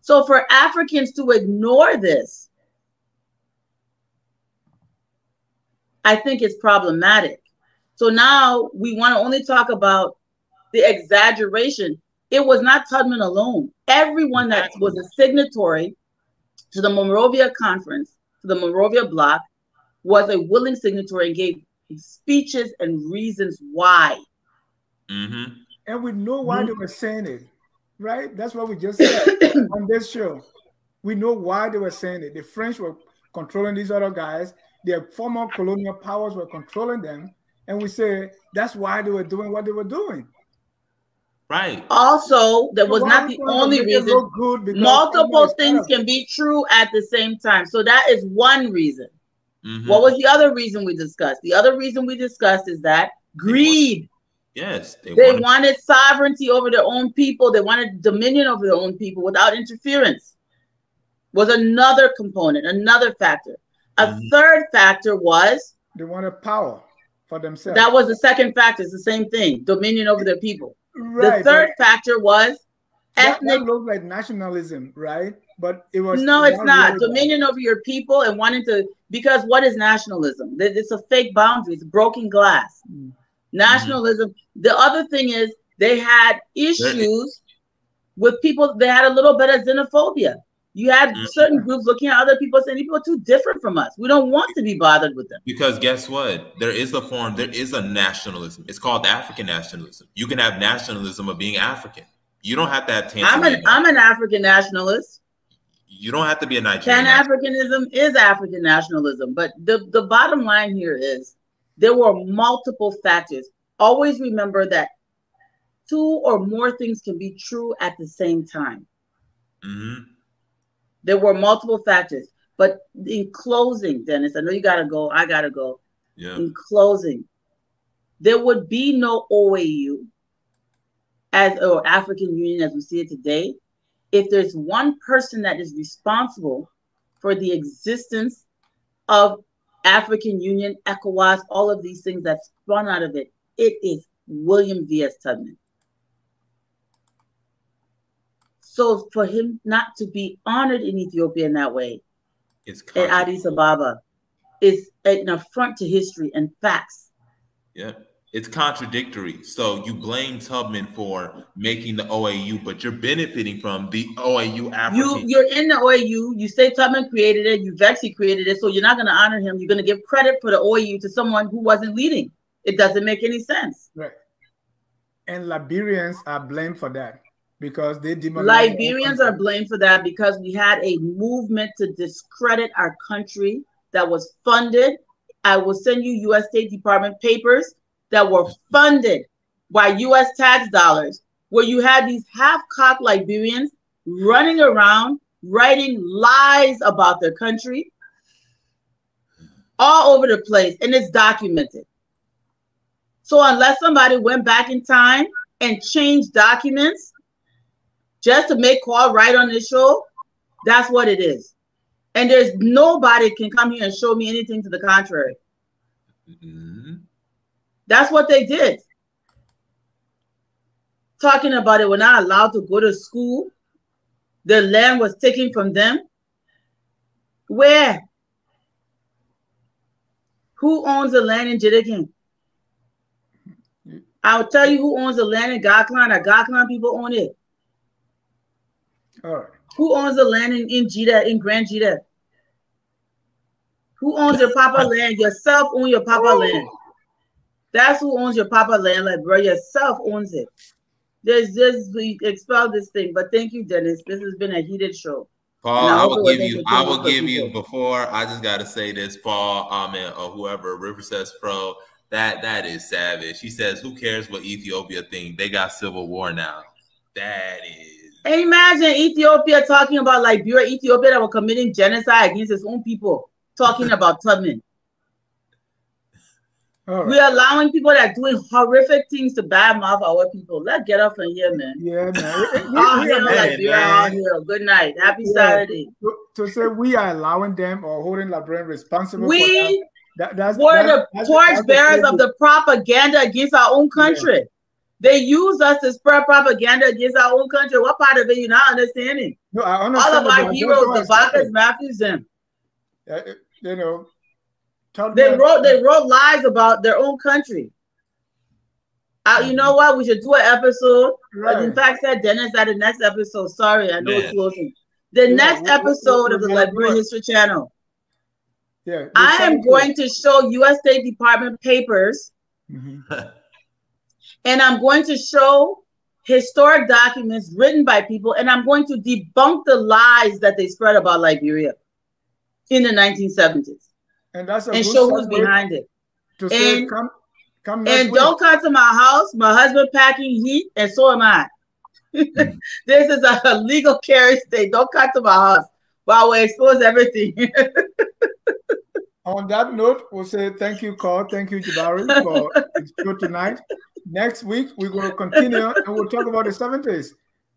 So for Africans to ignore this, I think it's problematic. So now we want to only talk about the exaggeration. It was not Tubman alone. Everyone that was a signatory to the Monrovia Conference, to the Monrovia Bloc, was a willing signatory and gave speeches and reasons why. Mm-hmm. And we know why mm-hmm. they were saying it, right? That's what we just said [coughs] on this show. We know why they were saying it. The French were controlling these other guys. Their former colonial powers were controlling them. And we say that's why they were doing what they were doing. Right. Also, that was not the only reason. Multiple things can be true at the same time. So that is one reason. Mm-hmm. What was the other reason we discussed? The other reason we discussed is that greed. Yes, they, they wanted, wanted sovereignty over their own people. They wanted dominion over their own people without interference. Was another component, another factor. A mm-hmm. third factor was they wanted power for themselves. That was the second factor. It's the same thing: dominion over their people. Right, the third factor was ethnic. That, that looked like nationalism, right? But it was no, it's not dominion over your people and wanting to because what is nationalism? It's a fake boundary. It's broken glass. Mm-hmm. Nationalism. The other thing is they had issues with people. They had a little bit of xenophobia. You had mm-hmm. certain groups looking at other people saying people are too different from us. We don't want to be bothered with them. Because guess what? There is a form, there is a nationalism. It's called African nationalism. You can have nationalism of being African. You don't have to have Tanzania. I'm an I'm an African nationalist. You don't have to be a Nigerian. Pan Africanism is African nationalism, but the, the bottom line here is there were multiple factors. Always remember that two or more things can be true at the same time. Mm-hmm. There were multiple factors. But in closing, Dennis, I know you got to go. I got to go. Yeah. In closing, there would be no OAU as or African Union as we see it today if there's one person that is responsible for the existence of African Union, ECOWAS, all of these things that spun out of it, it is William V.S. Tubman. So for him not to be honored in Ethiopia in that way, it's at Addis Ababa, is an affront to history and facts. Yeah, it's contradictory. So you blame Tubman for making the OAU, but you're benefiting from the OAU African. You you're in the OAU. You say Tubman created it. You Vexy created it. So you're not going to honor him. You're going to give credit for the OAU to someone who wasn't leading. It doesn't make any sense. Right. And Liberians are blamed for that because they Liberians are blamed for that because we had a movement to discredit our country that was funded. I will send you U.S. State Department papers that were funded by U.S. tax dollars, where you had these half-cocked Liberians running around writing lies about their country all over the place, and it's documented. So unless somebody went back in time and changed documents, just to make call right on this show, that's what it is. And there's nobody can come here and show me anything to the contrary. Mm-hmm. That's what they did. Talking about it, we're not allowed to go to school. The land was taken from them. Where? Who owns the land in Jiddikin? I'll tell you who owns the land in Gaklan. The Gaklan people own it. All right. Who owns the land in, in Gedeh, in Grand Gedeh? Who owns your papa land? Yourself own your papa oh. land. That's who owns your papa land, like bro. Yourself owns it. There's this we expel this thing, but thank you, Dennis. This has been a heated show. Paul, I will give you. I will give you before. I just got to say this, Paul, Amen, or whoever, River says pro. That that is savage. He says, "Who cares what Ethiopia think? They got civil war now." That is and imagine Ethiopia talking about Liberia, Ethiopia that were committing genocide against its own people, talking about Tubman. Right. We're allowing people that are doing horrific things to badmouth our people. Let's get off from here, man. Yeah, man. [laughs] all here, Liberia, all here. Good night. Happy yeah. Saturday. To, to, say we are allowing them or holding Liberian responsible we that, that's, were that's, the torchbearers of the propaganda against our own country. Yeah. They use us to spread propaganda against our own country. What part of it you not understanding? No, I understand. All of our heroes, the Baccus, Matthews, them. Uh, you know, they wrote they wrote lies about their own country. Uh, you know what? We should do an episode. Right. In fact, said Dennis at the next episode. Sorry, I know it's closing. The yeah, next we'll, episode we'll, of the Liberian History Channel. Yeah, I am going to show U.S. State Department papers, mm-hmm. [laughs] and I'm going to show historic documents written by people, and I'm going to debunk the lies that they spread about Liberia in the 1970s, and that's and show who's behind it. To say, and, come, come and week. don't come to my house. My husband packing heat, and so am I. [laughs] this is a legal carry state. Don't come to my house while we expose everything. [laughs] On that note, we'll say thank you, Carl. Thank you, Jabari, for [laughs] this show tonight. Next week, we're going to continue and we'll talk about the 70s.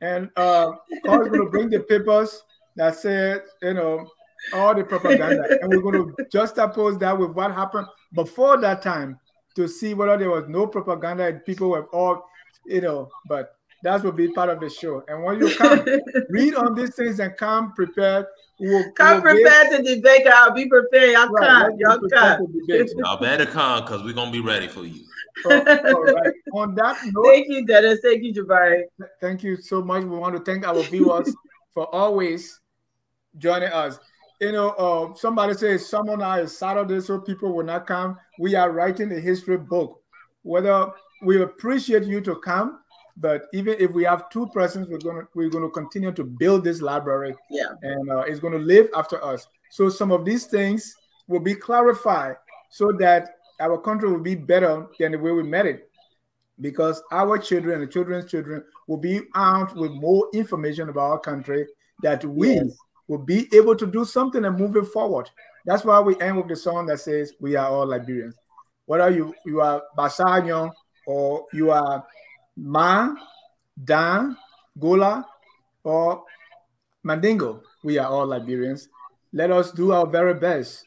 And uh, Carl's going to bring the papers that said, you know, all the propaganda. and we're going to juxtapose that with what happened before that time to see whether there was no propaganda and people were all, you know, but that will be part of the show. And when you come, [laughs] read on these things and come prepared. We'll, come we'll prepared get, to debate. I'll be prepared. Y'all right, come. Y'all come. Y'all better come because we're gonna be ready for you. Right. [laughs] On that note, thank you, Dennis. Thank you, Jabari. Thank you so much. We want to thank our viewers [laughs] for always joining us. You know, uh, somebody says someone is Saturday, so people will not come. We are writing a history book. Whether we appreciate you to come, but even if we have two persons, we're gonna we're gonna continue to build this library. Yeah, and uh, it's gonna live after us. So some of these things will be clarified so that our country will be better than the way we met it, because our children and the children's children will be armed with more information about our country that we yes. will be able to do something and move it forward. That's why we end with the song that says, "We are all Liberians." Whether you you are Basanyo or you are Ma, Dan, Gola, or Mandingo. We are all Liberians. Let us do our very best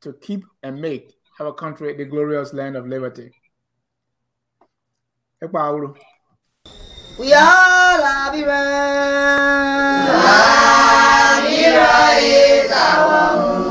to keep and make our country the glorious land of liberty. We are Liberians. Liberians is our